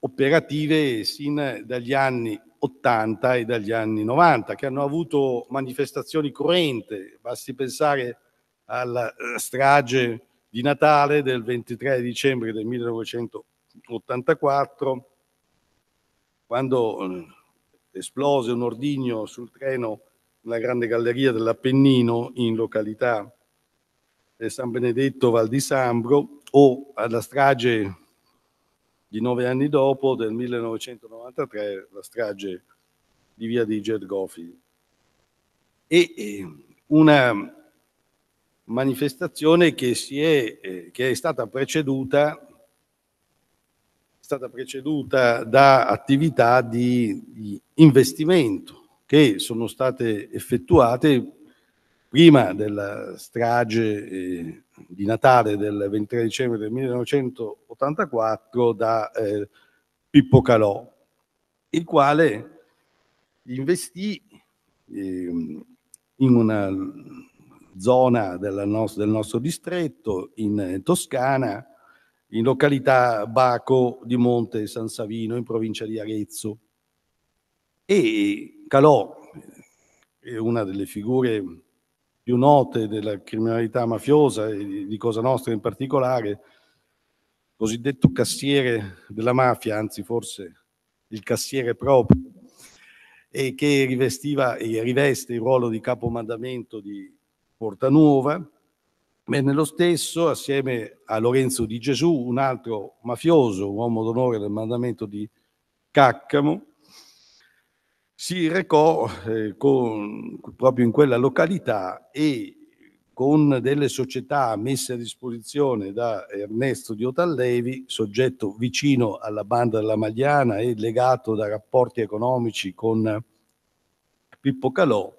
[SPEAKER 8] operative sin dagli anni 80 e dagli anni 90, che hanno avuto manifestazioni cruente. Basti pensare alla eh, strage di Natale del 23 dicembre del 1984, quando eh, esplose un ordigno sul treno nella grande galleria dell'Appennino in località San Benedetto Val di Sambro, o alla strage di nove anni dopo, del 1993, la strage di via di Gergofi. E una manifestazione che, è, eh, che è stata preceduta stata preceduta da attività di, di, investimento che sono state effettuate prima della strage eh, di Natale del 23 dicembre del 1984 da eh, Pippo Calò, il quale investì eh, in una zona nostro, del nostro distretto, in Toscana, in località Baco di Monte San Savino, in provincia di Arezzo. E Calò è una delle figure più note della criminalità mafiosa e di Cosa Nostra in particolare, cosiddetto cassiere della mafia, anzi forse il cassiere proprio, e che rivestiva e riveste il ruolo di capomandamento di Porta Nuova, ma nello stesso, assieme a Lorenzo di Gesù, un altro mafioso, uomo d'onore del mandamento di Caccamo, si recò eh, con, proprio in quella località e con delle società messe a disposizione da Ernesto di Otallevi, soggetto vicino alla banda della Magliana e legato da rapporti economici con Pippo Calò,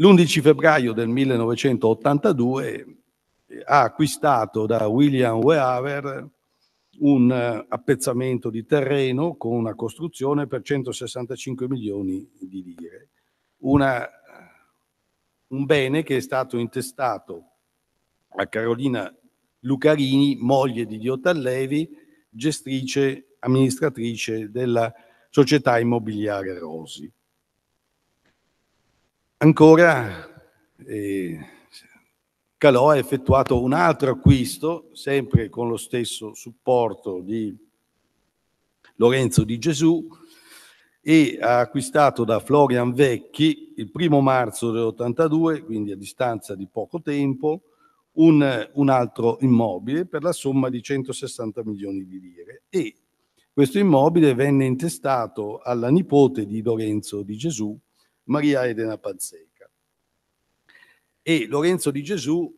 [SPEAKER 8] l'11 febbraio del 1982 ha acquistato da William Weaver un appezzamento di terreno con una costruzione per 165 milioni di lire. Una un bene che è stato intestato a Carolina Lucarini, moglie di Diotallevi, gestrice, amministratrice della società immobiliare Rosi. Ancora eh, Calò ha effettuato un altro acquisto, sempre con lo stesso supporto di Lorenzo di Gesù, e ha acquistato da Florian Vecchi il primo marzo dell'82, quindi a distanza di poco tempo, un, un, altro immobile per la somma di 160 milioni di lire. E questo immobile venne intestato alla nipote di Lorenzo di Gesù, Maria Elena Panzeca. E Lorenzo di Gesù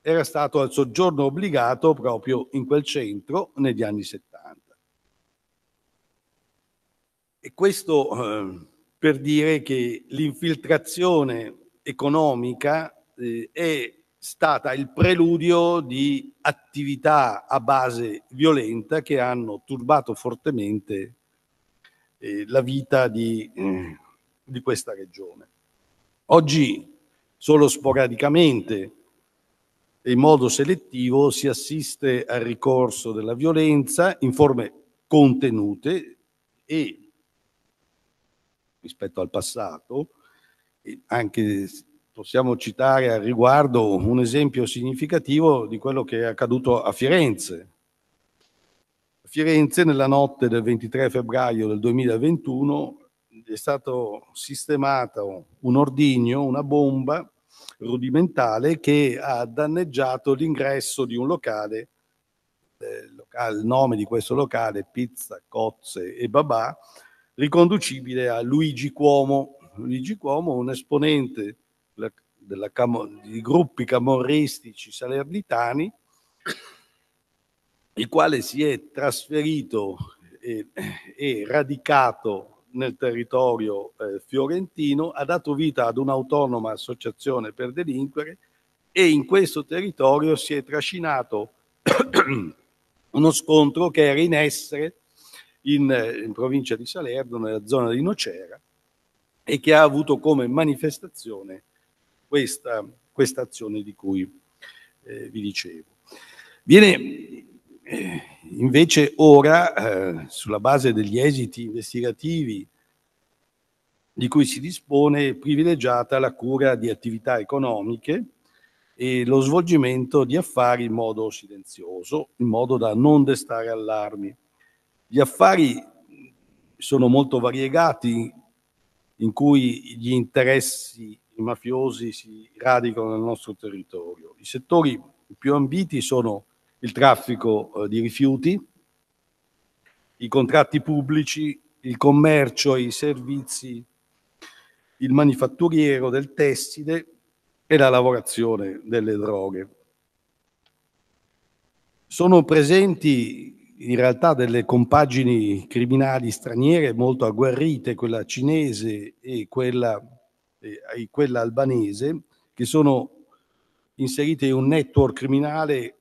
[SPEAKER 8] era stato al soggiorno obbligato proprio in quel centro negli anni 70. E questo eh, per dire che l'infiltrazione economica eh, è stata il preludio di attività a base violenta che hanno turbato fortemente eh, la vita di, eh, di questa regione. Oggi solo sporadicamente e in modo selettivo si assiste al ricorso della violenza in forme contenute e rispetto al passato. Anche possiamo citare al riguardo un esempio significativo di quello che è accaduto a Firenze. A Firenze, nella notte del 23 febbraio del 2021, è stato sistemato un ordigno, una bomba rudimentale che ha danneggiato l'ingresso di un locale, eh, il nome di questo locale, Pizza, Cozze e Babà, riconducibile a Luigi Cuomo. Luigi Cuomo, un esponente della, della di gruppi camorristici salernitani, il quale si è trasferito e, e radicato nel territorio eh, fiorentino, ha dato vita ad un'autonoma associazione per delinquere e in questo territorio si è trascinato uno scontro che era in essere in, in provincia di Salerno, nella zona di Nocera, e che ha avuto come manifestazione questa, questa azione di cui eh, vi dicevo. Viene eh, invece ora, eh, sulla base degli esiti investigativi di cui si dispone, privilegiata la cura di attività economiche e lo svolgimento di affari in modo silenzioso, in modo da non destare allarmi. Gli affari sono molto variegati in cui gli interessi mafiosi si radicano nel nostro territorio. I settori più ambiti sono il traffico eh, di rifiuti, i contratti pubblici, il commercio e i servizi, il manifatturiero del tessile e la lavorazione delle droghe. Sono presenti in realtà delle compagini criminali straniere molto agguerrite, quella cinese e quella, eh, quella albanese, che sono inserite in un network criminale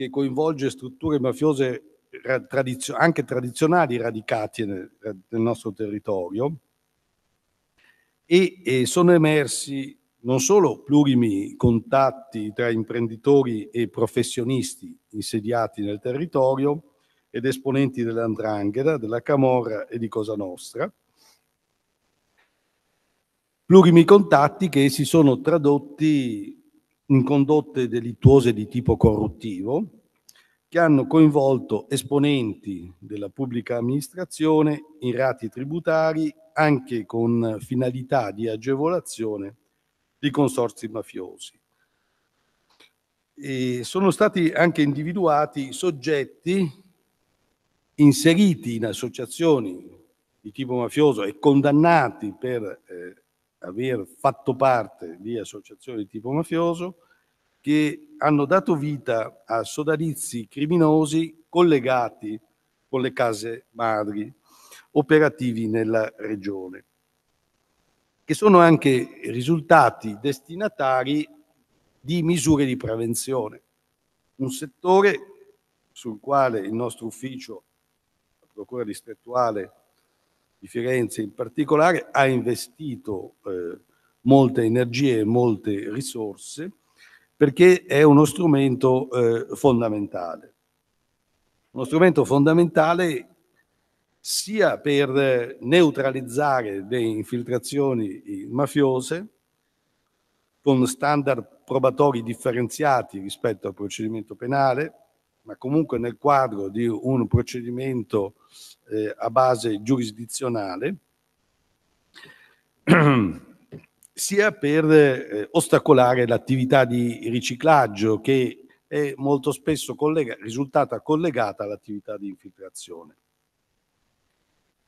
[SPEAKER 8] che coinvolge strutture mafiose tradizio anche tradizionali radicate nel, nel nostro territorio e, e, sono emersi non solo plurimi contatti tra imprenditori e professionisti insediati nel territorio ed esponenti dell'Andrangheta, della Camorra e di Cosa Nostra, plurimi contatti che si sono tradotti in condotte delittuose di tipo corruttivo, che hanno coinvolto esponenti della pubblica amministrazione in rati tributari anche con finalità di agevolazione di consorzi mafiosi. E sono stati anche individuati soggetti inseriti in associazioni di tipo mafioso e condannati per eh, aver fatto parte di associazioni di tipo mafioso che hanno dato vita a sodalizi criminosi collegati con le case madri operativi nella regione, che sono anche risultati destinatari di misure di prevenzione, un settore sul quale il nostro ufficio, la Procura distrettuale di Firenze in particolare, ha investito eh, molte energie e molte risorse perché è uno strumento eh, fondamentale. Uno strumento fondamentale sia per neutralizzare le infiltrazioni mafiose con standard probatori differenziati rispetto al procedimento penale, ma comunque nel quadro di un procedimento eh, a base giurisdizionale, sia per eh, ostacolare l'attività di riciclaggio che è molto spesso collega, risultata collegata all'attività di infiltrazione.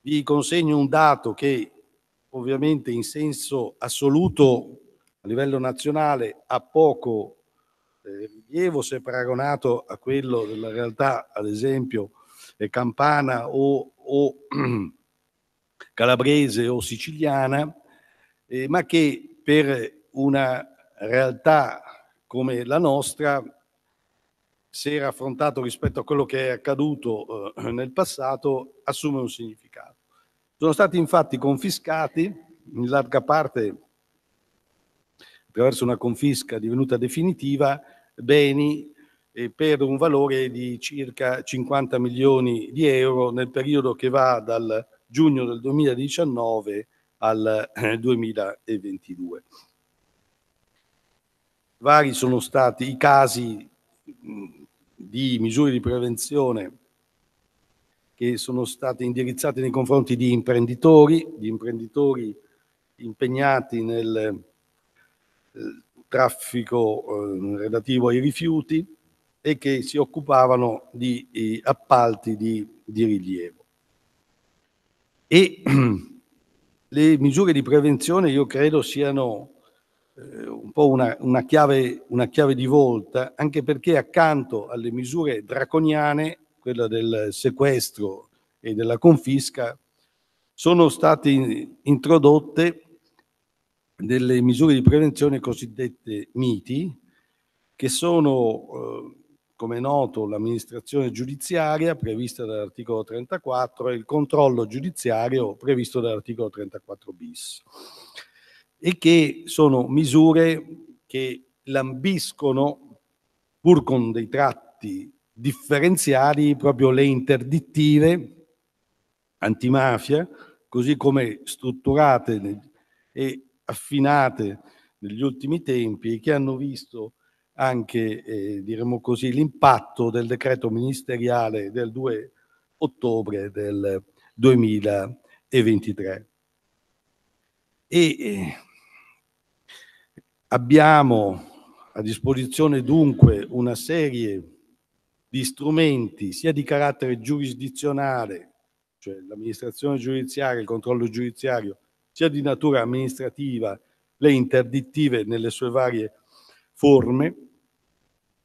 [SPEAKER 8] Vi consegno un dato che ovviamente in senso assoluto a livello nazionale ha poco rilievo se paragonato a quello della realtà, ad esempio, eh, campana o, o calabrese o siciliana, eh, ma che per una realtà come la nostra se era affrontato rispetto a quello che è accaduto eh, nel passato, assume un significato. Sono stati infatti confiscati in larga parte attraverso una confisca divenuta definitiva beni eh, per un valore di circa 50 milioni di euro nel periodo che va dal giugno del 2019 al 2022. Eh, Vari sono stati i casi di misure di prevenzione che sono state indirizzate nei confronti di imprenditori, di imprenditori impegnati nel traffico eh, relativo ai rifiuti e che si occupavano di eh, appalti di, di rilievo. E le misure di prevenzione io credo siano eh, un po' una, una, chiave, una chiave di volta, anche perché accanto alle misure draconiane, quella del sequestro e della confisca, sono state introdotte delle misure di prevenzione cosiddette MITI, che sono, eh, come è noto, l'amministrazione giudiziaria prevista dall'articolo 34 e il controllo giudiziario previsto dall'articolo 34 bis e che sono misure che lambiscono, pur con dei tratti differenziali, proprio le interdittive antimafia, così come strutturate e affinate negli ultimi tempi e che hanno visto anche, eh, diremo così, l'impatto del decreto ministeriale del 2 ottobre del 2023. E eh, Abbiamo a disposizione dunque una serie di strumenti sia di carattere giurisdizionale, cioè l'amministrazione giudiziaria, il controllo giudiziario, sia di natura amministrativa, le interdittive nelle sue varie forme,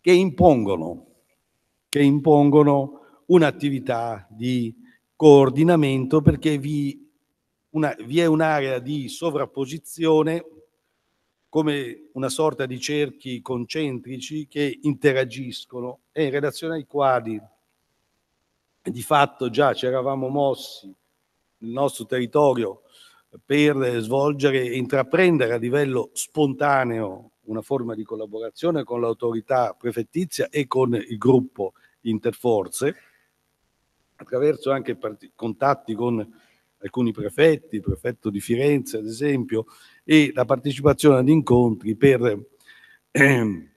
[SPEAKER 8] che impongono, che impongono un'attività di coordinamento perché vi, una, vi è un'area di sovrapposizione come una sorta di cerchi concentrici che interagiscono. E in relazione ai quali di fatto già ci eravamo mossi nel nostro territorio per svolgere e intraprendere a livello spontaneo una forma di collaborazione con l'autorità prefettizia e con il gruppo interforze, attraverso anche contatti con alcuni prefetti, il prefetto di Firenze ad esempio, e la partecipazione ad incontri per eh,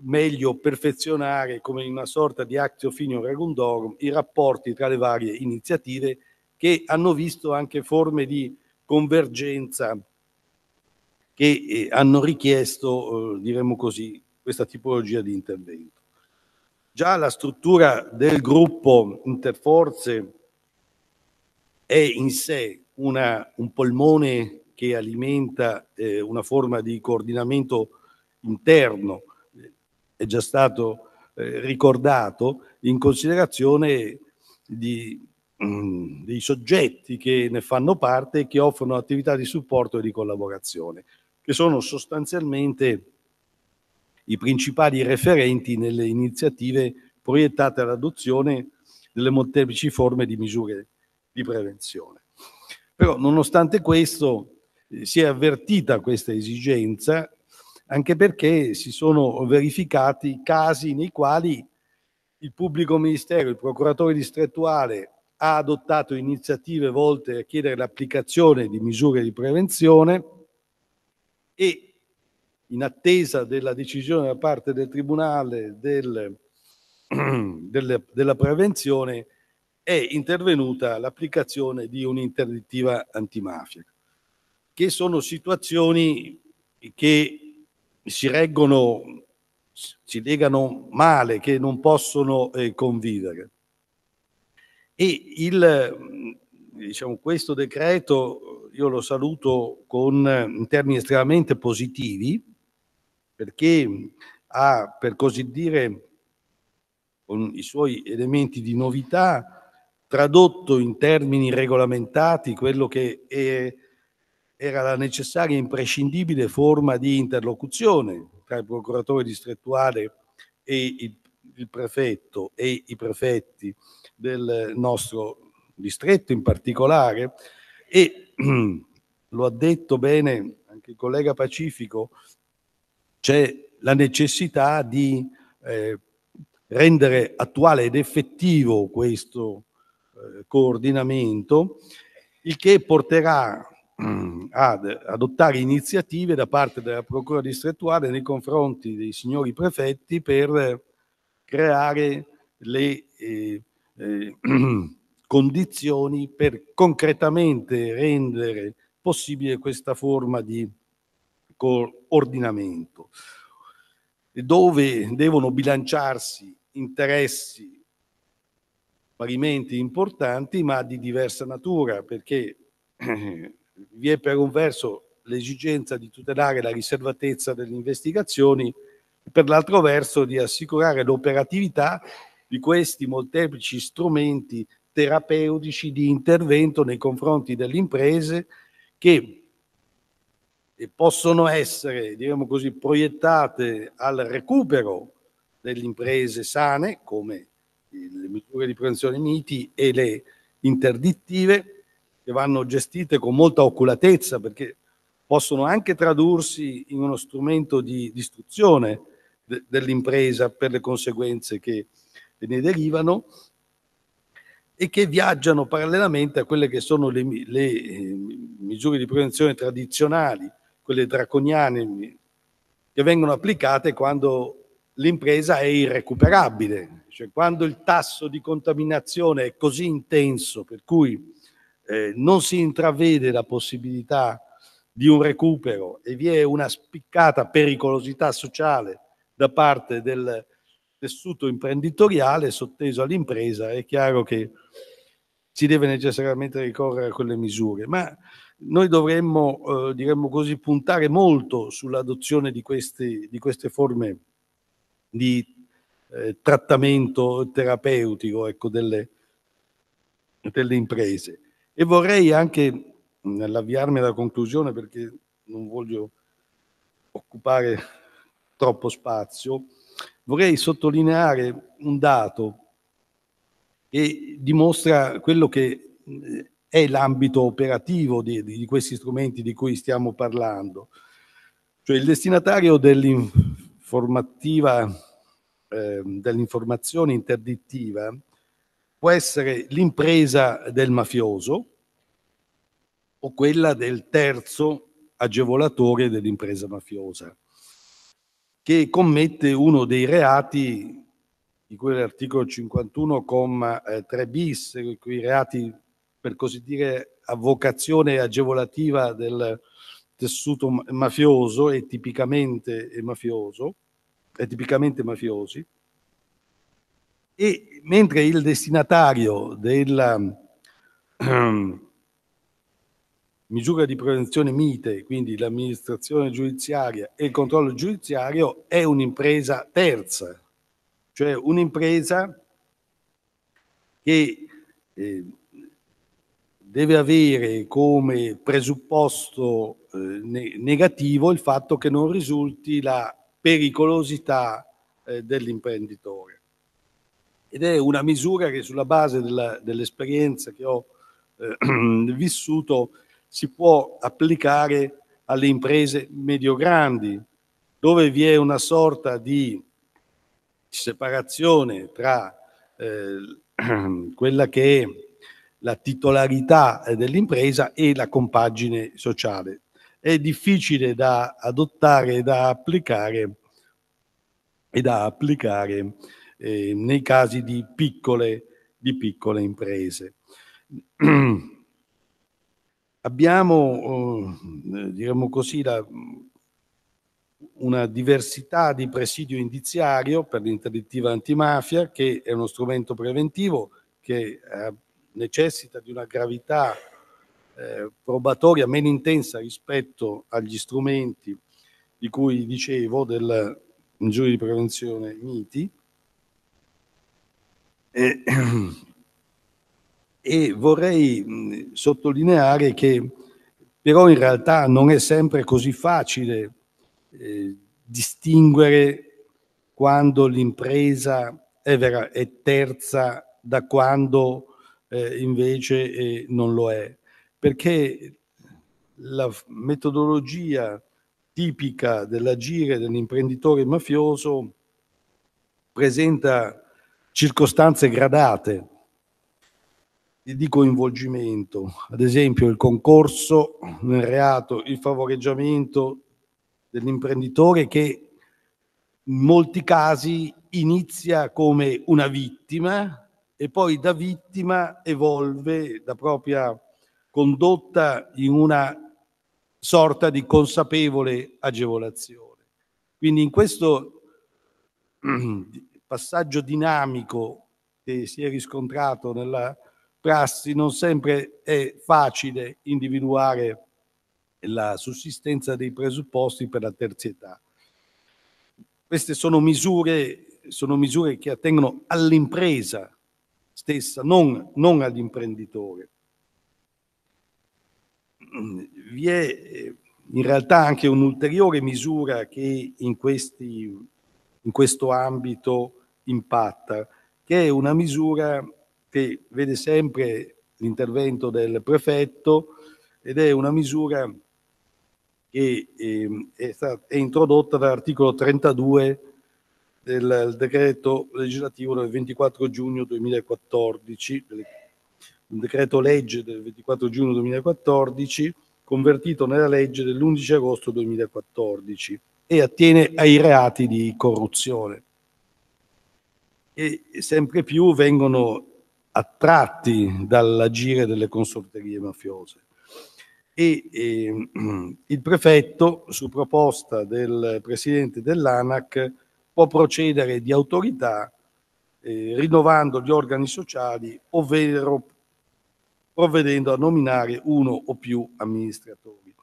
[SPEAKER 8] meglio perfezionare come in una sorta di actio finio regundorum i rapporti tra le varie iniziative che hanno visto anche forme di convergenza che eh, hanno richiesto, eh, diremmo così, questa tipologia di intervento. Già la struttura del gruppo interforze è in sé una, un polmone che alimenta eh, una forma di coordinamento interno, è già stato eh, ricordato, in considerazione di, mh, mm, dei soggetti che ne fanno parte e che offrono attività di supporto e di collaborazione, che sono sostanzialmente i principali referenti nelle iniziative proiettate all'adozione delle molteplici forme di misure di prevenzione. Però nonostante questo eh, si è avvertita questa esigenza anche perché si sono verificati casi nei quali il pubblico ministero, il procuratore distrettuale ha adottato iniziative volte a chiedere l'applicazione di misure di prevenzione e in attesa della decisione da parte del Tribunale del, del, della prevenzione è intervenuta l'applicazione di un'interdittiva antimafia, che sono situazioni che si reggono, si legano male, che non possono eh, convivere. E il, diciamo, questo decreto io lo saluto con, in termini estremamente positivi, perché ha, per così dire, con i suoi elementi di novità, tradotto in termini regolamentati quello che è, era la necessaria e imprescindibile forma di interlocuzione tra il procuratore distrettuale e il, il prefetto e i prefetti del nostro distretto in particolare e lo ha detto bene anche il collega Pacifico, c'è la necessità di eh, rendere attuale ed effettivo questo eh, coordinamento, il che porterà ad adottare iniziative da parte della Procura distrettuale nei confronti dei signori prefetti per creare le eh, condizioni per concretamente rendere possibile questa forma di coordinamento, dove devono bilanciarsi interessi parimenti importanti, ma di diversa natura, perché vi è per un verso l'esigenza di tutelare la riservatezza delle investigazioni per l'altro verso di assicurare l'operatività di questi molteplici strumenti terapeutici di intervento nei confronti delle imprese che possono essere, diciamo così, proiettate al recupero delle imprese sane, come le misure di prevenzione miti e le interdittive che vanno gestite con molta oculatezza perché possono anche tradursi in uno strumento di distruzione de dell'impresa per le conseguenze che ne derivano e che viaggiano parallelamente a quelle che sono le, le eh, misure di prevenzione tradizionali, quelle draconiane che vengono applicate quando l'impresa è irrecuperabile, cioè quando il tasso di contaminazione è così intenso per cui eh, non si intravede la possibilità di un recupero e vi è una spiccata pericolosità sociale da parte del tessuto imprenditoriale sotteso all'impresa, è chiaro che si deve necessariamente ricorrere a quelle misure, ma noi dovremmo, eh, diremmo così, puntare molto sull'adozione di queste, di queste forme di eh, trattamento terapeutico ecco, delle, delle imprese. E vorrei anche, nell'avviarmi alla conclusione, perché non voglio occupare troppo spazio, vorrei sottolineare un dato che dimostra quello che è l'ambito operativo di, di, questi strumenti di cui stiamo parlando. Cioè il destinatario dell'informativa, eh, dell'informazione interdittiva può essere l'impresa del mafioso o quella del terzo agevolatore dell'impresa mafiosa, che commette uno dei reati di cui l'articolo 51,3 bis, quei reati per così dire a vocazione agevolativa del tessuto mafioso e tipicamente mafioso, e tipicamente mafiosi, e mentre il destinatario della ehm, misura di prevenzione mite, quindi l'amministrazione giudiziaria e il controllo giudiziario, è un'impresa terza, cioè un'impresa che eh, deve avere come presupposto eh, ne negativo il fatto che non risulti la pericolosità eh, dell'imprenditore. Ed è una misura che sulla base dell'esperienza dell che ho eh, vissuto si può applicare alle imprese medio-grandi, dove vi è una sorta di separazione tra eh, quella che è la titolarità dell'impresa e la compagine sociale. È difficile da adottare da applicare, e da applicare eh, nei casi di piccole, di piccole imprese. Abbiamo, eh, diciamo così, la, una diversità di presidio indiziario per l'interdittiva antimafia, che è uno strumento preventivo che eh, necessita di una gravità eh, probatoria meno intensa rispetto agli strumenti di cui dicevo del giuria di prevenzione MITI. E, e vorrei sottolineare che però in realtà non è sempre così facile eh, distinguere quando l'impresa è, è terza da quando eh, invece eh, non lo è, perché la metodologia tipica dell'agire dell'imprenditore mafioso presenta circostanze gradate di coinvolgimento, ad esempio il concorso nel reato, il favoreggiamento dell'imprenditore che in molti casi inizia come una vittima e poi da vittima evolve la propria condotta in una sorta di consapevole agevolazione. Quindi in questo passaggio dinamico che si è riscontrato nella prassi non sempre è facile individuare la sussistenza dei presupposti per la terzietà. Queste sono misure, sono misure che attengono all'impresa stessa, non, non all'imprenditore. Vi è eh, in realtà anche un'ulteriore misura che in, questi, in questo ambito impatta, che è una misura che vede sempre l'intervento del prefetto ed è una misura che eh, è, stata, è introdotta dall'articolo 32 del decreto legislativo del 24 giugno 2014, un decreto legge del 24 giugno 2014, convertito nella legge dell'11 agosto 2014 e attiene ai reati di corruzione. E sempre più vengono attratti dall'agire delle consorterie mafiose. E eh, il prefetto, su proposta del presidente dell'ANAC, può procedere di autorità eh, rinnovando gli organi sociali, ovvero provvedendo a nominare uno o più amministratori.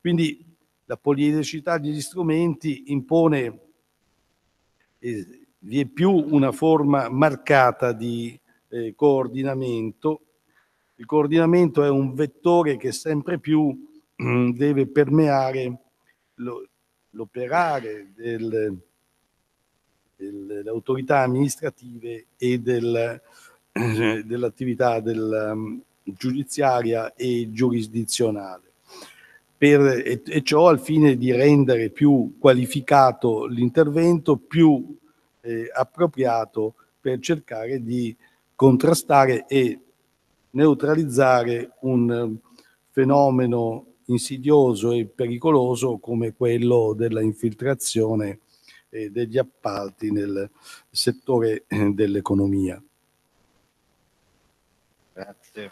[SPEAKER 8] Quindi la poliedricità degli strumenti impone eh, vi è più una forma marcata di eh, coordinamento. Il coordinamento è un vettore che sempre più deve permeare l'operare del, delle autorità amministrative e del, dell'attività del, giudiziaria e giurisdizionale. Per, e, e, ciò al fine di rendere più qualificato l'intervento, più eh, appropriato per cercare di contrastare e neutralizzare un fenomeno insidioso e pericoloso come quello della infiltrazione eh, degli appalti nel settore eh, dell'economia.
[SPEAKER 5] Grazie.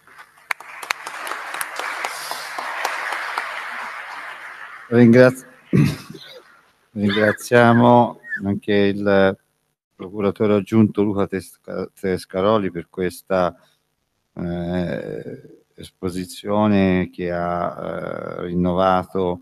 [SPEAKER 5] Ringrazio. Ringraziamo anche il procuratore aggiunto Luca Tescaroli per questa eh, esposizione che ha eh, rinnovato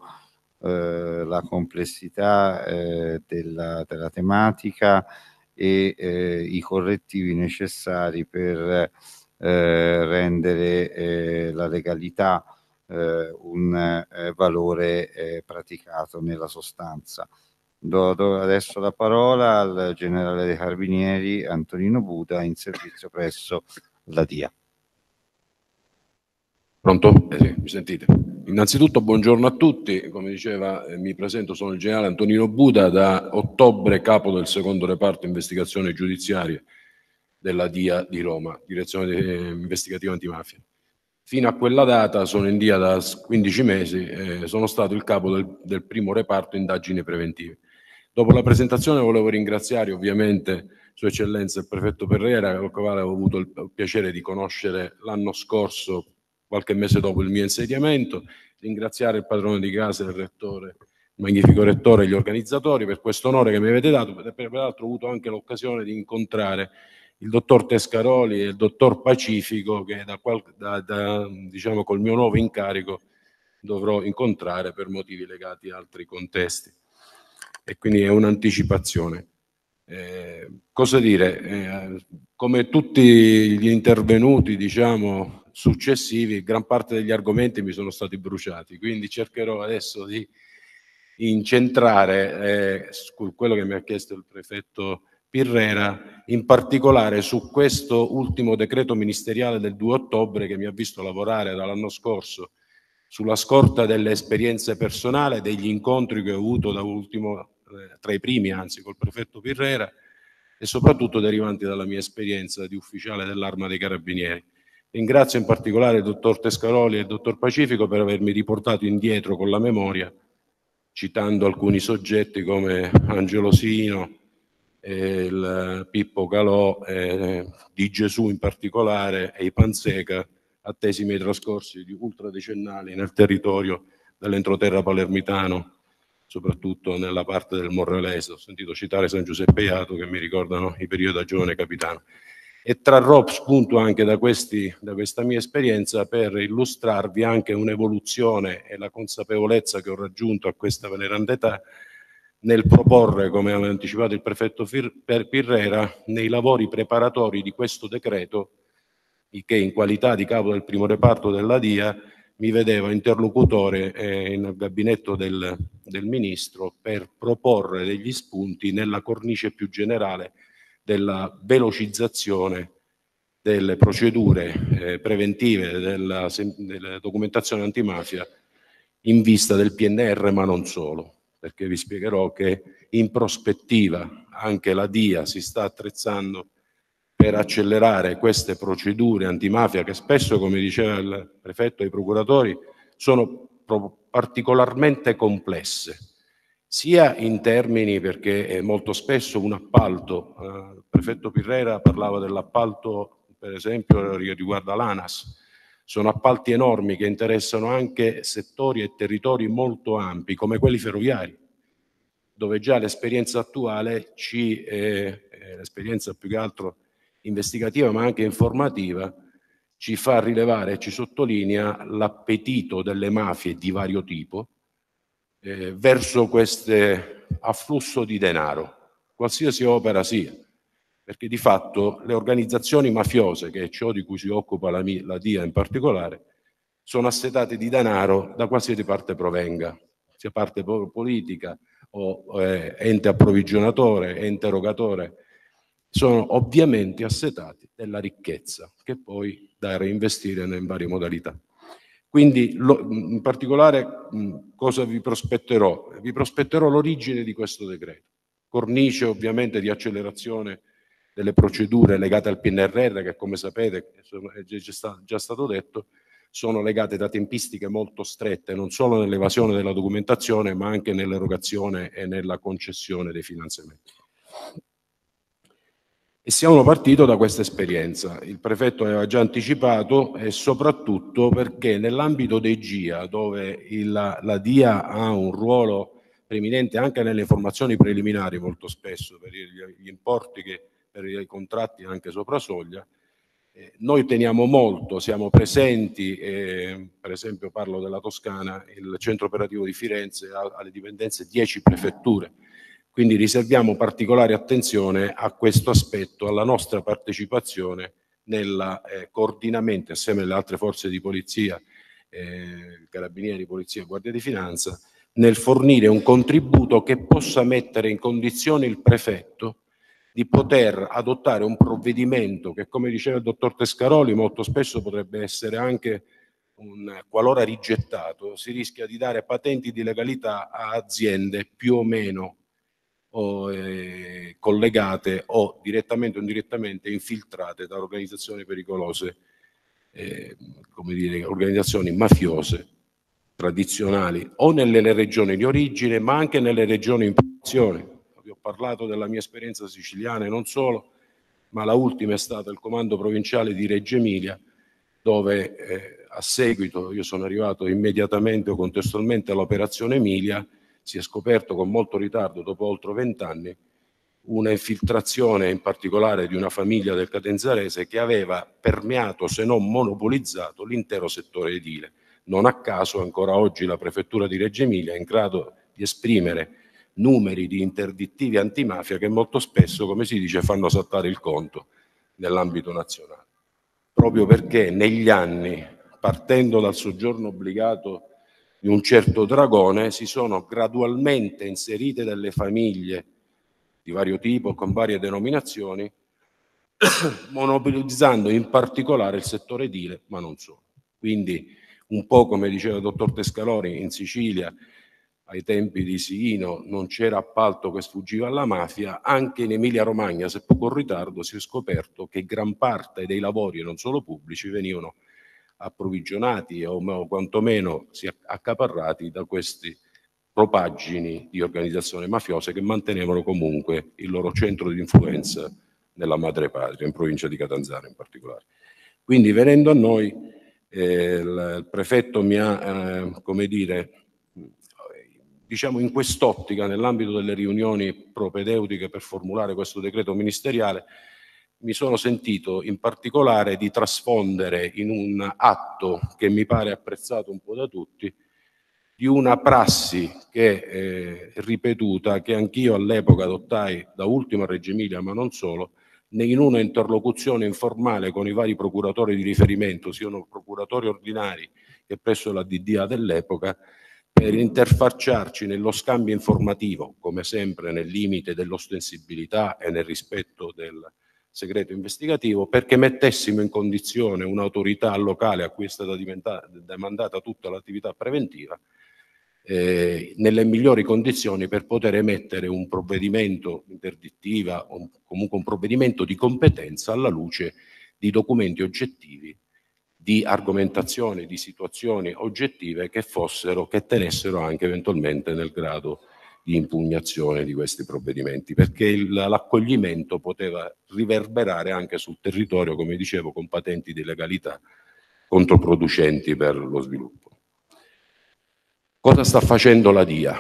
[SPEAKER 5] eh, la complessità eh, della, della, tematica e eh, i correttivi necessari per eh, rendere la legalità un valore praticato nella sostanza. Do, do, adesso la parola al generale dei Carabinieri Antonino Buda in servizio presso la DIA.
[SPEAKER 9] Pronto? Eh sì, mi sentite? Innanzitutto buongiorno a tutti, come diceva eh, mi presento, sono il generale Antonino Buda, da ottobre capo del secondo reparto investigazioni giudiziarie della DIA di Roma, Direzione eh, Investigativa Antimafia. Fino a quella data, sono in DIA da 15 mesi, eh, sono stato il capo del, del primo reparto indagini preventive. Dopo la presentazione volevo ringraziare ovviamente Sua Eccellenza il Prefetto Perrera, con il quale ho avuto il piacere di conoscere l'anno scorso qualche mese dopo il mio insediamento, ringraziare il padrone di casa, il rettore, il magnifico rettore e gli organizzatori per questo onore che mi avete dato, peraltro ho avuto anche l'occasione di incontrare il dottor Tescaroli e il dottor Pacifico che da, da, da, diciamo col mio nuovo incarico dovrò incontrare per motivi legati a altri contesti e quindi è un'anticipazione. Eh, cosa dire? Eh, come tutti gli intervenuti, diciamo, successivi, gran parte degli argomenti mi sono stati bruciati, quindi cercherò adesso di incentrare eh, quello che mi ha chiesto il prefetto Pirrera, in particolare su questo ultimo decreto ministeriale del 2 ottobre che mi ha visto lavorare dall'anno scorso sulla scorta delle esperienze personali, degli incontri che ho avuto da ultimo, tra i primi anzi, col prefetto Pirrera e soprattutto derivanti dalla mia esperienza di ufficiale dell'Arma dei Carabinieri. Ringrazio in particolare il dottor Tescaroli e il dottor Pacifico per avermi riportato indietro con la memoria, citando alcuni soggetti come Angelo Sino, eh, il Pippo Calò, eh, di Gesù in particolare e i Panseca, attesi i miei trascorsi ultradecennali nel territorio dell'entroterra palermitano, soprattutto nella parte del Morrelese. Ho sentito citare San Giuseppe Iato che mi ricordano i periodi da giovane capitano e trarrò spunto anche da, questi, da questa mia esperienza per illustrarvi anche un'evoluzione e la consapevolezza che ho raggiunto a questa veneranda età nel proporre, come aveva anticipato il prefetto Pirrera, nei lavori preparatori di questo decreto, che in qualità di capo del primo reparto della DIA mi vedeva interlocutore eh, nel gabinetto del, del Ministro per proporre degli spunti nella cornice più generale della velocizzazione delle procedure eh, preventive della, della documentazione antimafia in vista del PNR, ma non solo, perché vi spiegherò che in prospettiva anche la DIA si sta attrezzando per accelerare queste procedure antimafia che spesso, come diceva il prefetto e i procuratori, sono particolarmente complesse sia in termini perché molto spesso un appalto, eh, il prefetto Pirrera parlava dell'appalto per esempio che riguarda l'ANAS, sono appalti enormi che interessano anche settori e territori molto ampi come quelli ferroviari, dove già l'esperienza attuale ci, eh, l'esperienza più che altro investigativa ma anche informativa, ci fa rilevare e ci sottolinea l'appetito delle mafie di vario tipo eh, verso questo afflusso di denaro, qualsiasi opera sia, perché di fatto le organizzazioni mafiose, che è ciò di cui si occupa la, la DIA in particolare, sono assetate di denaro da qualsiasi parte provenga, sia parte politica o eh, ente approvvigionatore, ente erogatore, sono ovviamente assetati della ricchezza che poi da reinvestire in varie modalità. Quindi lo, in particolare cosa vi prospetterò? Vi prospetterò l'origine di questo decreto, cornice ovviamente di accelerazione delle procedure legate al PNRR che come sapete, è già stato detto, sono legate da tempistiche molto strette, non solo nell'evasione della documentazione, ma anche nell'erogazione e nella concessione dei finanziamenti. E siamo partiti da questa esperienza. Il prefetto aveva già anticipato e soprattutto perché nell'ambito dei GIA, dove il, la DIA ha un ruolo preeminente anche nelle informazioni preliminari molto spesso per gli importi che per i contratti anche sopra soglia, eh, noi teniamo molto, siamo presenti, eh, per esempio parlo della Toscana, il centro operativo di Firenze ha alle dipendenze 10 prefetture, quindi riserviamo particolare attenzione a questo aspetto, alla nostra partecipazione nel eh, coordinamento assieme alle altre forze di polizia, eh, carabinieri, polizia e guardia di finanza, nel fornire un contributo che possa mettere in condizione il prefetto di poter adottare un provvedimento che, come diceva il dottor Tescaroli, molto spesso potrebbe essere anche un, qualora rigettato, si rischia di dare patenti di legalità a aziende più o meno o, eh, collegate o direttamente o indirettamente infiltrate da organizzazioni pericolose, eh, come dire, organizzazioni mafiose tradizionali o nelle regioni di origine ma anche nelle regioni in posizione parlato della mia esperienza siciliana e non solo, ma la ultima è stata il comando provinciale di Reggio Emilia, dove eh, a seguito, io sono arrivato immediatamente o contestualmente all'operazione Emilia, si è scoperto con molto ritardo, dopo oltre vent'anni, una infiltrazione in particolare di una famiglia del Cadenzarese che aveva permeato, se non monopolizzato, l'intero settore edile. Non a caso ancora oggi la prefettura di Reggio Emilia è in grado di esprimere numeri di interdittivi antimafia che molto spesso, come si dice, fanno saltare il conto nell'ambito nazionale. Proprio perché negli anni, partendo dal soggiorno obbligato di un certo dragone, si sono gradualmente inserite delle famiglie di vario tipo, con varie denominazioni, monopolizzando in particolare il settore edile, ma non solo. Quindi un po' come diceva il dottor Tescalori in Sicilia, ai tempi di Sino non c'era appalto che sfuggiva alla mafia, anche in Emilia Romagna, seppur con ritardo, si è scoperto che gran parte dei lavori, non solo pubblici, venivano approvvigionati o, quantomeno si accaparrati da questi propaggini di organizzazioni mafiose che mantenevano comunque il loro centro di influenza nella madrepatria, in provincia di Catanzaro in particolare. Quindi venendo a noi, eh, il prefetto mi ha, eh, come dire, diciamo in quest'ottica, nell'ambito delle riunioni propedeutiche per formulare questo decreto ministeriale, mi sono sentito in particolare di trasfondere in un atto che mi pare apprezzato un po' da tutti, di una prassi che eh, ripetuta, che anch'io all'epoca adottai da ultimo a Reggio Emilia, ma non solo, in una interlocuzione informale con i vari procuratori di riferimento, siano procuratori ordinari che presso la DDA dell'epoca, per interfacciarci nello scambio informativo, come sempre nel limite dell'ostensibilità e nel rispetto del segreto investigativo, perché mettessimo in condizione un'autorità locale a cui è stata demandata tutta l'attività preventiva, eh, nelle migliori condizioni per poter emettere un provvedimento interdittiva o comunque un provvedimento di competenza alla luce di documenti oggettivi di argomentazioni, di situazioni oggettive che fossero, che tenessero anche eventualmente nel grado di impugnazione di questi provvedimenti, perché l'accoglimento poteva riverberare anche sul territorio, come dicevo, con patenti di legalità controproducenti per lo sviluppo. Cosa sta facendo la DIA?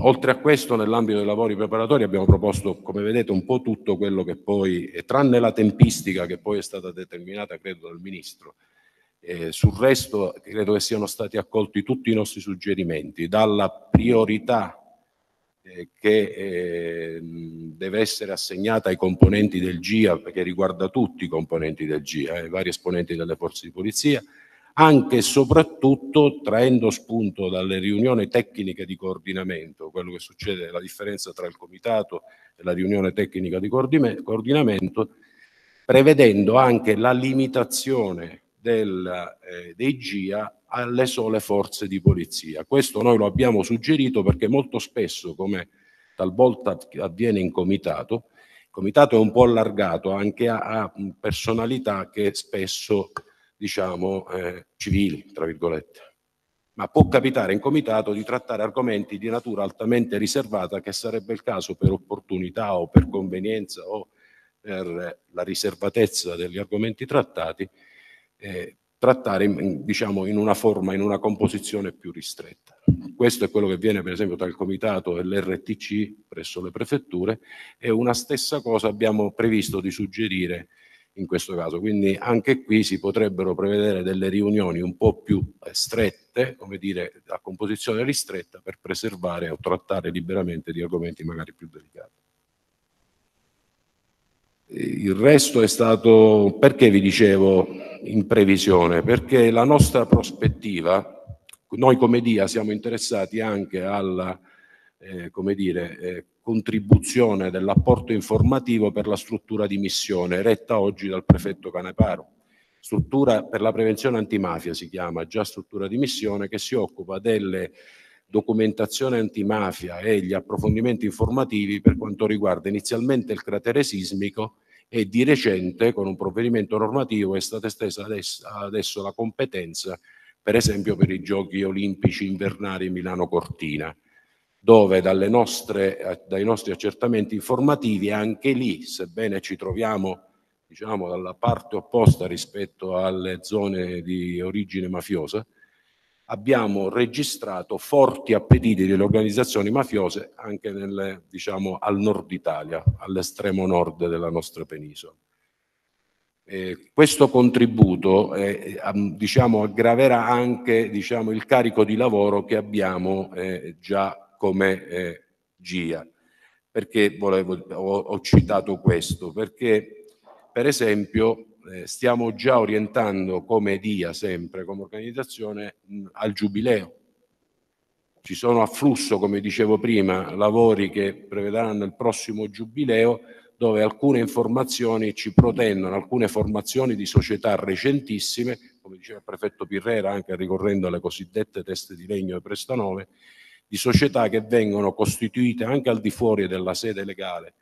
[SPEAKER 9] Oltre a questo, nell'ambito dei lavori preparatori abbiamo proposto, come vedete, un po' tutto quello che poi, tranne la tempistica che poi è stata determinata, credo, dal Ministro, eh, sul resto credo che siano stati accolti tutti i nostri suggerimenti, dalla priorità eh, che eh, deve essere assegnata ai componenti del GIA, perché riguarda tutti i componenti del GIA, i vari esponenti delle forze di polizia, anche e soprattutto traendo spunto dalle riunioni tecniche di coordinamento, quello che succede, la differenza tra il comitato e la riunione tecnica di coordinamento, prevedendo anche la limitazione del, eh, dei GIA alle sole forze di polizia. Questo noi lo abbiamo suggerito perché molto spesso, come talvolta avviene in comitato, il comitato è un po' allargato anche a, a personalità che spesso diciamo, eh, civili, tra virgolette. Ma può capitare in comitato di trattare argomenti di natura altamente riservata, che sarebbe il caso per opportunità o per convenienza o per la riservatezza degli argomenti trattati, eh, trattare in, diciamo, in una forma, in una composizione più ristretta. Questo è quello che viene per esempio tra il comitato e l'RTC presso le prefetture e una stessa cosa abbiamo previsto di suggerire in questo caso. Quindi anche qui si potrebbero prevedere delle riunioni un po' più eh, strette, come dire, a composizione ristretta, per preservare o trattare liberamente di argomenti magari più delicati. Il resto è stato, perché vi dicevo in previsione? Perché la nostra prospettiva, noi come DIA siamo interessati anche alla, eh, come dire, eh, contribuzione dell'apporto informativo per la struttura di missione, retta oggi dal prefetto Caneparo. Struttura per la prevenzione antimafia si chiama, già struttura di missione, che si occupa delle documentazione antimafia e gli approfondimenti informativi per quanto riguarda inizialmente il cratere sismico e di recente con un provvedimento normativo è stata estesa adesso, la competenza per esempio per i giochi olimpici invernali Milano Cortina dove nostre, dai nostri accertamenti informativi anche lì, sebbene ci troviamo diciamo, dalla parte opposta rispetto alle zone di origine mafiosa, abbiamo registrato forti appetiti delle organizzazioni mafiose anche nelle, diciamo, al nord Italia, all'estremo nord della nostra penisola. Eh, questo contributo eh, diciamo, aggraverà anche diciamo, il carico di lavoro che abbiamo eh, già come eh, GIA. Perché volevo, ho, ho, citato questo? Perché per esempio eh, stiamo già orientando come DIA sempre, come organizzazione, mh, al giubileo. Ci sono a flusso, come dicevo prima, lavori che prevederanno il prossimo giubileo dove alcune informazioni ci protendono, alcune formazioni di società recentissime, come diceva il prefetto Pirrera, anche ricorrendo alle cosiddette teste di legno e prestanome, di società che vengono costituite anche al di fuori della sede legale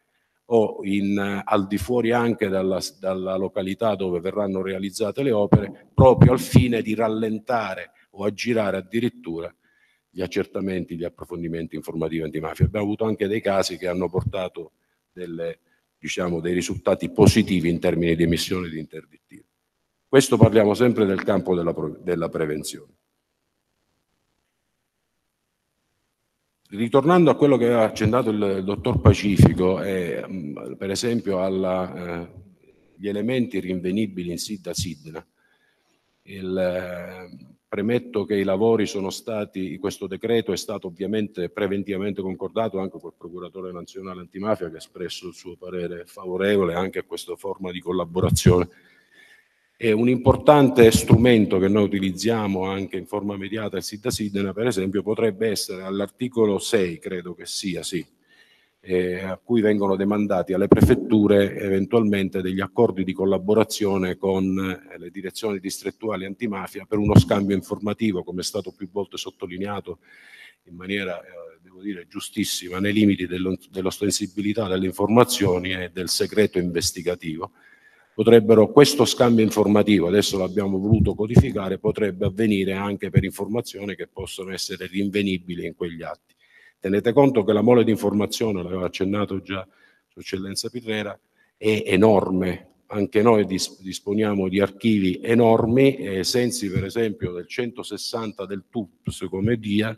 [SPEAKER 9] o in, al di fuori anche dalla, dalla località dove verranno realizzate le opere, proprio al fine di rallentare o aggirare addirittura gli accertamenti, gli approfondimenti informativi antimafia. Abbiamo avuto anche dei casi che hanno portato delle, diciamo, dei risultati positivi in termini di emissione di interdittivi. Questo parliamo sempre del campo della, della prevenzione. Ritornando a quello che aveva accennato il, dottor Pacifico, eh, per esempio agli eh, elementi rinvenibili in SID da SIDNA, il, eh, premetto che i lavori sono stati, questo decreto è stato ovviamente preventivamente concordato anche col procuratore nazionale antimafia che ha espresso il suo parere favorevole anche a questa forma di collaborazione è un importante strumento che noi utilizziamo anche in forma immediata il SIDA SIDNA, per esempio, potrebbe essere all'articolo 6, credo che sia, sì, eh, a cui vengono demandati alle prefetture eventualmente degli accordi di collaborazione con eh, le direzioni distrettuali antimafia per uno scambio informativo, come è stato più volte sottolineato in maniera, eh, devo dire, giustissima, nei limiti dell'ostensibilità delle informazioni e del segreto investigativo potrebbero, questo scambio informativo, adesso l'abbiamo voluto codificare, potrebbe avvenire anche per informazioni che possono essere rinvenibili in quegli atti. Tenete conto che la mole di informazione, l'aveva accennato già Sua Eccellenza Pirrera, è enorme. Anche noi disponiamo di archivi enormi ai sensi per esempio del 160 del TUPS come DIA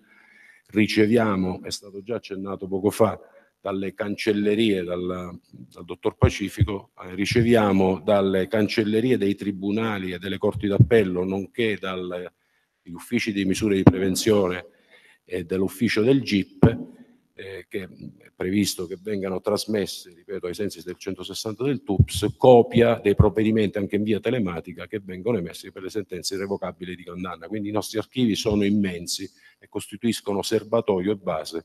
[SPEAKER 9] riceviamo, è stato già accennato poco fa, dalle cancellerie, dal, dal dottor Pacifico, eh, riceviamo dalle cancellerie dei tribunali e delle corti d'appello, nonché dagli uffici di misure di prevenzione e dell'ufficio del GIP, eh, che è previsto che vengano trasmesse, ripeto, ai sensi del 160 del TUPS, copia dei provvedimenti anche in via telematica che vengono emessi per le sentenze irrevocabili di condanna. Quindi i nostri archivi sono immensi e costituiscono serbatoio e base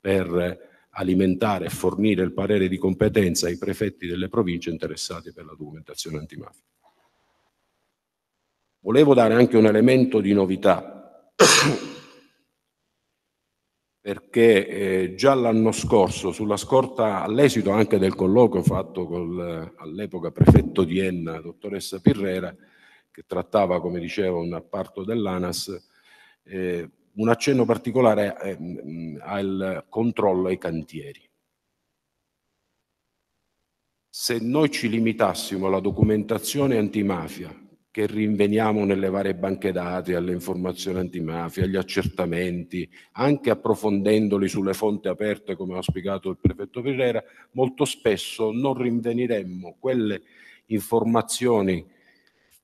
[SPEAKER 9] per alimentare e fornire il parere di competenza ai prefetti delle province interessati per la documentazione antimafia. Volevo dare anche un elemento di novità perché eh, già l'anno scorso, sulla scorta, all'esito anche del colloquio fatto con all'epoca prefetto di Enna, dottoressa Pirrera, che trattava, come dicevo, un apparto dell'ANAS, eh, un accenno particolare eh, al controllo ai cantieri. Se noi ci limitassimo alla documentazione antimafia che rinveniamo nelle varie banche dati, alle informazioni antimafia, agli accertamenti, anche approfondendoli sulle fonti aperte, come ha spiegato il prefetto Ferrera, molto spesso non rinveniremmo quelle informazioni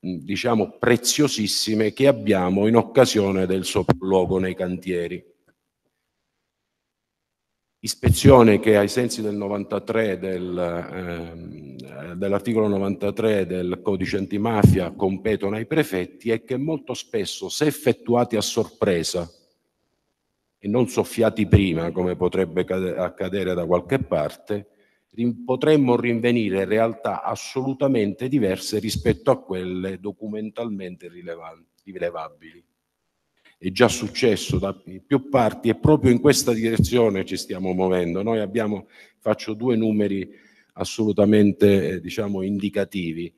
[SPEAKER 9] diciamo preziosissime che abbiamo in occasione del sopralluogo nei cantieri. Ispezione che ai sensi del 93 del, eh, dell'articolo 93 del codice antimafia competono ai prefetti e che molto spesso, se effettuati a sorpresa e non soffiati prima, come potrebbe accadere da qualche parte, potremmo rinvenire realtà assolutamente diverse rispetto a quelle documentalmente rilevabili è già successo da più parti e proprio in questa direzione ci stiamo muovendo. Noi abbiamo, faccio due numeri assolutamente eh, diciamo, indicativi,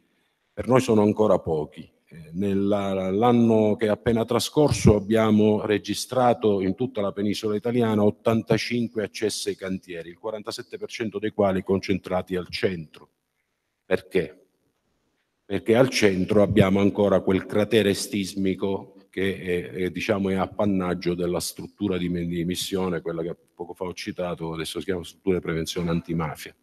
[SPEAKER 9] per noi sono ancora pochi. Nell'anno che è appena trascorso abbiamo registrato in tutta la penisola italiana 85 accessi ai cantieri, il 47% dei quali concentrati al centro. Perché? Perché al centro abbiamo ancora quel cratere stismico che è, è, diciamo, è appannaggio della struttura di, di, missione, quella che poco fa ho citato, adesso si chiama struttura di prevenzione antimafia.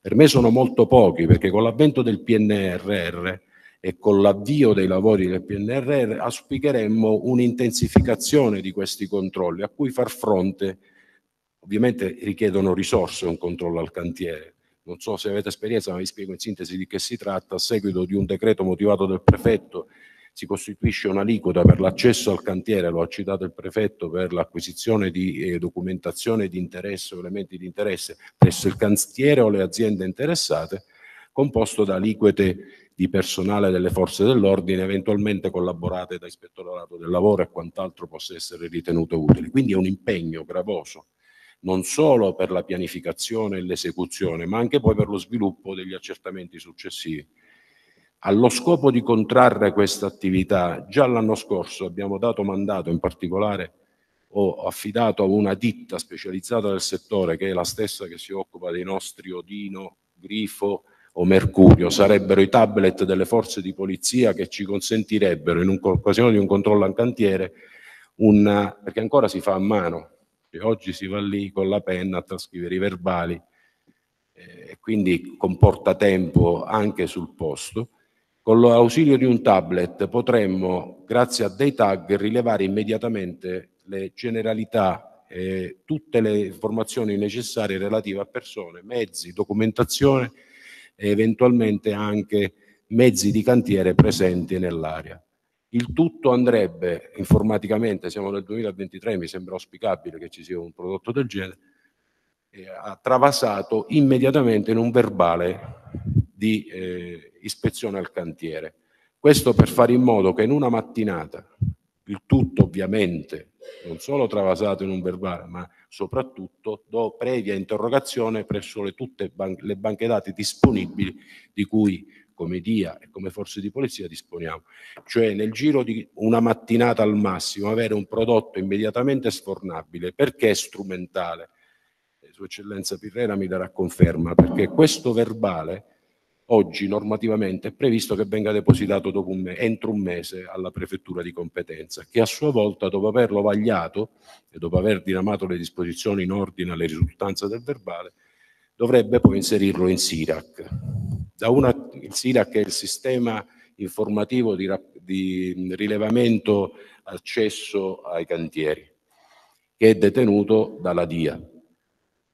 [SPEAKER 9] Per me sono molto pochi perché con l'avvento del PNRR e con l'avvio dei lavori del PNRR auspicheremmo un'intensificazione di questi controlli a cui far fronte ovviamente richiedono risorse un controllo al cantiere. Non so se avete esperienza, ma vi spiego in sintesi di che si tratta. A seguito di un decreto motivato del prefetto si costituisce un'aliquota per l'accesso al cantiere, lo ha citato il prefetto, per l'acquisizione di eh, documentazione di interesse o elementi di interesse presso il cantiere o le aziende interessate, composto da aliquote di personale delle forze dell'ordine, eventualmente collaborate da ispettorato del lavoro e quant'altro possa essere ritenuto utile. Quindi è un impegno gravoso non solo per la pianificazione e l'esecuzione, ma anche poi per lo sviluppo degli accertamenti successivi. Allo scopo di contrarre questa attività, già l'anno scorso abbiamo dato mandato, in particolare ho affidato a una ditta specializzata del settore, che è la stessa che si occupa dei nostri Odino, Grifo o Mercurio, sarebbero i tablet delle forze di polizia che ci consentirebbero, in occasione di un controllo al cantiere, una, perché ancora si fa a mano, e oggi si va lì con la penna a trascrivere i verbali, e eh, quindi comporta tempo anche sul posto, con l'ausilio di un tablet potremmo, grazie a dei tag, rilevare immediatamente le generalità e tutte le informazioni necessarie relative a persone, mezzi, documentazione e eventualmente anche mezzi di cantiere presenti nell'area. Il tutto andrebbe informaticamente, siamo nel 2023, mi sembra auspicabile che ci sia un prodotto del genere, eh, travasato immediatamente in un verbale di eh, ispezione al cantiere. Questo per fare in modo che in una mattinata, il tutto ovviamente non solo travasato in un verbale, ma soprattutto do previa interrogazione presso le, tutte ban le banche dati disponibili di cui come DIA e come forze di polizia disponiamo. Cioè nel giro di una mattinata al massimo avere un prodotto immediatamente sfornabile. Perché è strumentale? Sua Eccellenza Pirrera mi darà conferma, perché questo verbale oggi normativamente è previsto che venga depositato un entro un mese alla prefettura di competenza, che a sua volta, dopo averlo vagliato e dopo aver diramato le disposizioni in ordine alle risultanze del verbale, dovrebbe poi inserirlo in SIRAC. Una, il SIRAC è il sistema informativo di, di rilevamento accesso ai cantieri, che è detenuto dalla DIA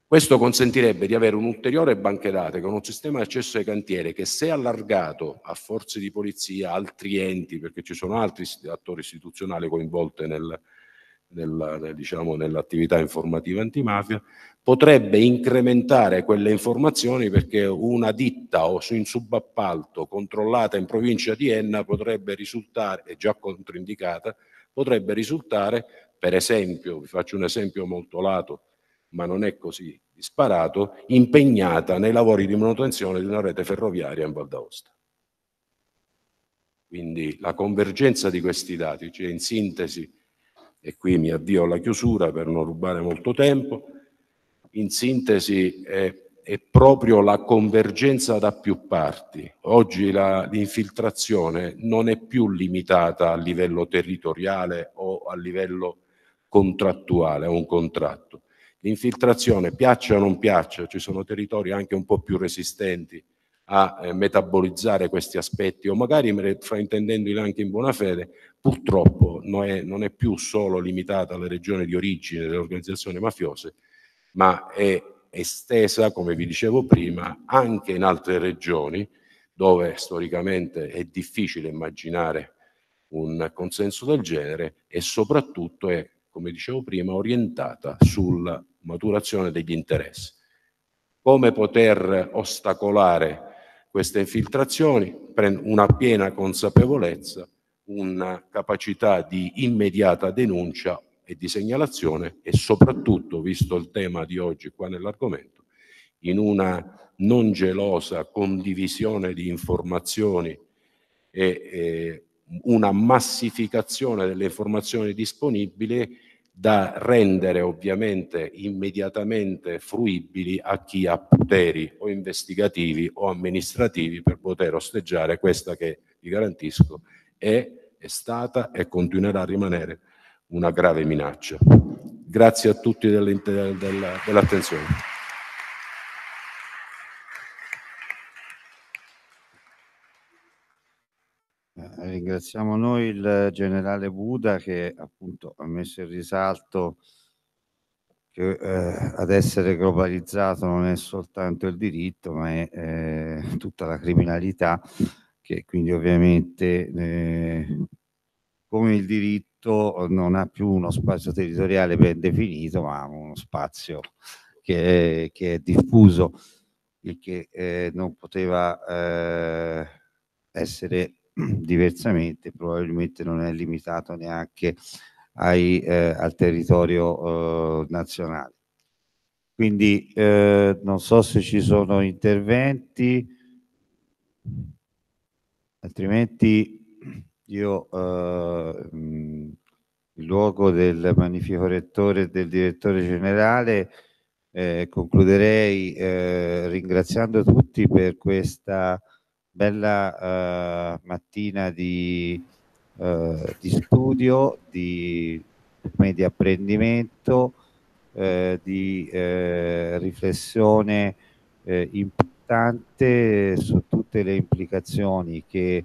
[SPEAKER 9] Questo consentirebbe di avere un'ulteriore banca dati con un sistema di accesso ai cantieri che se allargato a forze di polizia, altri enti, perché ci sono altri attori istituzionali coinvolti nel, nel, diciamo, nell'attività informativa antimafia, potrebbe incrementare quelle informazioni perché una ditta o in subappalto controllata in provincia di Enna potrebbe risultare, è già controindicata, potrebbe risultare, per esempio, vi faccio un esempio molto lato, ma non è così disparato, impegnata nei lavori di manutenzione di una rete ferroviaria in Val d'Aosta. Quindi la convergenza di questi dati, cioè in sintesi, e qui mi avvio alla chiusura per non rubare molto tempo, in sintesi è, è proprio la convergenza da più parti. Oggi l'infiltrazione non è più limitata a livello territoriale o a livello contrattuale, a un contratto L'infiltrazione, piaccia o non piaccia, ci sono territori anche un po' più resistenti a eh, metabolizzare questi aspetti o magari fraintendendoli anche in buona fede, purtroppo non è, non è più solo limitata alle regioni di origine delle organizzazioni mafiose, ma è estesa, come vi dicevo prima, anche in altre regioni dove storicamente è difficile immaginare un consenso del genere e soprattutto è, come dicevo prima, orientata sul maturazione degli interessi. Come poter ostacolare queste infiltrazioni? Una piena consapevolezza, una capacità di immediata denuncia e di segnalazione e soprattutto, visto il tema di oggi qua nell'argomento, in una non gelosa condivisione di informazioni e, e una massificazione delle informazioni disponibili da rendere ovviamente immediatamente fruibili a chi ha poteri o investigativi o amministrativi per poter osteggiare questa che, vi garantisco, è, è stata e continuerà a rimanere una grave minaccia. Grazie a tutti dell'attenzione.
[SPEAKER 5] Eh, ringraziamo noi il generale Buda che appunto ha messo in risalto che eh, ad essere globalizzato non è soltanto il diritto, ma è eh, tutta la criminalità che quindi ovviamente eh, come il diritto non ha più uno spazio territoriale ben definito, ma uno spazio che è, che è diffuso, il che eh, non poteva essere diversamente, probabilmente non è limitato neanche ai, eh, al territorio eh, nazionale. Quindi eh, non so se ci sono interventi, altrimenti io eh, il luogo del magnifico rettore e del direttore generale eh, concluderei eh, ringraziando tutti per questa bella uh, mattina di, uh, di, studio, di media apprendimento, uh, di riflessione importante su tutte le implicazioni che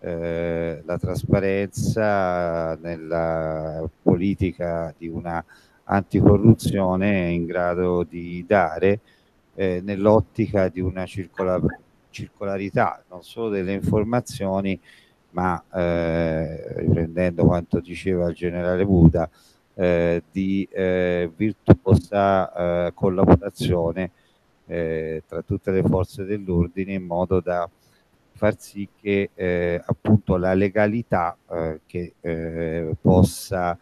[SPEAKER 5] la trasparenza nella politica di una anticorruzione è in grado di dare eh, nell'ottica di una circolazione circolarità non solo delle informazioni, ma eh, riprendendo quanto diceva il generale Buda, eh, di eh, virtuosa eh, collaborazione eh, tra tutte le forze dell'ordine in modo da far sì che eh, appunto la legalità che possa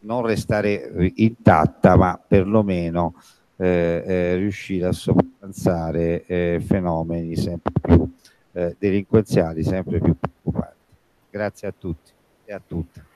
[SPEAKER 5] non restare intatta ma perlomeno eh, eh, riuscire a sopravanzare eh, fenomeni sempre più eh, delinquenziali, sempre più preoccupanti. Grazie a tutti e a tutte.